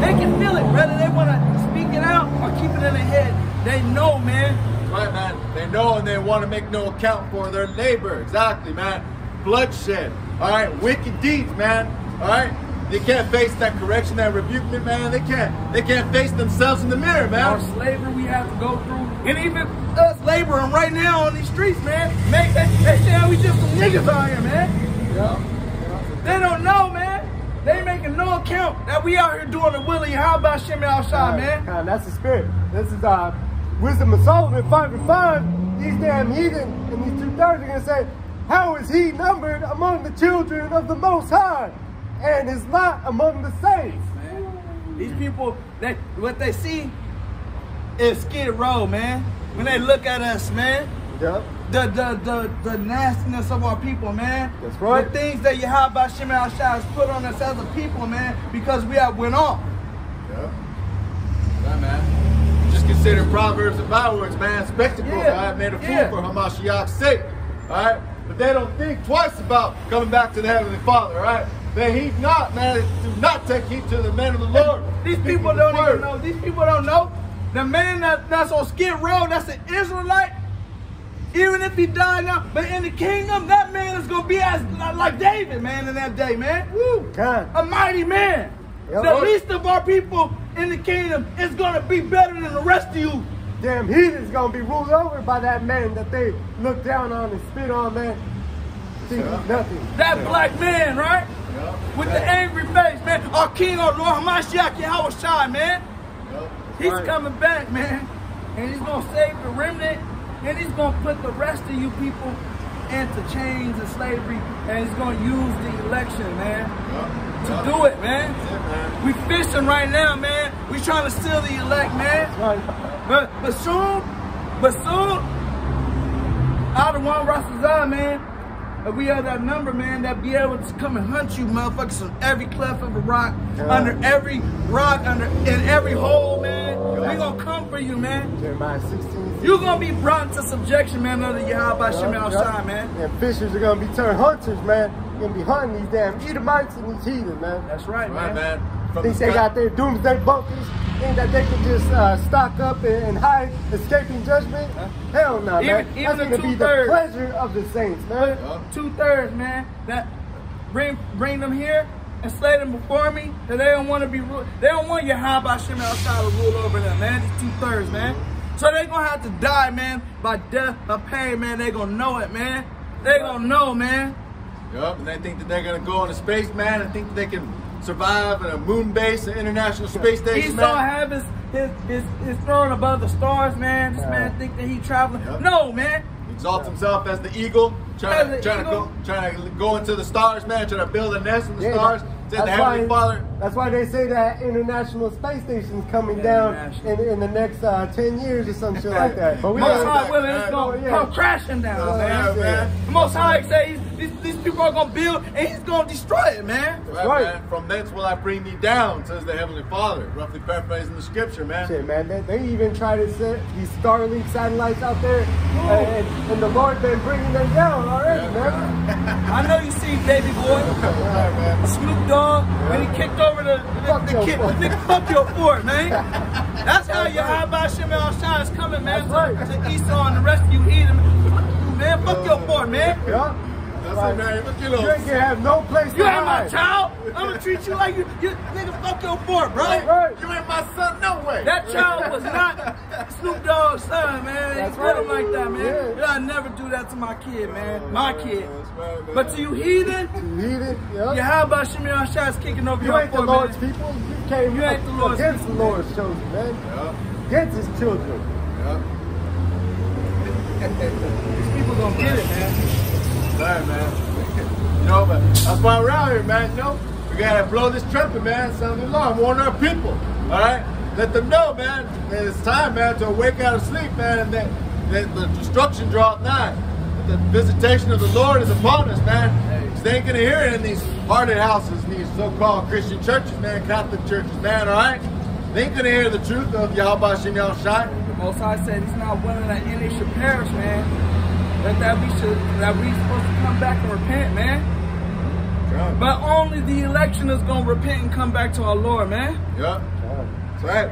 They can feel it, whether they want to speak it out or keep it in their head. They know, man. Right, man. They know and they want to make no account for their labor. Exactly, man. Bloodshed. All right. Wicked deeds, man. All right. They can't face that correction, that rebuke, man. They can't. They can't face themselves in the mirror, man. Our man. slavery we have to go through, and even us laboring right now on these streets, man. Make they, they say we just some niggas out here, man. Yeah. They don't know, man. They making no account that we out here doing the Willie. How about Shimmy outside, man? Uh, that's the spirit. This is uh, wisdom of Solomon five and five. These damn heathen and these two thirds are gonna say, "How is he numbered among the children of the Most High, and is not among the saints?" These people, they what they see is Skid Row, man. When they look at us, man, Yep. the the the, the nastiness of our people, man. That's right. The things that you Yahweh Shimmy Shai has put on us as a people, man, because we have went off. Yeah. Right, man. Just consider proverbs and bywords, man. Spectacles. Yeah. Right, made a fool Yeah. for Hamashiach's sake. All right. But they don't think twice about coming back to the heavenly Father. All right. They heed not, man. Do not take heed to the man of the Lord. These people the don't word. even know. These people don't know. The man that, that's on Skid Row, that's an Israelite. Even if he died now, but in the kingdom, that man is gonna be as like David, man, in that day, man. Woo! God. A mighty man. Yep. The least of our people in the kingdom is gonna be better than the rest of you. Damn heathen's gonna be ruled over by that man that they look down on and spit on, man. Nothing. That black man, right? With the angry face, man. Our king, our Lord Hamashiach Yahweh Shai, man. He's coming back, man. And he's gonna save the remnant. And he's gonna put the rest of you people into chains and slavery. And he's gonna use the election, man, to do it, man. We fishing right now, man. We trying to steal the elect, man. But but soon, but soon, out of one Rastazan, man. And we are that number, man, that be able to come and hunt you, motherfuckers, on every cleft of a rock, Yeah. under every rock, under in every hole, man. We gonna come for you, man. Jeremiah 16. You gonna be brought into subjection, man, under Yahweh Shem Yup, El yup. Shai, man. And fishers are gonna be turned hunters, man. You're gonna be hunting these damn Edomites and these heathen, man. That's right, Right, man. man. From Think the they sky- got their doomsday bunkers? Think that they can just uh, stock up and, and hide escaping judgment? Hell no, Even- man. even That's gonna be the pleasure of the saints, man. Yup. Two thirds, man. That bring bring them here and slay them before me. That they don't want to be ruled. They don't want Yahweh Shem El Shai to rule over them, man. These two thirds, man. So they gonna have to die, man, by death, by pain, man. They gonna know it, man. They gonna know, man. Yup, and they think that they're gonna go into space, man, and think that they can survive in a moon base, an international space station, He's man. gonna have his his, his his throne above the stars, man. This Yeah. man think that he traveling. Yep. No, man. Exalt himself as the eagle, trying, As to, the trying to go, trying to go into the stars, man, trying to build a nest in the Yeah, stars. That's Heavenly why- Father. That's why they say that International Space Station's coming down in, in the next uh, 10 years or some shit like that. But we Most High willing, it's gonna Yeah. come crashing down, Yeah, man. Yeah, man. Most High say these, these people are gonna build and he's gonna destroy it, man. Right, right. man. From thence will I bring thee down, says the Heavenly Father. Roughly paraphrasing the scripture, man. Shit, man. They, they even try to set these Starlink satellites out there, uh, and, and the Lord been bringing them down already, man. I know you see Baby Boy, Right, man. Snoop Dogg, when he kicked over the, the, the kid, nigga, fuck your fort, man. That's how Yahweh Shem El Shai is coming, man, That's to, right. to Esau and the rest of you heathen. Man, fuck your fort, man. Yeah. That's Right. it, man. Look, you You ain't gonna have no place to hide. You ain't my child. I'm gonna treat you like you, you nigga, fuck your fort, bro. Right. You ain't my son, no way. That child was not Snoop Dogg's son, man. That's He him right. like that, man. Yeah. You gotta never do that to my kid, man. My kid. That's right, man. But to you heathen, You need it. Yeah. you how about Shimmy on shots kicking over your head? You your ain't the Lord's man? people. You came You ain't the Lord's against people, the Lord's chosen, man. Yeah, Against his children. yeah. These people gonna get it, man. Right, man. You know, but that's why we're out here, man. You know, we gotta blow this trumpet, man. Sound the alarm, warn our people. All right, let them know, man. That it's time, man, to awake out of sleep, man, and that, that the destruction draweth nigh. The visitation of the Lord is upon us, man. They ain't gonna hear it in these hearted houses, these so-called Christian churches, man, Catholic churches, man. All right, they ain't gonna hear the truth of Yahweh Shem Yahweh Shai. The Most High said He's not willing that any should perish, man. That that we should that we supposed to come back and repent, man. But only the election is gonna repent and come back to our Lord, man. Yeah. That's right.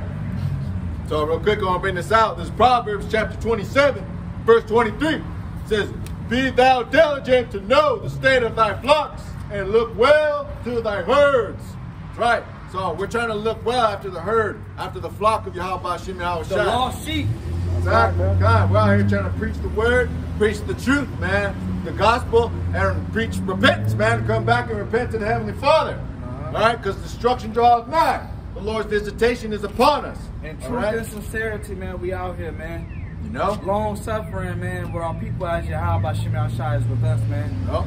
So real quick, I want to bring this out. This is Proverbs chapter 27, verse 23. It says, Be thou diligent to know the state of thy flocks, and look well to thy herds. That's right. So we're trying to look well after the herd, after the flock of Yahweh Shem Yahweh The lost sheep. Exactly. God, we're out here trying to preach the word, preach the truth, man, the gospel, and preach repentance, man. Come back and repent to the Heavenly Father. All right, because destruction draws nigh. The Lord's visitation is upon us. And truth right? and sincerity, man, we out here, man. You know? Long suffering, man, with our people as Yahweh Shema Shai is with us, man. You know?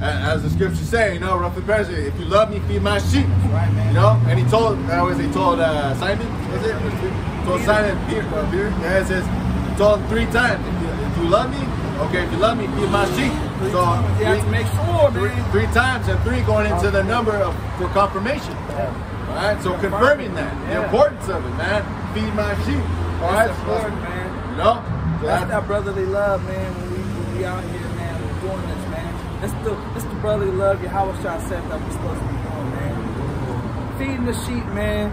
As the scriptures say, you know, roughly paraphrasing, if you love me, feed my sheep. right, man. You know? And he told, that was he told uh, Simon, was it? He told Simon, Peter, uh, Peter, yeah, it says, he told him three times, if you, if you love me, okay, if you love me, feed my sheep. So. You have to three- make sure, three, man. three times and three going into the number of for confirmation. All right, so confirming that the importance of it, man. Feed my sheep. All right, That's so important, man. you know. So That's that's- that brotherly love, man. When we, when we out here, man, we're doing this, man. It's the it's the brotherly love Yahweh Shai said that we're supposed to be doing, man. Feeding the sheep, man.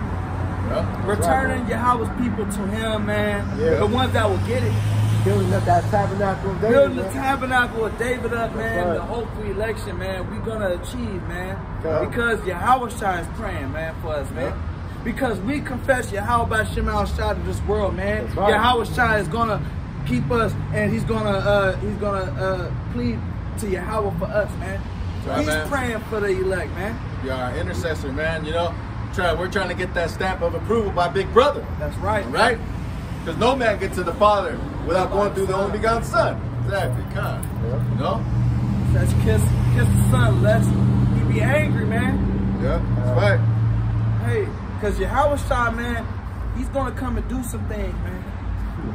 yeah. Returning Yahweh's people to Him, man. Yeah. The ones that will get it. Building up that tabernacle of David, Building the tabernacle of David up, man. right. The hope for election, man. We're gonna achieve, man. Yeah. Because Yahweh Shai is praying, man, for us, man. Because we confess Yahweh Shema Shai to this world, man. That's right. Yahweh Shai is gonna keep us, and he's gonna uh, he's gonna uh, plead to Yahweh for us, man. Right, he's man. praying for the elect, man. You're our intercessor, man. You know, try, we're trying to get that stamp of approval by Big Brother. That's right, right? Because no man gets to the Father without going through the only begotten Son. Exactly, kind. You know? Says kiss kiss the son, lest he be angry, man. Yeah, that's uh, right. Hey, because Yahweh Shai, man, he's gonna come and do some things, man.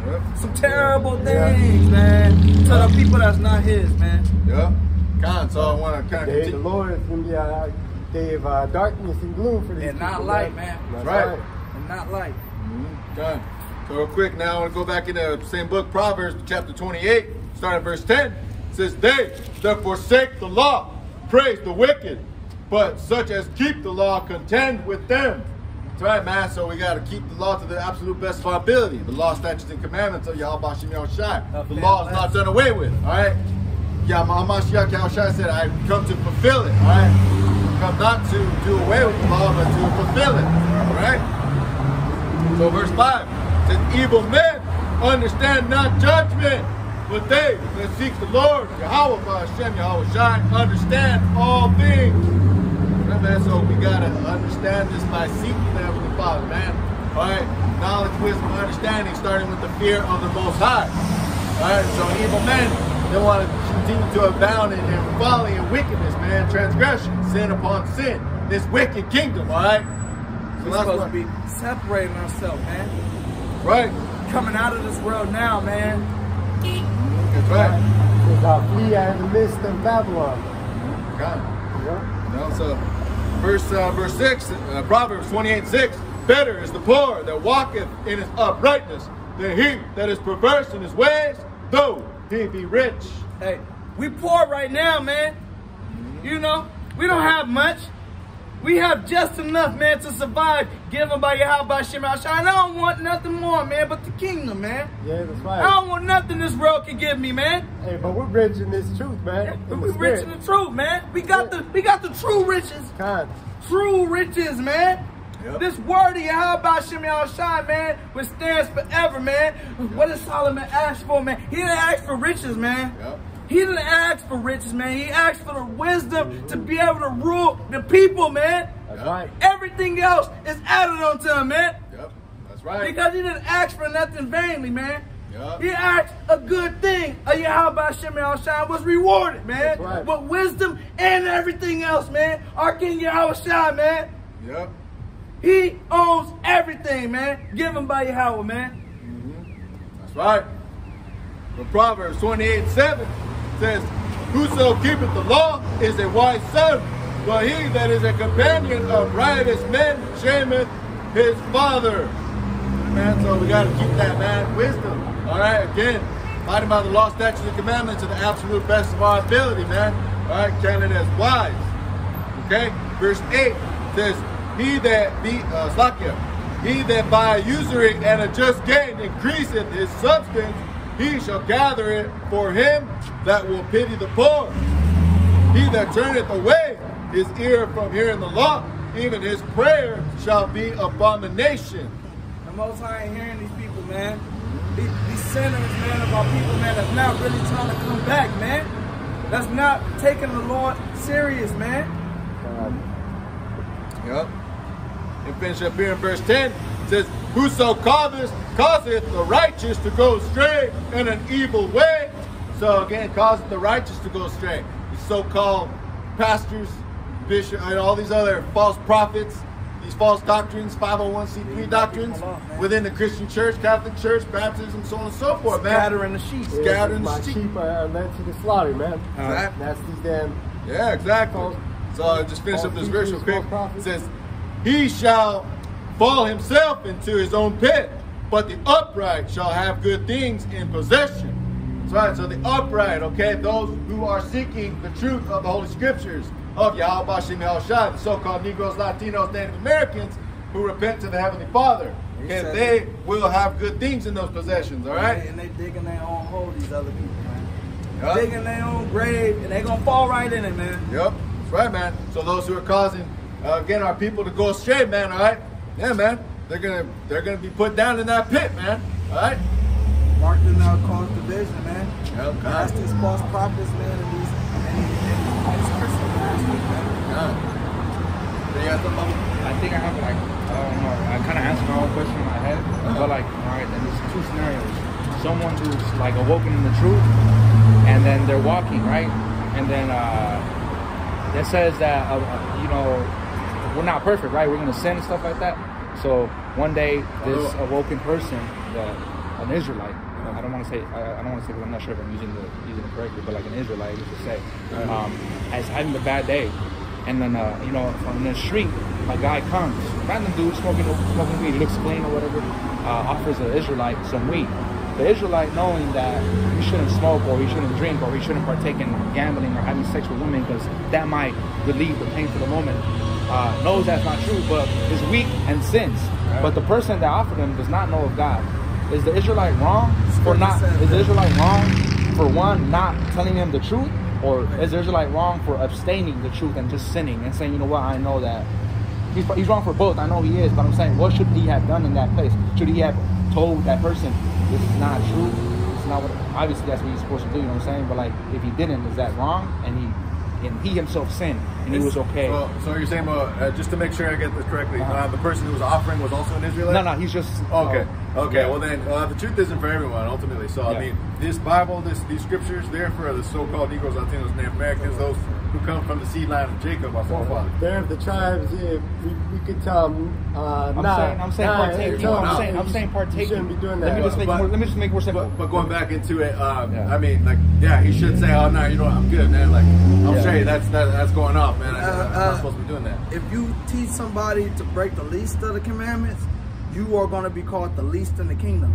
Yep. Some terrible things, man. To the people that's not his, man. Yep. God, so I want to kind of Day the continue. Lord is going to be a day of uh, darkness and gloom for these And not light, man. That's Right. right. And not light. Mm-hmm. Done. So real quick now, I want to go back into the same book, Proverbs chapter 28, starting at verse 10. It says, They that forsake the law praise the wicked, but such as keep the law contend with them. That's right, man. So we got to keep the law to the absolute best of our ability. The law, statutes, and commandments of Yahweh Shem Shai. Of The law is not done away with. All right. Yahweh Shai said, I come to fulfill it. All right. Come not to do away with the law, but to fulfill it. All right. So verse 5 says, Evil men understand not judgment, but they that seek the Lord, Yahweh Hashem, Yahweh Shai, understand all things. Right, man? So we gotta understand this by seeking the Heavenly Father, man. Alright, knowledge, wisdom, understanding, starting with the fear of the Most High. Alright, so evil men, they want to continue to abound in, in folly and wickedness, man, transgression, sin upon sin, this wicked kingdom, alright? So We're supposed to be separating ourselves, man. Right, Coming out of this world now, man. that's right. It's uh, flee out of the midst of Babylon. God. Yeah. You know, so verse uh, verse six, uh, Proverbs twenty eight six. Better is the poor that walketh in his uprightness than he that is perverse in his ways, though he be rich. Hey, we poor right now, man. You know, we don't have much. We have just enough, man, to survive, given by Yahweh Shema Shai. And I don't want nothing more, man, but the kingdom, man. Yeah, that's right. I don't want nothing this world can give me, man. Hey, but we're rich in this truth, man. In we're rich in the truth, man. We got the we got the true riches. Kind. True riches, man. Yep. This word of Yahweh Shem Shai, man, which stands forever, man. What did Solomon ask for, man? He didn't ask for riches, man. Yep. He didn't ask for riches, man. He asked for the wisdom to be able to rule the people, man. That's right. Everything else is added onto him, man. Yep, that's right. Because he didn't ask for nothing vainly, man. Yep. He asked a good thing. A Yahweh by Shem Shai was rewarded, man. That's right. With wisdom and everything else, man. Our King Yahweh Shai, man. Yep. He owns everything, man. Given by Yahweh, man. Mhm. That's right. The Proverbs 28 7 says, Whoso keepeth the law is a wise son, but he that is a companion of riotous men shameth his father. Man, so we got to keep that man wisdom. All right, again, fighting by the law, statutes, and commandments to the absolute best of our ability, man. All right, counted as wise. Okay, verse 8 says, He that be, uh, Slakia, he that by usury and a just gain increaseth his substance, he shall gather it for him that will pity the poor. He that turneth away his ear from hearing the law, even his prayer shall be abomination. The Most High ain't hearing these people, man. These, these sinners, man, of our people, man, that's not really trying to come back, man. That's not taking the Lord serious, man. Yep. And finish up here in verse 10. It says, Whoso causeth, causeth the righteous to go astray in an evil way. So again, causeth the righteous to go astray. The so-called pastors, bishops, and all these other false prophets, these false doctrines, 501c3 doctrines within the Christian church, Catholic church, baptism, so on and so forth, man. Scattering the sheep. yeah, Scattering my the sheep. sheep are led to the slaughter, man. Exactly. That's these damn. Yeah, exactly. So I just finish up this verse real quick. It says, He shall fall himself into his own pit, but the upright shall have good things in possession. That's right. So the upright, okay, those who are seeking the truth of the Holy Scriptures of Yahweh Shem Shai, the so-called Negroes, Latinos, Native Americans who repent to the Heavenly Father. Okay, they will have good things in those possessions, all right? And they digging their own hole, these other people, man. Yup. Digging their own grave, and they gonna fall right in it, man. Yep, that's right, man. So those who are causing, uh, again, our people to go astray, man. All right, yeah, man. They're gonna they're gonna be put down in that pit, man. All right. Martin now cause division, man. Yep, That's these false prophets, man, and these, and these, and Christian pastors, man. Yeah. They got the I think I have like I don't know. I kind of answered my own question in my head, but like all right, then there's two scenarios. Someone who's like awoken in the truth, and then they're walking right, and then uh, it says that uh, uh, you know we're not perfect, right? We're gonna sin and stuff like that. So one day this Oh. awoken person, the an Israelite. I don't want to say I, I don't want to say because I'm not sure if I'm using the using it correctly, but like an Israelite, let's just say, um, as having a bad day, and then uh, you know from the street a guy comes, random dude smoking smoking weed, he looks clean or whatever, uh, offers an Israelite some weed. The Israelite knowing that he shouldn't smoke or he shouldn't drink or he shouldn't partake in gambling or having sex with women because that might relieve the pain for the moment, uh, knows that's not true, but is weak and sins. But the person that offered him does not know of God. Is the Israelite wrong for not? Is the Israelite wrong for one not telling him the truth, or is the Israelite wrong for abstaining the truth and just sinning and saying, you know what, I know that he's, he's wrong for both. I know he is, but I'm saying, what should he have done in that place? Should he have told that person this is not true? It's not what. Obviously, that's what he's supposed to do. You know what I'm saying? But like, if he didn't, is that wrong? And he and he himself sinned, and he was okay. So, so you're saying, uh, uh, just to make sure I get this correctly, Uh-huh. uh, the person who was offering was also an Israelite? no, no, he's just Okay. Okay. yeah. Well, then uh, the truth isn't for everyone ultimately. So I mean, this Bible, this these scriptures, they're for the so-called Negroes, Latinos, Native Americans, those who come from the seed line of Jacob, our forefather. There, the tribes, yeah, we, we could tell them, uh, I'm nah, saying, I'm saying nah, partaking. tell I'm saying, I'm you saying sh- partaking. You shouldn't be doing that. Let me just make But- more, let me just make more simple. But, but going back into it, um, Yeah. I mean, like, yeah, he should say, "Oh no, you know, what, I'm good, man." Like, I'm Yeah. straight. That's that, that's going off, man. I, Uh, I'm uh, not supposed to be doing that. If you teach somebody to break the least of the commandments, you are going to be called the least in the kingdom.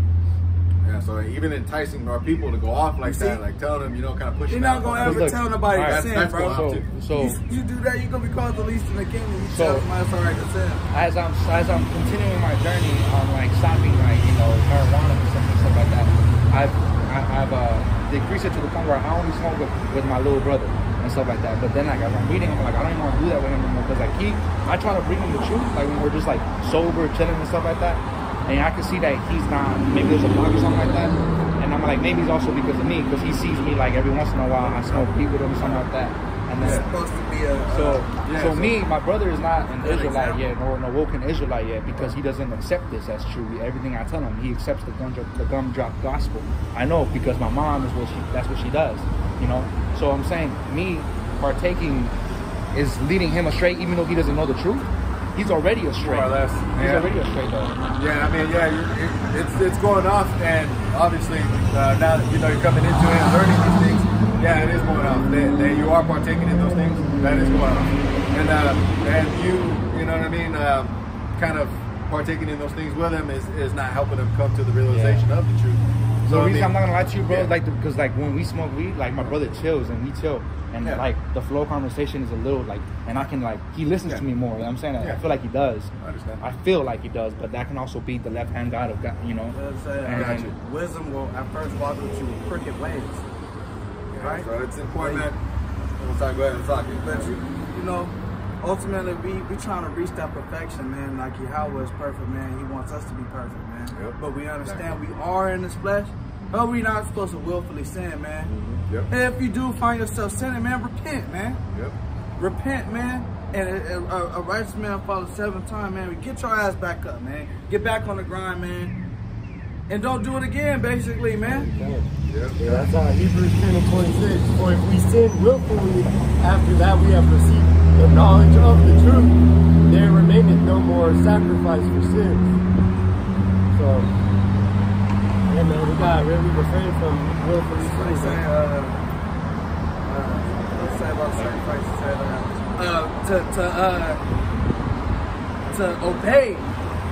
Yeah. So even enticing our people to go off like You that, like telling them, you know, kind of pushing. You're not going to ever look, tell nobody alright, to sin, that's bro. on. So, you, you do that, you're going to be called the least in the kingdom. You So- tell somebody it's all right to sin. as I'm as I'm continuing my journey on like stopping like you know marijuana and stuff stuff like that, I've I- I've uh, decreased it to the point where I only smoke with, with my little brother and stuff like that. But then like as I'm meeting him, like I don't even want to do that with him anymore because like he, I try to bring him the truth, like when we're just like sober, chilling and stuff like that. And I can see that he's not. Maybe there's a block or something like that. And I'm like, maybe it's also because of me, because he sees me like every once in a while I smoke weed with him or something like that. And It's supposed to be a. Uh, so, Yeah, so so- me, my brother is not an Israelite yet, nor an awoken Israelite yet, because he doesn't accept this as true. Everything I tell him, he accepts the gumdrop, the gumdrop gospel. I know because my mom is what she, that's what she does, you know. So I'm saying, me partaking is leading him astray, even though he doesn't know the truth. He's already astray. More or less, He's yeah. already astray, though. Yeah, I mean, yeah, it, it's it's going off, and obviously uh, now that you know you're coming into it and learning these things, yeah, it is going off. That, that you are partaking in those things, that is going off, and uh, and you, you know what I mean, um, kind of partaking in those things with him is, is not helping him come to the realization of the truth. So the I reason mean, I'm not gonna lie to you, bro, yeah. is like because like when we smoke weed, like my brother chills and we chill, and Yeah. like the flow conversation is a little like, and I can like he listens Yeah. to me more. You know what I'm saying I feel like he does. I understand. I feel like he does, but that can also be the left hand God of God, you know. You know what I'm saying? And- got you. Wisdom will at first walk with you with crooked ways. Yeah, right? So it's important that. Let's talk. Go ahead. Let's talk. But you, you know, ultimately we we trying to reach that perfection, man. Like Yahweh is perfect, man. He wants us to be perfect, man. Yep. But we understand we are in this flesh, but we not supposed to willfully sin, man. Mm-hmm. Yep. And if you do find yourself sinning, man, repent, man. Yep. Repent, man. And a, a, a righteous man falls seven times, man. Get your ass back up, man. Get back on the grind, man. And don't do it again, basically, man. Yep. Yeah, that's uh, Hebrews 10 and 26. For if we sin willfully, after that we have received the knowledge of the truth, there remaineth no more sacrifice for sins. So, yeah, man, we gotta really refrain from willfully What they say, sinning. uh, uh, they say about sacrifice? Say, uh, uh, to, to, uh, to obey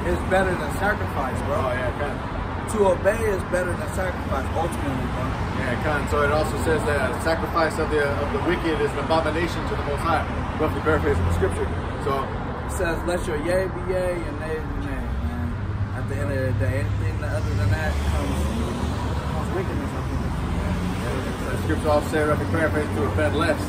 is better than sacrifice, bro. Oh yeah, kind of. To obey is better than sacrifice, ultimately, bro. Yeah, con. So it also says that the sacrifice of the of the wicked is an abomination to the Most High. Roughly paraphrasing the scripture. So It says, let your yea be yea and nay be nay, man. At the end of the day, anything other than that comes, comes wickedness, I think. the scripture also says roughly paraphrasing to offend less.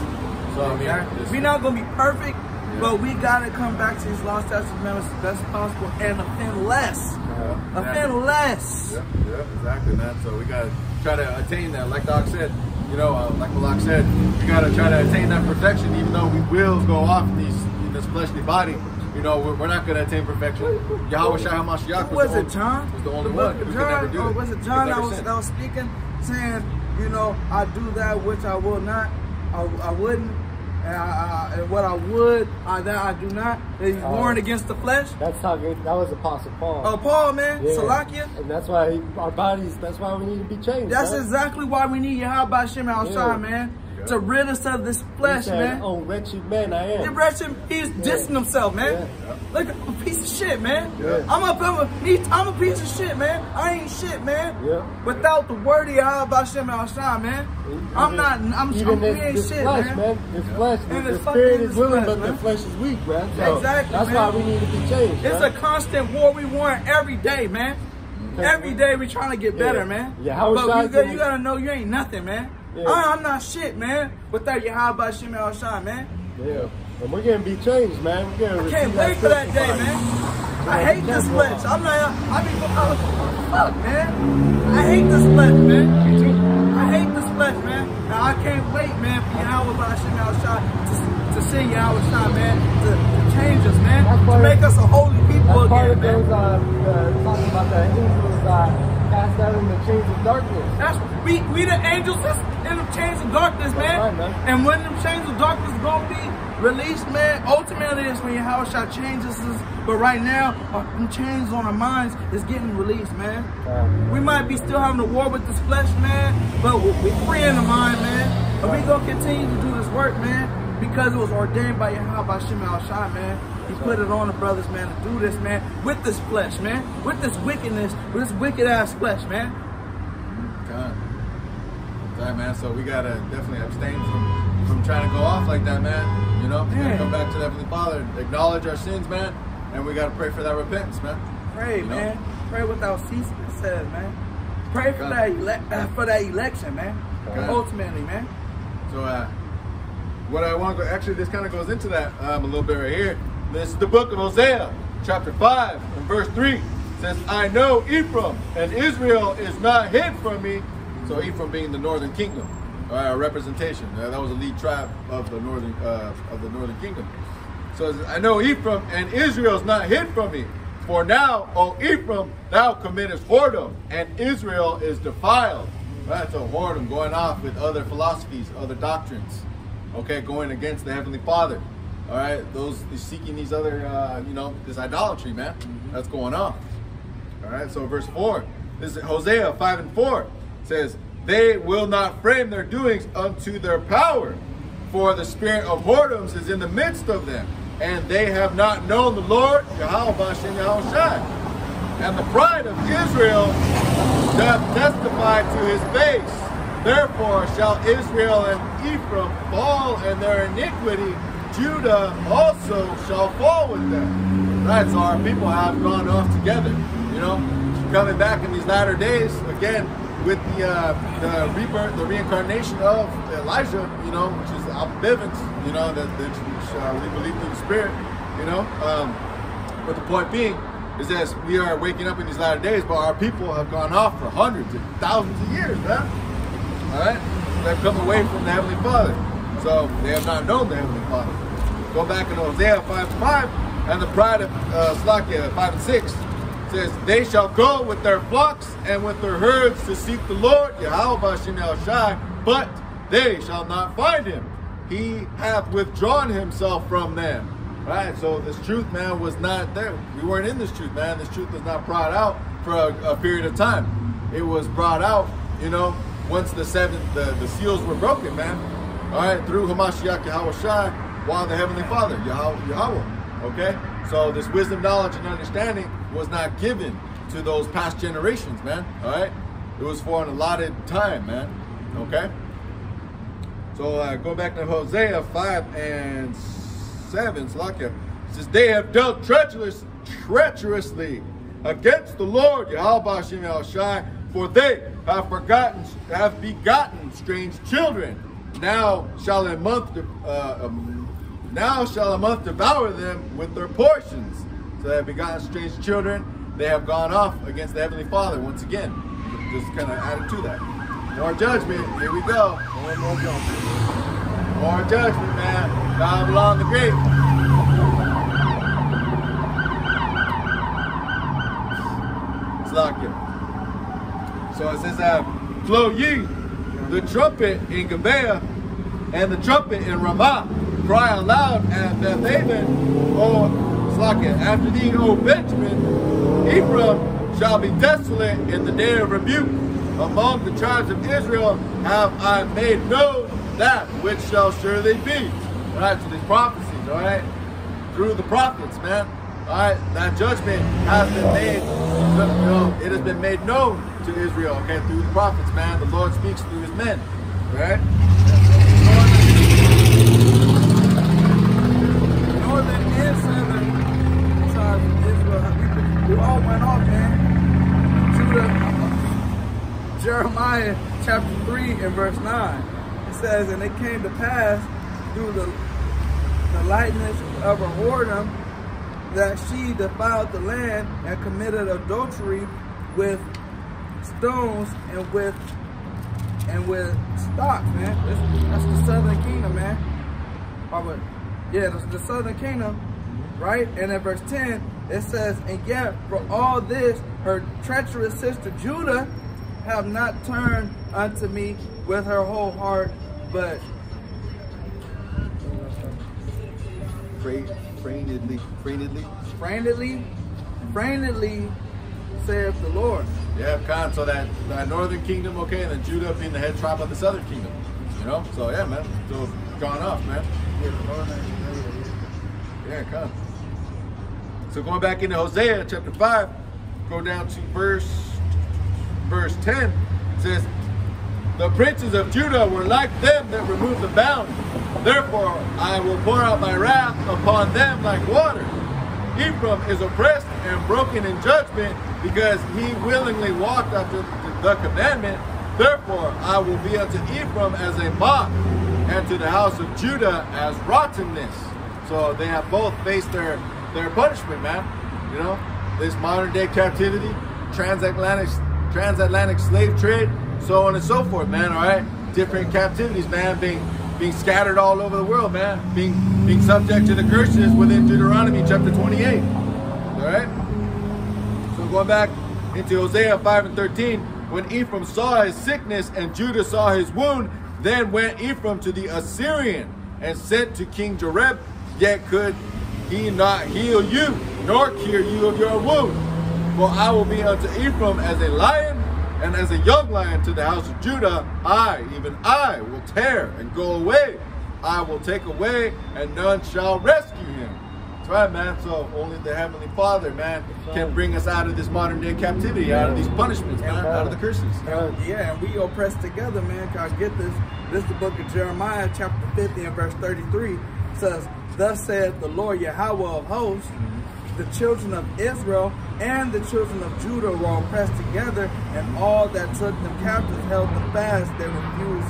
So I mean, We're not gonna be perfect, but we gotta come back to these lost statutes commandments as best possible and offend less. Yeah, exactly. less. Yep, yep, exactly, man. So we gotta try to attain that. Like Doc said, you know, uh, like Malak said, we gotta try to attain that perfection, even though we will go off in these in this fleshly body. You know, we're, we're not gonna attain perfection. Yahweh Shai HaMashiach was, was it John? Was the only one it John, never do it. was it John that was, that was speaking, saying, you know, I do that which I will not, I, I wouldn't, and, I, I, and what I would, I, that I do not. He's Uh, warring against the flesh. That's talking. That was Apostle Paul. Oh, Paul, man, Yeah. Salakia. And that's why he, our bodies. That's why we need to be changed. That's exactly why we need Yahweh Shem Al Yeah. man, to rid us of this He flesh, said, man. Oh, wretched man I He am. wretched, he's dissing himself, man. Yeah. Like a piece of shit, man. Yeah. I'm a, I'm a, he- I'm a piece of shit, man. I ain't shit, man. Yeah. Without the word of Yahweh Shem Al man. I'm not, I'm, Even I'm this, we ain't this shit, flesh, man. man. This flesh, And the, this the fucking- spirit is willing, flesh, but man. the flesh is weak, man. So Exactly, That's man. why we need to be changed. It's man. a constant war we want every day, man. Every day we trying to get better, Yeah. man. Yeah, how but you, you gotta know you ain't nothing, man. Yeah. I, I'm not shit, man. But Without Yahweh Shem Al Shah man. Yeah. And we're gonna be changed, man. We're gonna I can't wait for that day, sacrifice. man. I hate this flesh. I'm not. I mean, fuck, man. I hate this flesh, man. I hate this flesh, man. Now I can't wait, man, for Yahweh Bashim Al to, to see Yahweh Shah, man, to, to change us, man, to make us a holy people again, of those man. uh, talking about the angels uh, cast out in the chains of darkness. That's we we the angels that's in the chains of darkness, man. right, man. And when them chains of darkness gonna be released, man, ultimately it's when Yahweh Shah changes us. But right now, uh, them chains on our minds is getting released, man. Uh, We might be still having a war with this flesh, man, but we we free in the mind, man. But we gonna continue to do this work, man, because it was ordained by Yahweh Shem Al Shai, man. He put it on the brothers, man, to do this, man, with this flesh, man, with this wickedness, with this wicked ass flesh, man. God. Right, man. So we gotta definitely abstain from from trying to go off like that, man. You know, we gotta come back to the Heavenly Father, acknowledge our sins, man, and we gotta pray for that repentance, man. Pray, You know? man. Pray without ceasing, it says, man. Pray for God. that ele- uh, for that election, man. God. Ultimately, man. So, uh, what I want to go, actually, this kind of goes into that um, a little bit right here. This is the book of Hosea, chapter 5, and verse 3. It says, I know Ephraim and Israel is not hid from me. So, Ephraim being the northern kingdom, right, a representation. Uh, that was a lead tribe of the northern uh, of the northern kingdom. So, says, I know Ephraim and Israel is not hid from me. For now, O Ephraim, thou committest whoredom, and Israel is defiled. Right, so whoredom, going off with other philosophies, other doctrines. Okay, going against the Heavenly Father. All right, those seeking these other, uh, you know, this idolatry, man. That's going on. All right, so verse 4, this is Hosea 5 and 4 says, They will not frame their doings unto their power, for the spirit of whoredoms is in the midst of them, and they have not known the Lord, Yahweh Yahushai. And the pride of Israel doth testify to his face. Therefore shall Israel and Ephraim fall in their iniquity. Judah also shall fall with them. So our people have gone off together. You know, coming back in these latter days again with the uh, the rebirth, the reincarnation of Elijah. You know, which is Abba Bivens. You know, that, uh, we believe through the Spirit. You know, um, but the point being is that we are waking up in these latter days, but our people have gone off for hundreds and thousands of years, man. All right? They've come away from the Heavenly Father. So they have not known the Heavenly Father. Go back in Hosea 5 to 5, and the pride of uh, Slakia 5 and 6 says, They shall go with their flocks and with their herds to seek the Lord, Yahweh El Shai, but they shall not find him. He hath withdrawn himself from them. Right, so this truth, man, was not there. We weren't in this truth, man. This truth was not brought out for a, a period of time. It was brought out, you know, once the seven, the, the seals were broken, man. All right, through Hamashiach Yahweh Shai, while the Heavenly Father, Yahweh. Okay, so this wisdom, knowledge, and understanding was not given to those past generations, man. All right, it was for an allotted time, man. Okay. So uh, go back to Hosea 5 and 7, Slakia. It says, They have dealt treacherous, treacherously against the Lord, Yahweh Shai, for they have forgotten, have begotten strange children. Now shall a month, uh, um, now shall a month devour them with their portions. So they have begotten strange children. They have gone off against the Heavenly Father once again. Just kind of added to that. More judgment. Here we go. More, more judgment. More judgment, man. Along the grave. Slakia. So it says, uh, blow ye the trumpet in Gibeah and the trumpet in Ramah. cry aloud at Bethaven, O Slakia, after thee, O Benjamin, Ephraim shall be desolate in the day of rebuke. Among the tribes of Israel have I made known that which shall surely be. All right, so these prophecies, all right, through the prophets, man. All right, that judgment has been made, you know, it has been made known to Israel, okay, through the prophets, man. The Lord speaks through his men, right? Northern and southern of Israel, we all went off, man. Judah, Jeremiah chapter 3 and verse 9. It says, And it came to pass through the, the lightness of her whoredom that she defiled the land and committed adultery with stones and with and with stocks, man. That's, that's the southern kingdom, man. Yeah, the, the southern kingdom, right? And in verse 10, it says, And yet for all this, her treacherous sister Judah have not turned unto me with her whole heart, but Pray, freinedly, freinedly. freinedly, freinedly, saith the Lord. Yeah, Khan. So that, that northern kingdom, okay, and then Judah being the head tribe of the southern kingdom. You know? So yeah, man. So gone off, man. Yeah, Khan. So going back into Hosea chapter 5, go down to verse verse 10. It says, The princes of Judah were like them that removed the bound. Therefore I will pour out my wrath upon them like water. Ephraim is oppressed and broken in judgment because he willingly walked after the commandment. Therefore, I will be unto Ephraim as a mock, and to the house of Judah as rottenness. So they have both faced their their punishment, man. You know, this modern day captivity, transatlantic transatlantic slave trade, so on and so forth, man. All right, different captivities, man, being being scattered all over the world, man, being being subject to the curses within Deuteronomy chapter 28. All right. So going back into Hosea 5 and 13, when Ephraim saw his sickness and Judah saw his wound, then went Ephraim to the Assyrian and sent to King Jareb, yet could he not heal you, nor cure you of your wound. For I will be unto Ephraim as a lion, and as a young lion to the house of Judah, I, even I, will tear and go away. I will take away, and none shall rescue him. That's right, man. So only the Heavenly Father, man, can bring us out of this modern day captivity, out of these punishments, man, out of the curses. Uh, yeah, and we oppressed together, man. Cause get this. This is the book of Jeremiah, chapter 50 and verse 33. says, Thus saith the Lord Yahweh of hosts, the children of Israel and the children of Judah were all pressed together, and all that took them captive held them fast. They refused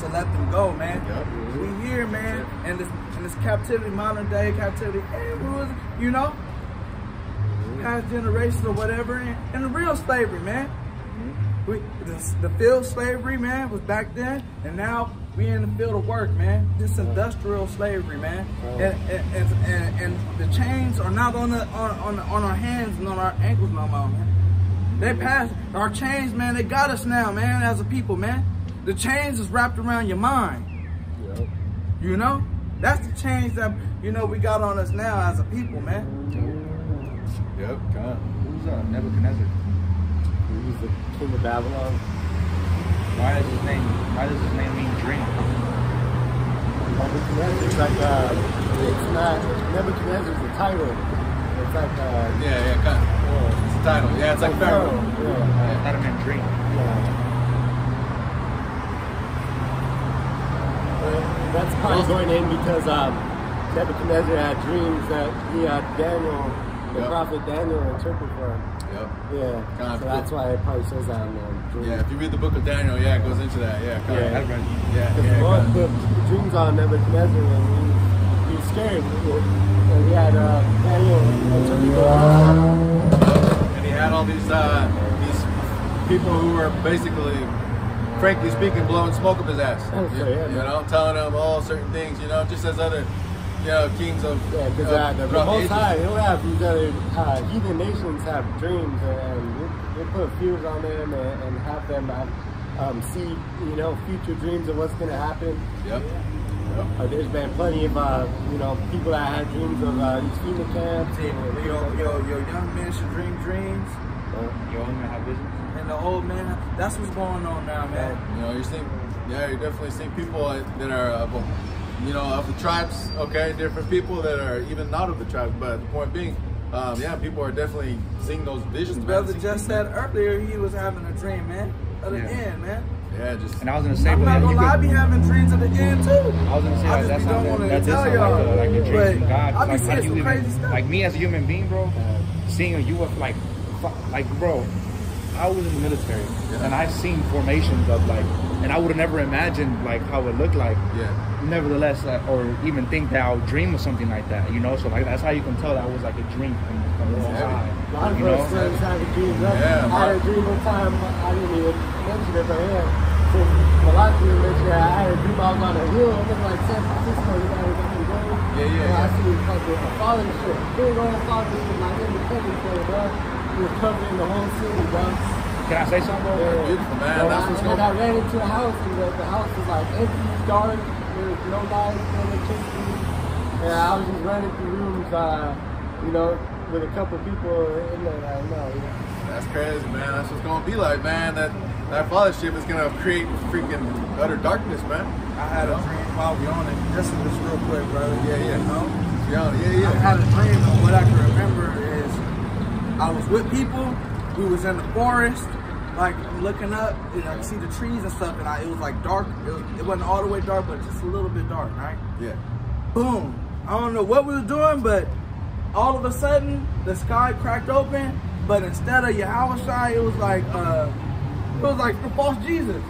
to let them go, man. Yep. We here, man, and this in this captivity, modern day captivity, and you know, mm-hmm. past generations or whatever, and, and the real slavery, man. Mm-hmm. We the, the field slavery, man, was back then, and now we in the field of work, man. This industrial slavery, man. And, and, and, and, the chains are not on the on, on on our hands and on our ankles no more, man. They passed our chains, man. They got us now, man. As a people, man. The chains is wrapped around your mind. You know, that's the chains that you know we got on us now as a people, man. Yep, God. Who's uh, Nebuchadnezzar? He's the king of Babylon. Why does his name? Why does his name mean dream? Nebuchadnezzar, it's like, uh, it's not, Nebuchadnezzar is the title. It's like, uh, Yeah, yeah, God. yeah. It's the title. Yeah, it's like Pharaoh. Yeah. I thought it meant dream. yeah. But that's probably going in because um, Nebuchadnezzar had dreams that he had Daniel, the Yep. prophet Daniel, interpret for him. Yep. Yeah, God, so that's why it probably says that in the dream. Yeah, if you read the book of Daniel, yeah, it goes into that. Yeah, God. Yeah. I've read- Yeah, yeah, the God. put dreams on Nebuchadnezzar and he, he was scared. And he had uh, Daniel interpret and he had all these uh, these people who were basically, frankly speaking, blowing smoke up his ass. You, yeah, you know, telling him all certain things. You know, just as other, you know, kings of Yeah, because of uh, the, the throughout Most ages. High, he'll have these other uh, heathen nations have dreams and he'll, he'll put fears on them and, and have them uh, um, see, you know, future dreams of what's going to happen. Yep. Uh, there's been plenty of, uh, you know, people that had dreams of uh, these FEMA camps. Yo, and- yo, yo, yo, young men should dream dreams, You only have visions. and the old man. That's what's going on now, man. You know, you're seeing, yeah, you're definitely seeing people that are, of, you know, of the tribes. Okay, different people that are even not of the tribes. But the point being, um, yeah, people are definitely seeing those visions. His man, brother just said earlier he was having a dream, man. Of the Yeah. end, man. yeah, just And I was gonna say, I'm but not gonna lie, I be having dreams of the end too. I was gonna say I like, just that's be don't not wanna that tell like y'all, a, like a dream from God. I be like, seeing like some you crazy even, stuff. like me as a human being, bro, seeing a UFO, like, like, bro, I was in the military and I've seen formations of like, and I would have never imagined like how it looked like. yeah. Nevertheless, like, or even think that I would dream of something like that, you know. So like that's how you can tell that was like a dream from, from the Most Yeah. High, A lot of you us know. friends have a dream. Yeah, I had a dream one time, I didn't even mention it, but yeah. So, a lot of people mentioned it. I had a dream I was on a hill, it looked like San Francisco, you know, it was on the road. Yeah, yeah, And I yeah. seen like a father ship, big old father ship, like Independence Day, bro. He was covering the whole city, bro. Can I say something, bro? Yeah. Beautiful, man. And That's I, what's and going I ran into a house, and the, the house was like empty, dark. There was no light, no. And I was just running through rooms, uh, you know, with a couple people in there. Like, no, you know. That's crazy, man. That's what's gonna be like, man. That that fathership is gonna create freaking utter darkness, man. I had a dream while we on it. Just this real quick, brother. Yeah, yeah. You know? Yeah, yeah, I yeah. had a dream, and what I can remember is I was with people. We was in the forest. Like I'm looking up, and I can see the trees and stuff, and I, it was like dark. It, was, it wasn't all the way dark, but just a little bit dark, right? Yeah. Boom! I don't know what we were doing, but all of a sudden the sky cracked open. But instead of Yahweh it was like uh, it was like the false Jesus.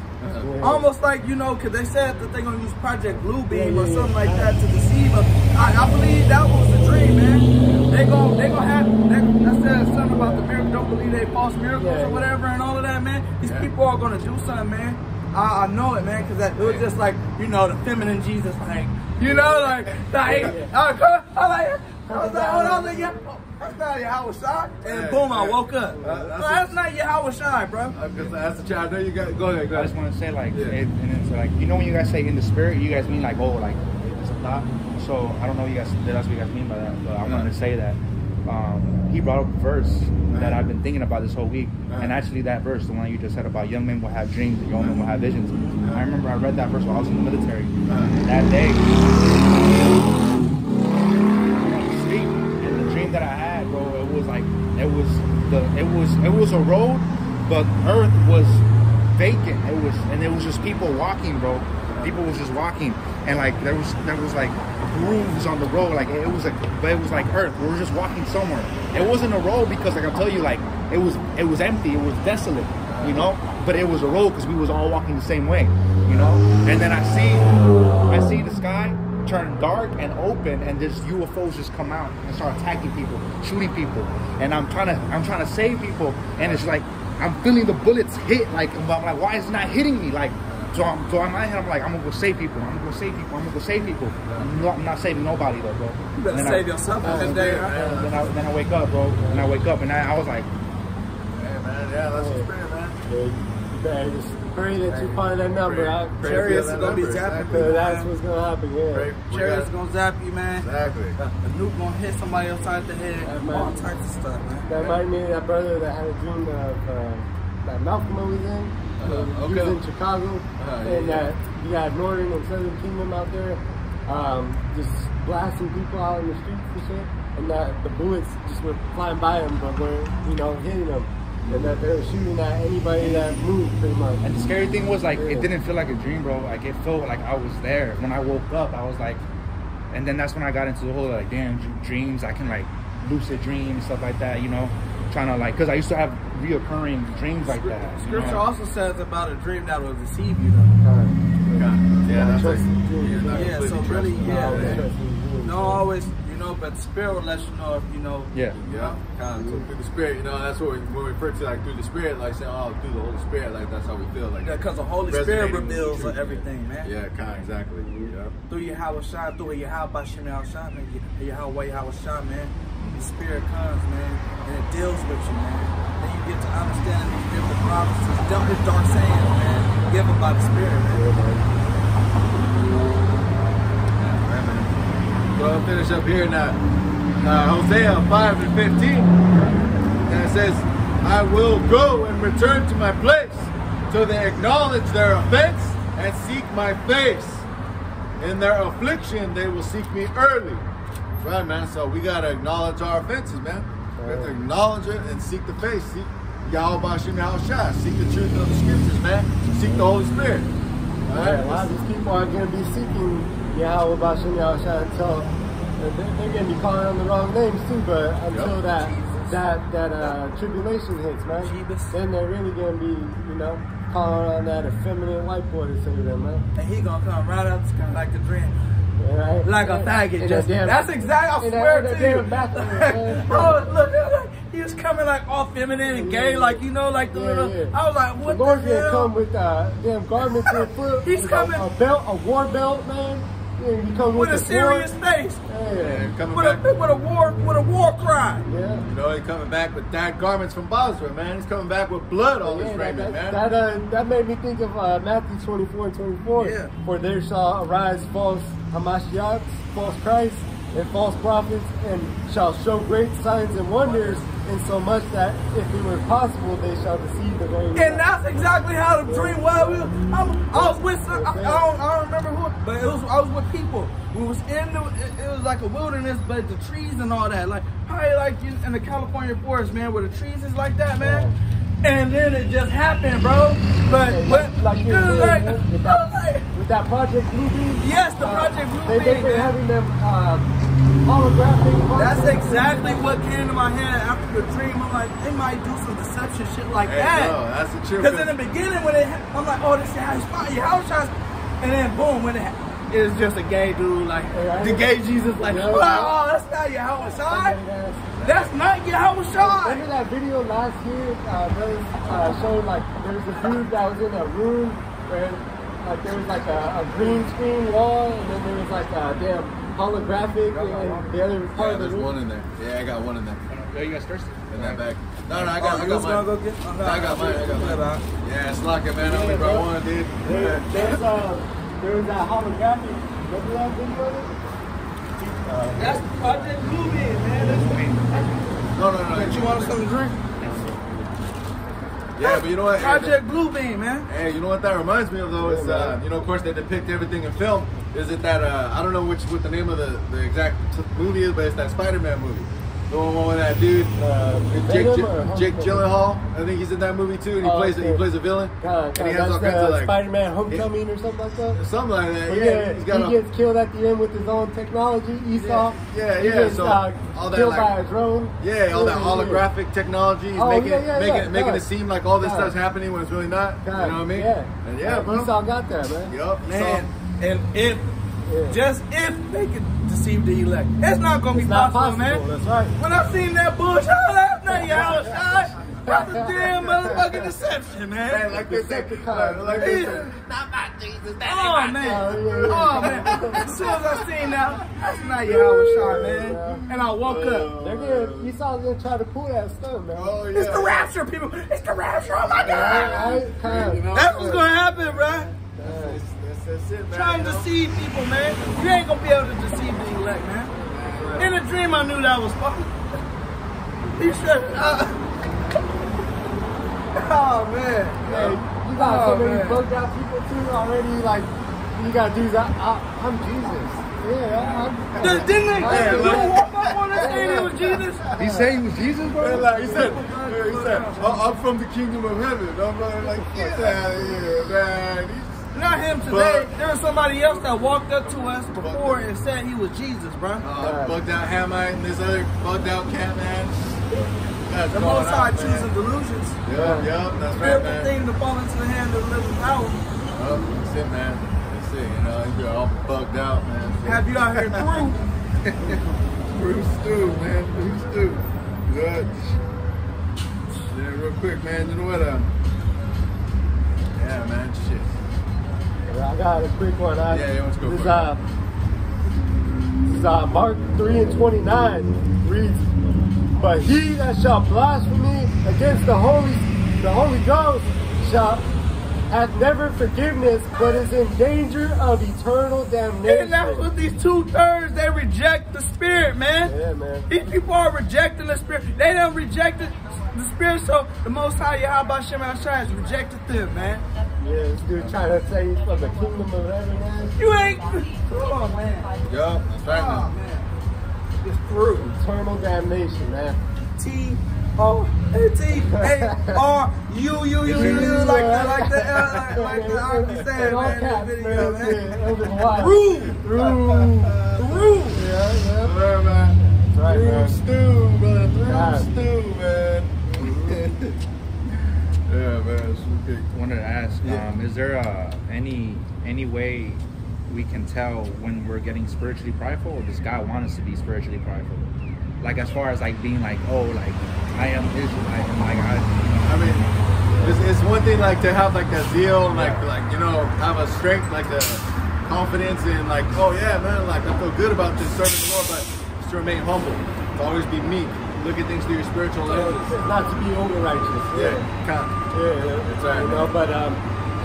Almost like, you know, because they said that they're going to use Project Bluebeam Yeah, or something yeah. like that to deceive us. I, I believe that was the dream, man. They gon' they gonna have, they, that said something about the miracle, don't believe they false miracles Yeah. or whatever and all of that, man. These people are going to do something, man. I, I know it, man, because it was just like, you know, the feminine Jesus, like, you know, like, like, uh, come- I like, I was like, hold on, like, yeah, that's not Yahweh Shai. And Yeah, boom, I woke up. Uh, No, that's that's not Yahweh Shai, bro. Because that's the child. I know you got. Go ahead. Go I just want to say like, Yeah. it, and it's like you know when you guys say in the spirit, you guys mean like oh like So I don't know you guys that's what you guys mean by that, but I wanted to say that um, he brought up a verse that I've been uh-huh. thinking about this whole week, uh-huh. and actually that verse, the one you just said about young men will have dreams, and young men will have uh-huh. visions. I remember I read that verse while I was in the military. That day, sleep, and the dream that I had, bro, it was like it was the it was it was a road, but Earth was vacant. It was and it was just people walking, bro. People was just walking, and like there was there was like grooves on the road, like it was like but it was like Earth. We were just walking somewhere. It wasn't a road because like I'll tell you, like it was it was empty. It was desolate, you know. But it was a road because we was all walking the same way, you know. And then I see I see the sky turn dark and open and just UFOs just come out and start attacking people, shooting people. And I'm trying to I'm trying to save people and it's like I'm feeling the bullets hit like I'm like why is it not hitting me? Like so I'm so in my head I'm like I'm gonna go save people, I'm gonna go save people, I'm gonna go save people. I'm not, I'm not saving nobody though, bro. You better then save I, yourself on this day, huh? and then I then I wake up, bro. And I wake up and I, I was like, Yeah, man. Yeah, that's the spirit, man. Dude, you better just pray that you're part of that number. huh? Pray. Chariots Pray is gonna be zapping exactly. So that's man. what's gonna happen, yeah. Pray. We Chariots gonna zap you, man. Exactly. A nuke gonna hit somebody upside the head. Yeah, man. all types of stuff, man. That reminded me of that brother that had a dream of uh, that Malcolm was in. Uh, he was in Chicago, Uh, yeah, and yeah. that you got Northern and Southern Kingdom out there, um, just blasting people out in the streets and shit. And that the bullets just were flying by him, but were you know hitting them, and that they were shooting at anybody that moved, pretty much. And the scary thing was like Yeah. it didn't feel like a dream, bro. Like it felt like I was there. When I woke up, I was like, and then that's when I got into the whole like damn dreams. I can like lucid dream and stuff like that, you know, trying to like because I used to have reoccurring dreams like that. you Scripture know? also says about a dream that will deceive you, though. Uh, Yeah, that's Trust like, yeah, Yeah, so really, trusting. yeah, always man. trust in dreams. Don't always, you know, but spirit will let you know if you know. Yeah. Yeah. God, So through the spirit, you know, that's what we, when we refer to like through the spirit, like saying, oh, through the Holy Spirit, like that's how we feel. Like Because the Holy Spirit resonating with the reveals truth. everything, man. Yeah, kind exactly. Yeah. Through Yahweh Shai, through Yahweh Shem Shai, man. Yahweh Yahweh Shai, man. The spirit comes, man, and it deals with you, man. Then you get to understand these different prophecies, different dark sayings, man, given by the spirit, man. So I'll finish up here now. uh, Hosea 5 and 15. And it says, I will go and return to my place till they acknowledge their offense and seek my face. In their affliction, they will seek me early. That's right, man. So we got to acknowledge our offenses, man. We have to acknowledge it and seek the face. Seek Yahweh Bashim Yahushua. Seek the truth of the scriptures, man. Seek the Holy Spirit. All right? Yeah, a lot of these people are going to be seeking Yahweh Bashim Yahusha until they're, they're going to be calling on the wrong names too. But until Yep. that that that uh, tribulation hits, man, Jeebus. then they're really going to be, you know, calling on that effeminate white boy to say them, man. And he gonna come right out the sky like the dream. Yeah, right? Like a faggot. Just, damn- that's exactly, I in that- swear that to you. damn bathroom, man. oh, look, look, he was coming like all feminine and gay, like, you know, like the Yeah, little, yeah. I was like, The what Lord's the gonna hell? come with uh, damn garments to the foot. He's coming- a, a belt, a war belt, man. Yeah, you come with with, a the serious sword. face. Yeah, And coming With back. a, with a war, with a war cry. yeah. You know, he's coming back with dad garments from Bozrah, man. He's coming back with blood on his Yeah, raiment, that, man. that, that, uh, that made me think of uh, Matthew 24 and 24. Yeah. For there shall arise false Hamashiachs, false Christs, and false prophets, and shall show great signs and wonders, insomuch that if it were possible, they shall deceive the very And that's exactly how the dream was. I'm- I was with, some, I, I, don't, I don't remember who, but it was, I was with people. We was in the, it, it was like a wilderness, but the trees and all that, like probably like in, in the California forest, man, where the trees is like that, man. And then it just happened, bro. But, Okay, but like- like it you was like, man, with I was like, With that Project Bluebeam? yes, the uh, Project they, Bluebeam, they've been having them uh, holographic. That's exactly what came to my head after the dream. I'm like, they might do some deception shit like Hey, that. no, that's the truth. Because in the beginning, when it, I'm like, oh, this is how it's fine, your house shots, and then boom, when it, ha- it was just a gay dude, like Yeah, the gay Jesus, like, Yeah. oh, that's not your house shot. That's not your house Remember shot. that video last year? Uh, brothers uh, showed like there was a dude that was in a room where like there was like a, a green screen wall and then there was like a damn holographic and the other part Yeah, of the there's room. one in there. Yeah, I got one in there. Are you guys thirsty? In that bag. No, no, I Oh, got, I got mine. go get? Oh, I got mine. I got Yeah, mine. Yeah, it's like it, man. I only Yeah, brought one, dude. There, there's uh, there was that holographic. Remember that video? of it? Uh, That's Project Bluebeam, man. That's, No, no, no. you want something to drink? Yeah, but you know what? Project Bluebeam, man. Hey, you know what that reminds me of though is uh, you know of course they depict everything in film. Is it that uh, I don't know which what the name of the, the exact movie is, but it's that Spider-Man movie. The one with that dude, Uh, Jake, Venom J- Jake Gyllenhaal. I think he's in that movie too, and he Oh, plays he plays a villain, God, and he has all that's kinds of uh, like Spider-Man Homecoming or something like that. something like that. Yeah, Yeah, he's got he a, gets killed at the end with his own technology. Esau. Yeah, He yeah, gets, so uh, all that, killed like- by a drone. yeah, all that Yeah, holographic technology. He's Oh, making yeah, yeah, making yeah, it making it seem like all this God. stuff's happening when it's really not. God, you know what I mean? Yeah, And yeah, bro. Esau got that, man. Yup, Man, and if Yeah. just if they could deceive the elect, it's not gonna be It's not possible, possible. man. That's right. When I seen that bush, that's not your house shot. That's a damn motherfucking deception, Man, man. like they say, Decepticon. like they say, Oh man, Oh, yeah. oh man. As soon as I seen that, that's not your house shot, man. And I woke up. They're gonna Esau's gonna try to pull that stuff, man. oh yeah. It's the rapture, people. It's the rapture. Oh my Yeah, god. right? Kind You of. know? That's what's gonna happen, bruh. That's, that's, that's it, man. Trying to know? deceive people, man. You ain't gonna be able to deceive the elect, man. In a dream, I knew that was fucking. He said, uh, "Oh man, Hey, you got Oh, so many man. bugged out people too already. Like, you got dudes. I, I, I'm Jesus. Yeah, I'm. Did- didn't they? Yeah, you like- walk up on this thing? It was Jesus. He said he was Jesus, Yeah, bro. like he said, yeah, he said, "I- I'm from the kingdom of heaven. I'm like, like get out of here, man. He's- Not him today. But- there was somebody else that walked up to us before and said he was Jesus, bro. Uh, bugged out Hamite and this other bugged out cat man. The Most High choosing delusions. Yup, yup, that's right, man. thing to fall into the hand of the living power. Yup, that's it, man. That's it. You know, you're all bugged out, man. Have you out here through? Bruce Stew, man. Bruce Stew. Good. Yeah, real quick, man. You know what? Um, yeah, man. Shit. I got a quick one. I, Yeah, yeah, let's go This it. uh, this is uh, Mark 3 and 29 reads, But he that shall blaspheme against the Holy, the Holy Ghost shall hath never forgiveness, but is in danger of eternal damnation. And that's what these two thirds they reject the spirit, man. Yeah, man. These people are rejecting the spirit. They don't reject it, the spirit, so the Most High Yahweh Shem Shai has rejected them, man. Yeah, this dude trying to say he's from the kingdom of heaven, man. You ain't. Come on, man. Yeah, that's right, Oh, man. man. It's through. Eternal damnation, man. T O T A R U U U U U like the like the uh, like, like the Army said In all man in caps, the video man. man. Yeah, Elvis Wild. Rule, Rule. rule. Yeah, yeah. Yeah, man. That's right, Through man. stew, man. Through stew, man. yeah, man. It's okay. wanted to ask, Yeah. um, is there uh, any any way we can tell when we're getting spiritually prideful, or does God want us to be spiritually prideful? Like as far as like being like, oh, like I am Israelite, and like I, I mean, it's, it's one thing like to have like a zeal and like like you know have a strength like the confidence in like oh yeah man like I feel good about just serving the Lord, but just to remain humble, to always be meek, look at things through your spiritual lenses. Not to be over righteous. Yeah, kind Yeah, yeah. That's right, You know, but um,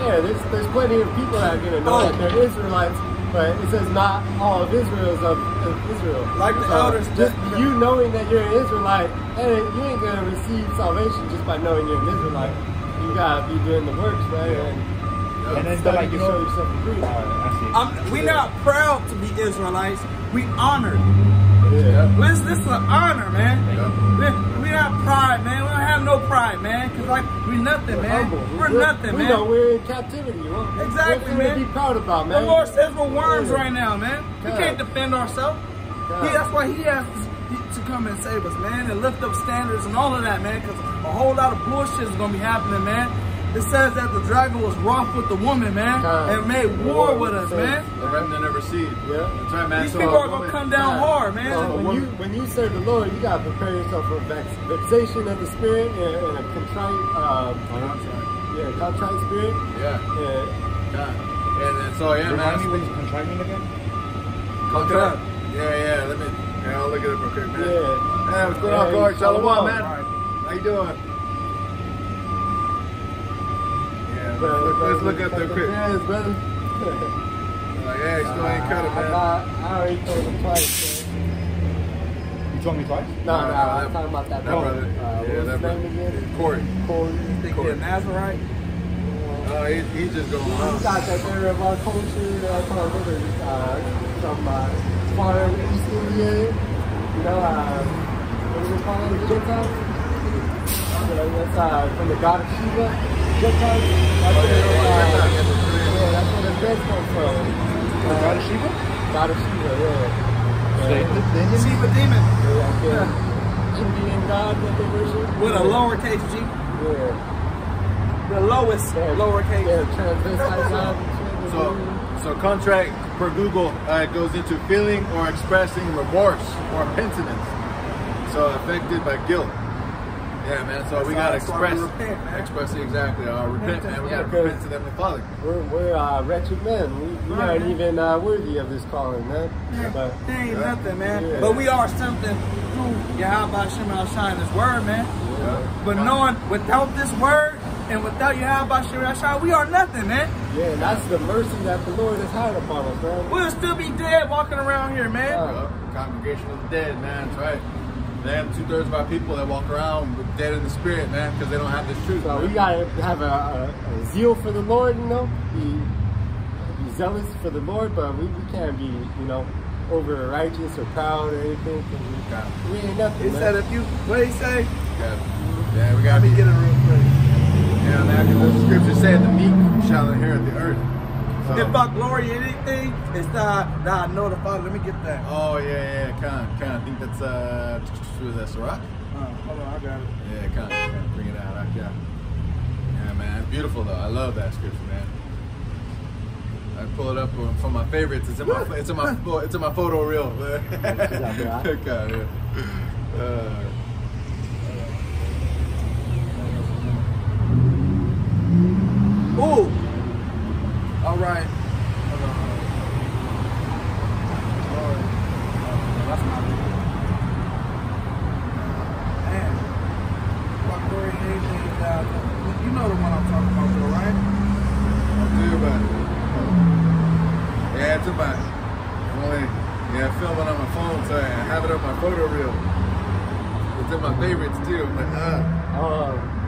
yeah, there's there's plenty of people that are gonna know Oh. that they're Israelites, but it says not all of Israel is of, of Israel. Like the elders, just that- you knowing that you're an Israelite, and you ain't gonna receive salvation just by knowing you're an Israelite. You gotta be doing the works, man, and, and then study like to you show know, yourself approved. uh, I see. I'm, we not proud to be Israelites. We honored. Yeah. When's this an honor, man? Yeah. We, we not pride, man. We don't have no pride, man. Cause like we nothing, We're man. humble. We're, nothing, we man. know we're in captivity. What, Exactly, what man. to be proud about, The man. Lord says we're worms Yeah. right now, man. We can't defend ourselves. He, that's why he has to, come and save us, man, and lift up standards and all of that, man. Because a whole lot of bullshit is gonna be happening, man. It says that the dragon was wroth with the woman, man, God. and made war with us, man. The remnant never seed. Yeah. That's right. These So, people are gonna come down hard, man. Uh, when you when you serve the Lord, you gotta prepare yourself for vex, vexation of the spirit and, and a contrite, uh, yeah, contrite spirit. Yeah, And God. And, and so yeah, man. Remind me what is contriving again? Look it. Yeah, yeah. Let me. Yeah, I'll look it up real quick, man. yeah, Hey, what's going Yeah, on, Coach? Shalom, shalom. man. How you doing? Let's, look, let's but- look up there quick. Yes, brother. Like, hey, still ain't cut it, I, man. got, I already told him twice. You told me twice. Man. No, no, No, I'm that- talking about that, That brother. brother. Uh, yeah, what that was his brother. name again? Corey. Corey. Think you're a Nazarite? Oh, he, he's just going We on. got that area of our culture, uh, called what is it, uh, some uh, far East India, you know, uh, what is it called, the Gentiles? Yeah, that's uh, from the god of Shiva, Gentiles. That's where, uh, that's where the dead come from. The God of Shiva? God of Shiva, yeah. Yeah, the- Indian- Shiva demon yeah, yeah. Indian god that they worship. with a lowercase g. Yeah. The lowest Yeah, lowercase. Yeah. So, so contract per Google uh, goes into feeling or expressing remorse or penitence. So affected by guilt. Yeah, man. So we gotta That's we express, repent, man. express exactly. Uh, repent, man. We gotta repent to them, the Father. We're, we're uh, wretched men. We, we Right, aren't man. even uh, worthy of this calling, man. But They ain't Yeah. nothing, man. Yeah. But we are something through Yahweh Shem Shine, His word, man. Yeah. But knowing without this word and without Yahweh Shem Shine, we are nothing, man. yeah, that's the mercy that the Lord has had upon us, man. We'll still be dead walking around here, man. Uh, congregation of the dead, man. That's right. Them two thirds of our people that walk around dead in the spirit, man, because they don't have this truth. So man. we gotta have a, a, a zeal for the Lord, you know, be, be zealous for the Lord, but we, we can't be, you know, over righteous or proud or anything. 'cause Got it. we, we ain't nothing, He man. said if you, what did he say? Got it. Yeah, we gotta be. getting real quick. Yeah, man. Because the scripture said the meek shall inherit the earth. So- If I glory in anything, it's that, that I know the Father. Let me get that. Oh yeah, yeah, Khan, Khan. I think that's uh, is that? Uh, hold on, I got it. Yeah, Khan. Bring it out, yeah. Yeah, man, it's beautiful though. I love that scripture, man. I pull it up from my favorites. It's in my, it's in my, it's in my photo reel. yeah. Uh, Ooh. All right. Hold on. Glory. That's not it. Man. Fuck glory in anything. Uh, you know the one I'm talking about, though, right? I'll tell about it. Yeah, it's about only. Yeah, I film it on my phone, so I have it on my photo reel. It's in my favorites too. I'm like, ah. Um,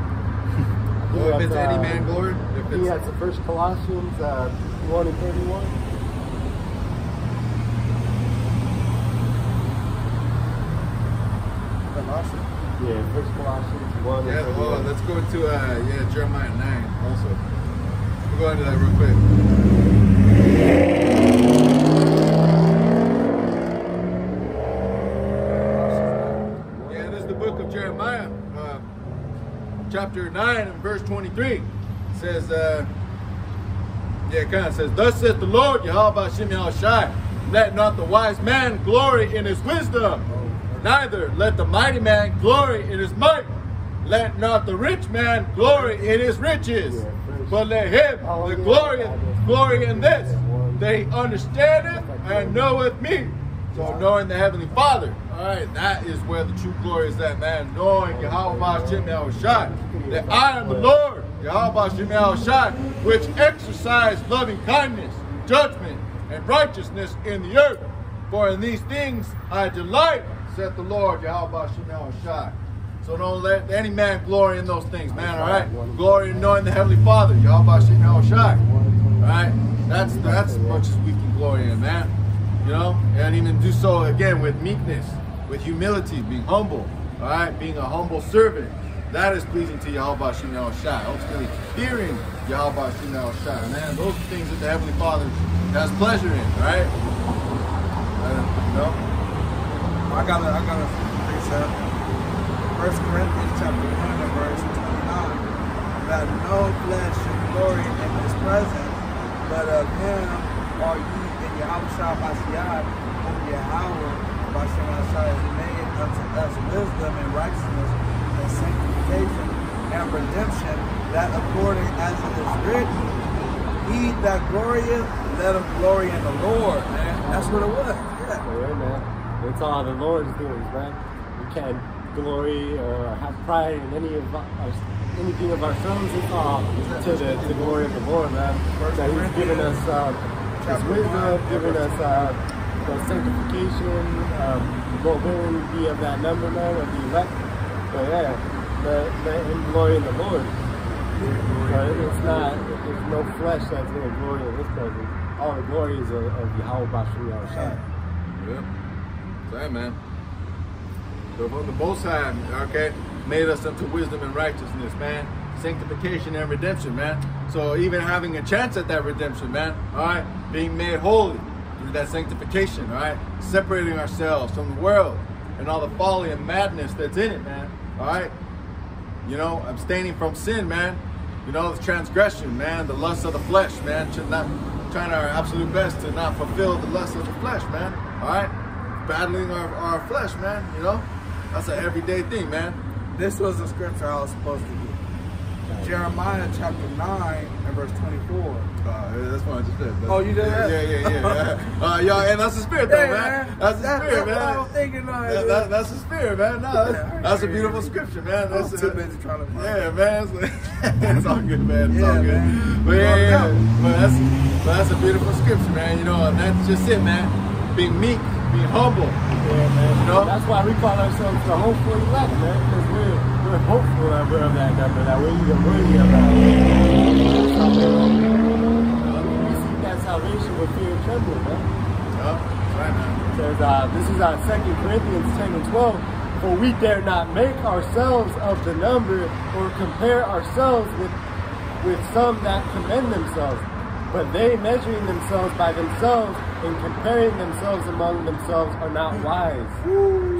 Well, if it's any uh, man glory, if it's has the first Colossians uh, 1 and 31. Colossians. Yeah, first Colossians 1 yeah, well, let's go to uh, yeah Jeremiah nine also. We'll go into that real quick. Yeah, this is the book of Jeremiah, uh, chapter 9 and verse 23. It says, uh, yeah, kind of says, Thus saith the Lord, Yahweh Shem Shai, let not the wise man glory in his wisdom, neither let the mighty man glory in his might. Let not the rich man glory in his riches, but let him, the glory, glory in this, that he understandeth and knoweth me. So knowing the Heavenly Father, all right, that is where the true glory is at, man. Knowing Yahweh Shem Shai, that I am the Lord, Yahweh Shem Shai, which exercise loving kindness, judgment, and righteousness in the earth. For in these things I delight, saith the Lord, Yahweh Shem Shai. So don't let any man glory in those things, man, all right? Glory in knowing the Heavenly Father, Yahweh Shem Shai. All right? That's, that's as much as we can glory in, man. You know, and even do so again with meekness, with humility, being humble, all right, being a humble servant. That is pleasing to Yahweh Shem Shai. Ultimately, fearing Yahweh Shem Shai. Man, those are things that the Heavenly Father has pleasure in, right? Uh, you know? I got a, I got a precept. First Corinthians chapter 1 and verse 29. That no flesh should glory in his presence, but of him are ye in Yahushua Mashiach, whom Yahweh Bashem Ashai has made unto us wisdom and righteousness and sanctification and redemption, that according as it is written, he that glorieth, let him glory in the Lord, man. That's what it was. Yeah. Man. It's all the Lord's doings, man. We can't glory or have pride in any of anything of ourselves. It's all to the, the glory of the Lord, man. That He's given us uh, His wisdom, given us uh, the sanctification, um, mobility of that number, man, of the elect. But yeah, let, let Him glory in the Lord. But it's not, there's no flesh that's going to glory in His presence. All the glory is of, of Yahweh Bashir Yahushua. Yeah. Say, man. So from the Most High, okay, made us unto wisdom and righteousness, man. Sanctification and redemption, man. So even having a chance at that redemption, man. All right, being made holy through that sanctification, all right, separating ourselves from the world and all the folly and madness that's in it, man. All right, you know, abstaining from sin, man. You know, the transgression, man, the lust of the flesh, man. Not trying our absolute best to not fulfill the lust of the flesh, man. All right, battling our, our flesh, man. You know, that's an everyday thing, man. This was the scripture I was supposed to. Jeremiah chapter 9 and verse 24. Uh, yeah, that's fine. Just that. Oh, you did yeah, that? Yeah, yeah, yeah. uh, y'all, and that's the spirit, though, Hey, man. man. That's the That's spirit, what I man. was thinking of, That- that- that's the spirit, man. No, that's, Yeah, that's a beautiful scripture, man. I was That's too busy trying to find Yeah, man. It's, it's all good, man. It's Yeah, all good. man. But yeah, yeah. But that's but that's a beautiful scripture, man. You know, and that's just it, man. Being meek, being humble. Yeah, man. You know? That's why we call ourselves the hopeful elect, man, because we're, we're hopeful of that number, that we're even worthy of that. That's we're- seek that salvation with fear and trembling, man. Yeah, right, man. Says, uh, this is uh, 2 Corinthians 10 and 12. For we dare not make ourselves of the number or compare ourselves with, with some that commend themselves. But they, measuring themselves by themselves and comparing themselves among themselves, are not wise.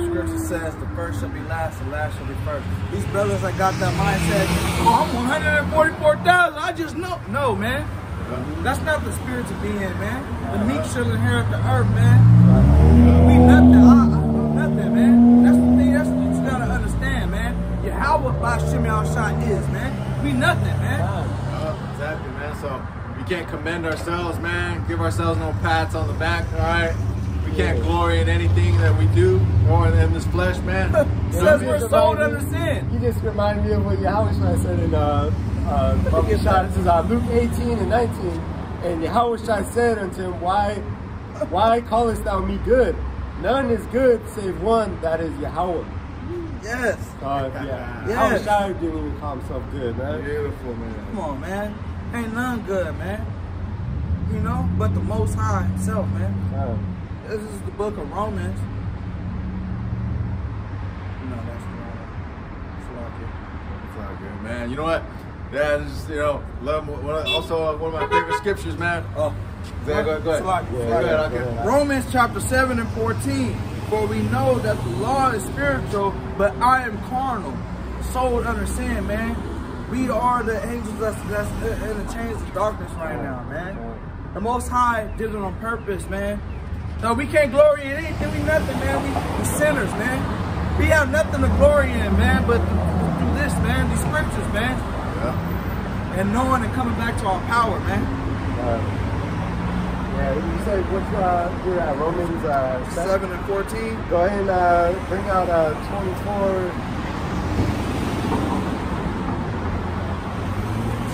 Scripture says the first shall be last, the last shall be first. These brothers that got that mindset, oh, I'm 144,000. I just know. No, man. That's not the spirit to be in, man. The meek shall inherit the earth, man. We nothing. I, I know nothing, man. That's the thing. That's what you gotta understand, man. Yahweh Bashem Shai is, man. We nothing, man. Yeah, exactly, man. So we can't commend ourselves, man. Give ourselves no pats on the back, all right? We can't glory in anything that we do or in this flesh, man. It says we're sold under sin. You just reminded me of what Yahweh Shai said in uh, uh, Baba Shai. This is uh, Luke 18 and 19. And Yahweh Shai said unto him, Why, why callest thou me good? none is good save one, that is Yahweh. Yes. Uh, yeah. Yes. Yes. didn't even call himself good, man. Beautiful, man. Come on, man. Ain't none good, man. You know, but the Most High Himself, man. Um, This is the book of Romans. No, that's wrong. It's all good, man. You know what? Yeah, this is, you know, love, one also uh, one of my favorite scriptures, man. Oh, Go go ahead. Go ahead. Salaki. Go Yeah, ahead, yeah, okay. go ahead. Romans chapter 7 and 14. For we know that the law is spiritual, but I am carnal, sold under sin, man. We are the angels that's, that's in the chains of darkness right now, man. The Most High did it on purpose, man. No, we can't glory in anything. We nothing, man. We, we sinners, man. We have nothing to glory in, man, but through this, man, these scriptures, man. Yeah. And knowing and coming back to our power, man. yeah, you say what's uh, you're at Romans uh, 7? 7 and 14. Go ahead and uh, bring out uh, 24.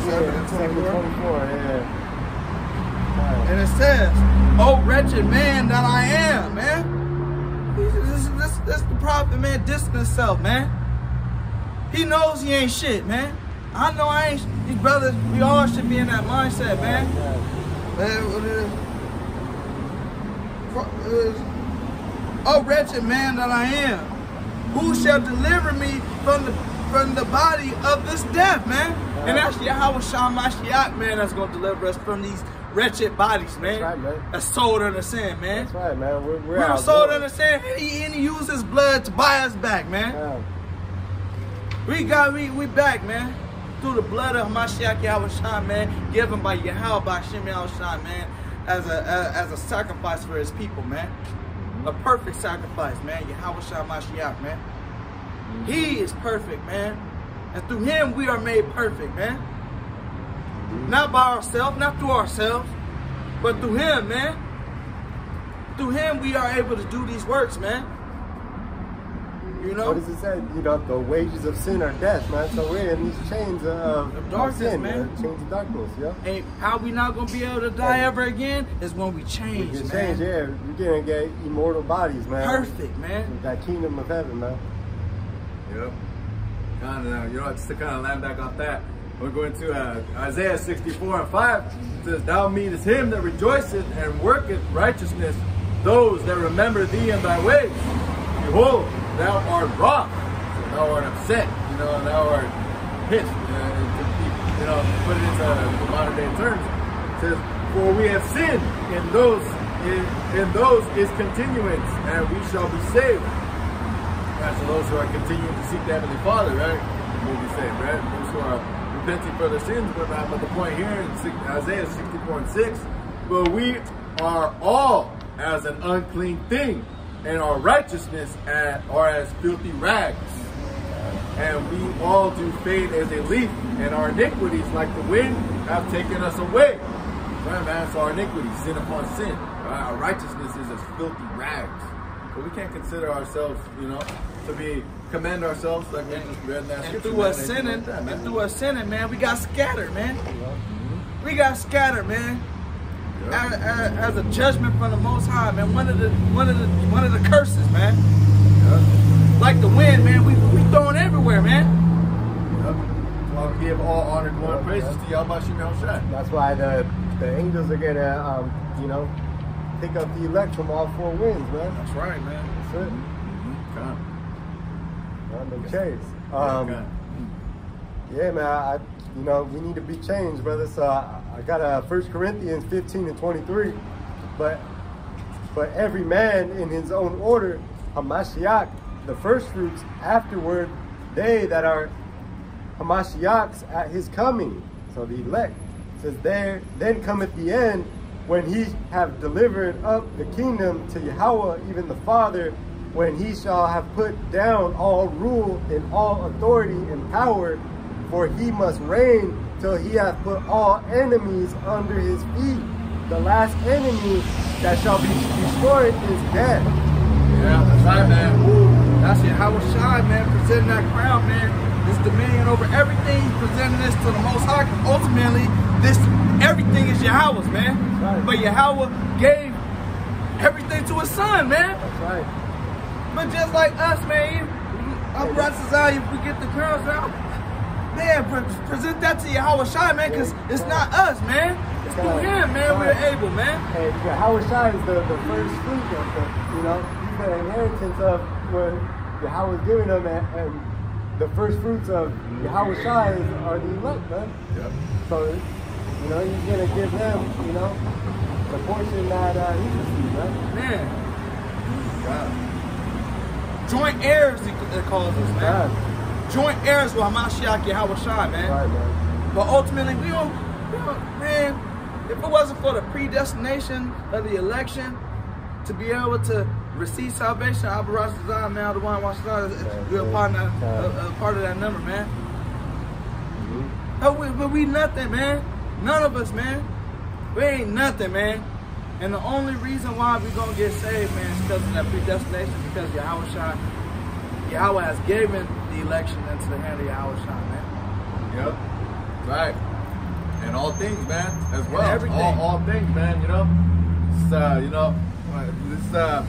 Yeah, and 7 24. 24, yeah. And it says, Oh wretched man that I am, man. This, this, this the prophet, man, dissing himself, man. He knows he ain't shit, man. I know I ain't, these brothers, we all should be in that mindset, man. Man, what it is? Pro- it is, Oh wretched man that I am, who shall deliver me from the from the body of this death, man? And that's Yahweh Shah Mashiach, man, that's gonna deliver us from these wretched bodies, man. That's right, man. That's sold under sin, man. That's right, man. We're, we're We were sold under sin, and he, and he used his blood to buy us back, man. Yeah. We got we we back, man. Through the blood of Mashiach Yahweh Shah, man, given by Yahweh by Shem Yahweh Shah, man, as a as, as a sacrifice for his people, man. A perfect sacrifice, man. Yahweh Mashiach, man. He is perfect, man. And through him we are made perfect, man. Not by ourselves, not through ourselves, but through him, man. Through him we are able to do these works, man. You know? What does it say? You know, the wages of sin are death, man. So we're in these chains of, Of darkness, sin, man. Chains of darkness, yeah. And how we not gonna be able to die ever again is when we We change, can man. change, yeah. We're gonna get immortal bodies, man. Perfect, man. That kingdom of heaven, man. Yep. You know, just to kind of land back off that, we're going to uh, Isaiah 64 and 5. It says, Thou meetest him that rejoiceth and worketh righteousness, those that remember thee and thy ways. Behold, thou art wroth, so thou art upset, you know, thou art pissed. Uh, you know, put it into modern day terms. It says, For we have sinned, in those, in, in those is continuance, and we shall be saved. That's for those who are continuing to seek the Heavenly Father, right? Will be saved, right? Those who are repenting for their sins, but not. But the point here in Isaiah 64 and 6, but we are all as an unclean thing, and our righteousness at, are as filthy rags. And we all do fade as a leaf, and our iniquities, like the wind, have taken us away. Right, man? So our iniquities, sin upon sin. Right? Our righteousness is as filthy rags. But we can't consider ourselves, you know, to be commend ourselves like we just read in that And through man, us sinning, like that, and man. through us sinning, man, we got scattered, man. We got scattered, man. Yeah. As, as, as a judgment from the Most High, man. One of the one of the one of the curses, man. Yeah. Like the wind, man. We we throwing everywhere, man. Yep. So I give all honor, glory, and praises to Yahweh Shem Yahushua. That's why the the angels are gonna, um, you know, pick up the elect from all four winds, man. That's right, man. That's it. Come. On them chains. Um, Okay. Yeah, man. I, you know, we need to be changed, brother. So I, I got a First Corinthians 15 and 23. But but every man in his own order, Hamashiach, the first fruits, afterward, they that are Hamashiachs at his coming. So the elect says there then cometh the end when he have delivered up the kingdom to Yahweh, even the Father, when he shall have put down all rule and all authority and power, for he must reign till he hath put all enemies under his feet. The last enemy that shall be destroyed is death. Yeah, that's right, man. Ooh, that's it. Howard Shine, man, presenting that crown, man. This dominion over everything. He's presenting this to the Most High. Ultimately, this everything is Yahweh's, man. Right. But Yahweh gave everything to his son, man. That's right. But just like us, man, our brothers out, if we get the girls out, man, pre- present that to Yahweh Shai, man, because it's not us, man. It's through him, man, we're able, man. And Yahweh Shai is the, the first fruit of the, you know, he's the inheritance of what Yahweh is giving them, and, and the first fruits of Yahweh Shai are the elect, man. Yep. So, you know, he's gonna give them, you know, the portion that uh, he received, man. Man, Wow. Joint heirs, he it calls us, man. God. Joint heirs with Hamashiach Yahweh Shai, man. Right, man. But ultimately, we don't, we don't, man, if it wasn't for the predestination of the election to be able to receive salvation, Abba Rosh Hashanah, man, the one watch uh, we're a part, of, that- a, a part of that number, man. Mm-hmm. But we, but we nothing, man. None of us, man. We ain't nothing, man. And the only reason why we gonna get saved, man, is because of that predestination, because Yahweh Shai, Yahweh has given the election into the hand of Yahweh Shai, man. Yep. Right. And all things, man, as well. everything. All, all things, man. You know, it's, uh, you know, this uh,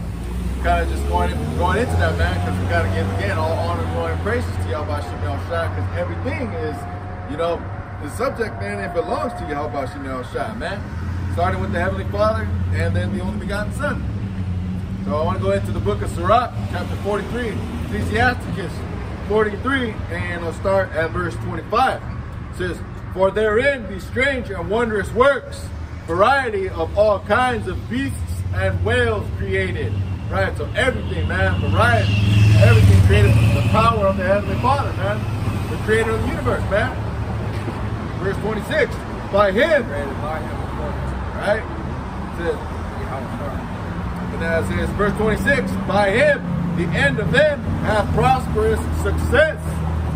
kind of just going going into that, man, because we got to give again all honor, glory, and praises to Yahweh Shai, because everything is, you know, the subject, man, it belongs to Yahweh Shai, man. Starting with the Heavenly Father and then the only begotten Son. So I want to go into the book of Sirach, chapter 43, Ecclesiasticus 43, and I'll start at verse 25. It says, For therein be strange and wondrous works, variety of all kinds of beasts and whales created. Right, so everything, man, variety, everything created from the power of the Heavenly Father, man, the creator of the universe, man. Verse 26, by him, by him. Right? It says, then it says, verse 26, by him the end of them hath prosperous success,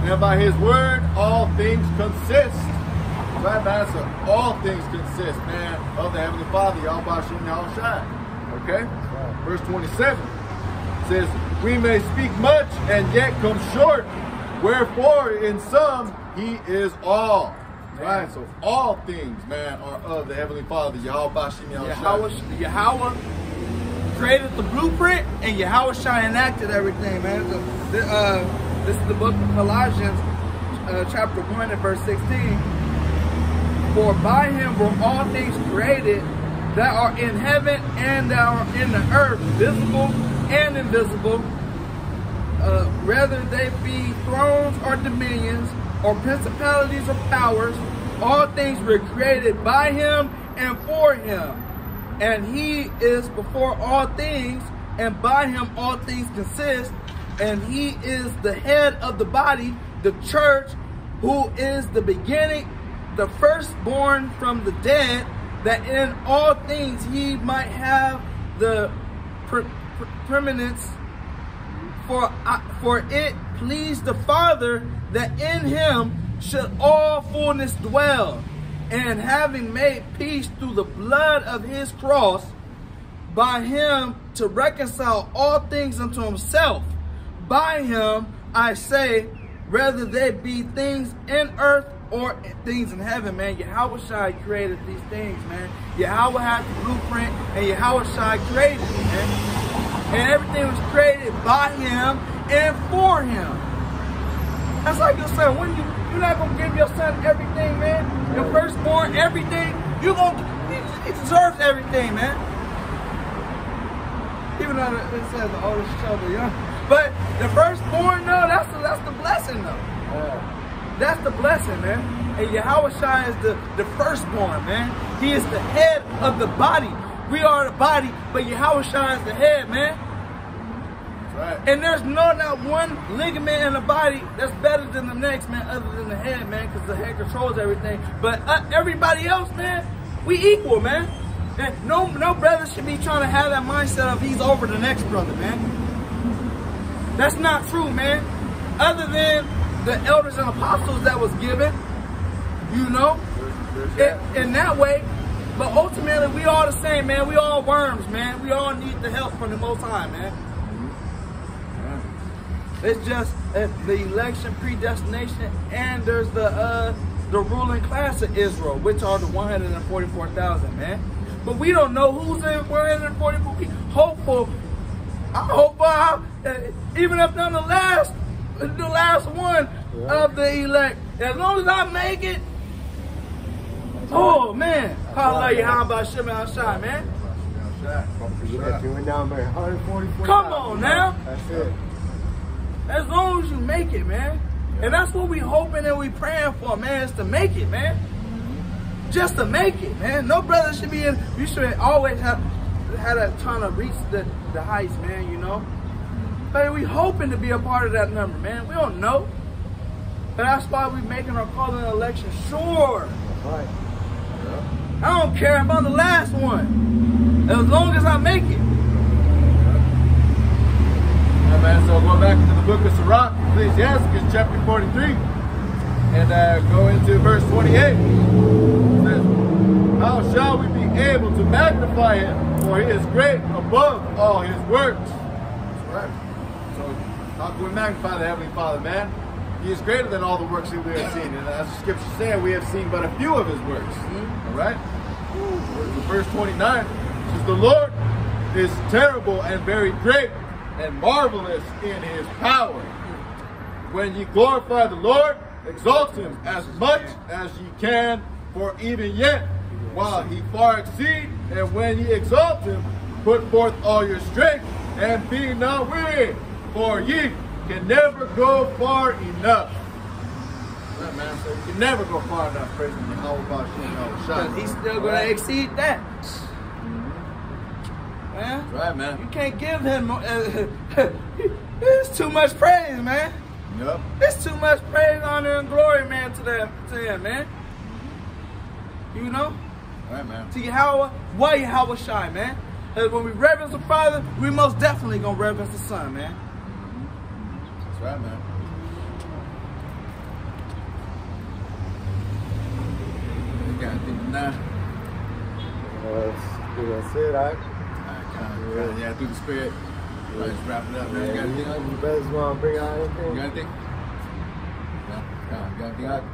and by his word all things consist. So all things consist, man, of the Heavenly Father, Yahweh y'all Shai. Okay? Verse 27 says, We may speak much and yet come short, wherefore in some he is all. Right, so all things, man, are of the Heavenly Father, Yahweh Yahweh Yahweh, created the blueprint and Yahweh Shai enacted everything, man. The, the, uh, this is the book of Colossians, uh, chapter 1 and verse 16. For by him were all things created that are in heaven and that are in the earth, visible and invisible, uh, whether they be thrones or dominions, or principalities or powers, all things were created by him and for him. And he is before all things, and by him all things consist. And he is the head of the body, the church, who is the beginning, the firstborn from the dead, that in all things he might have the pre- pre- preeminence for I, for it pleased the Father that in him should all fullness dwell, and having made peace through the blood of his cross, by him to reconcile all things unto himself. By him, I say, whether they be things in earth or things in heaven, man. Yahweh Shai created these things, man. Yahweh had the blueprint, and Yahweh Shai created it, man and everything was created by him and for him. That's like your son. When you you're not gonna give your son everything, man. Your firstborn, everything. You gonna he, he deserves everything, man. Even though it says the oldest shall be young, but the firstborn, no, that's the, that's the blessing, though. Yeah. That's the blessing, man. And Yahweh Shai is the, the firstborn, man. He is the head of the body. We are the body, but Yahweh Shai is the head, man. Right. And there's no not one ligament in the body that's better than the next, man, other than the head, man, because the head controls everything. But uh, everybody else, man, we equal, man. And no, no brother should be trying to have that mindset of he's over the next brother, man. That's not true, man. Other than the elders and apostles that was given, you know, in, in that way. But ultimately, we all the same, man. We all worms, man. We all need the help from the Most High, man. It's just uh, the election predestination, and there's the uh, the ruling class of Israel, which are the 144,000, man. but we don't know who's in 144 people. Hopeful. I'm hopeful. I'm, uh, even if I'm the last, the last one of the elect. As long as I make it, oh man, hallelujah, how about Shimon outside, man? You went down by 144. Come on now. That's it. As long as you make it, man. And that's what we hoping and we praying for, man, is to make it, man. Just to make it, man. No brother should be in, you should always have had a ton of reach the, the heights, man, you know. But we hoping to be a part of that number, man. We don't know. But that's why we making our calling election sure. Right. I don't care if I'm the last one. As long as I make it. Man. So go back into the book of Sirach, Ecclesiasticus chapter 43, and uh, go into verse 28. It says, How shall we be able to magnify him? For he is great above all his works. That's right. So how can we magnify the Heavenly Father, man? He is greater than all the works that we have seen. And as the scripture said, we have seen but a few of his works. All right? Verse 29 says, The Lord is terrible and very great and marvelous in his power. When ye glorify the Lord, exalt him as much as ye can, for even yet, while he far exceed, and when ye exalt him, put forth all your strength, and be not weary, for ye can never go far enough. Right, man. So you can never go far enough praising Yahweh Bashim Yahweh But he's still gonna exceed that. Man. Right, man. You can't give him. Uh, it's too much praise, man. Yep. It's too much praise, honor, and glory, man, to them, to him, man. You know, Right, man. to Yahweh, why Yahweh shine, man? Because when we reverence the Father, we most definitely gonna reverence the Son, man. That's right, man. You got anything now? Uh, that's it. I, Kind yeah, through the spirit. Right, just wrap it up, man. You got anything? you, else? you brothers want to bring out You anything? got anything? No? Con, you got anything? out?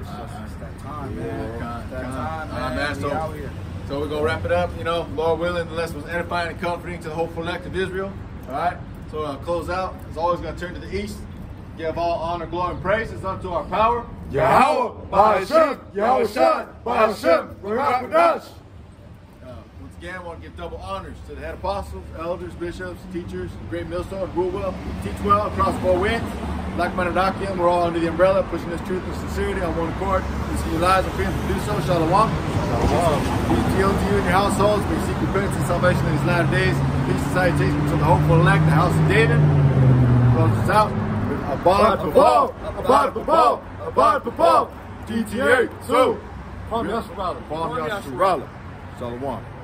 It's just that time, man. Con, That con. time, Uh, man. man, We so- out here. So we're gonna wrap it up, you know, Lord willing, the lesson was edifying and comforting to the hopeful elect of Israel. Alright? So uh, close out. As always gonna turn to the east. Give all honor, glory, and praises unto our power. Yahweh, Ba'ashem, Yahweh Shai, Ba'ashem, Barak Adash. Again, I want to give double honors to the head apostles, elders, bishops, teachers, great millstone, rule well, teach well across four winds. Like-minded Akim, we're all under the umbrella, pushing this truth and sincerity on one accord. We see your lives and freedom to do so. Shalom. Peace to you, to you and your households. You seek repentance and salvation in these latter days. Peace and salutations to the hopeful elect, the house of David. Closes out with Abad Babal, Abad Babal, Abad Babal, GTA, so. Kwame Yasharahla. Kwame Yasharahla. Shalom.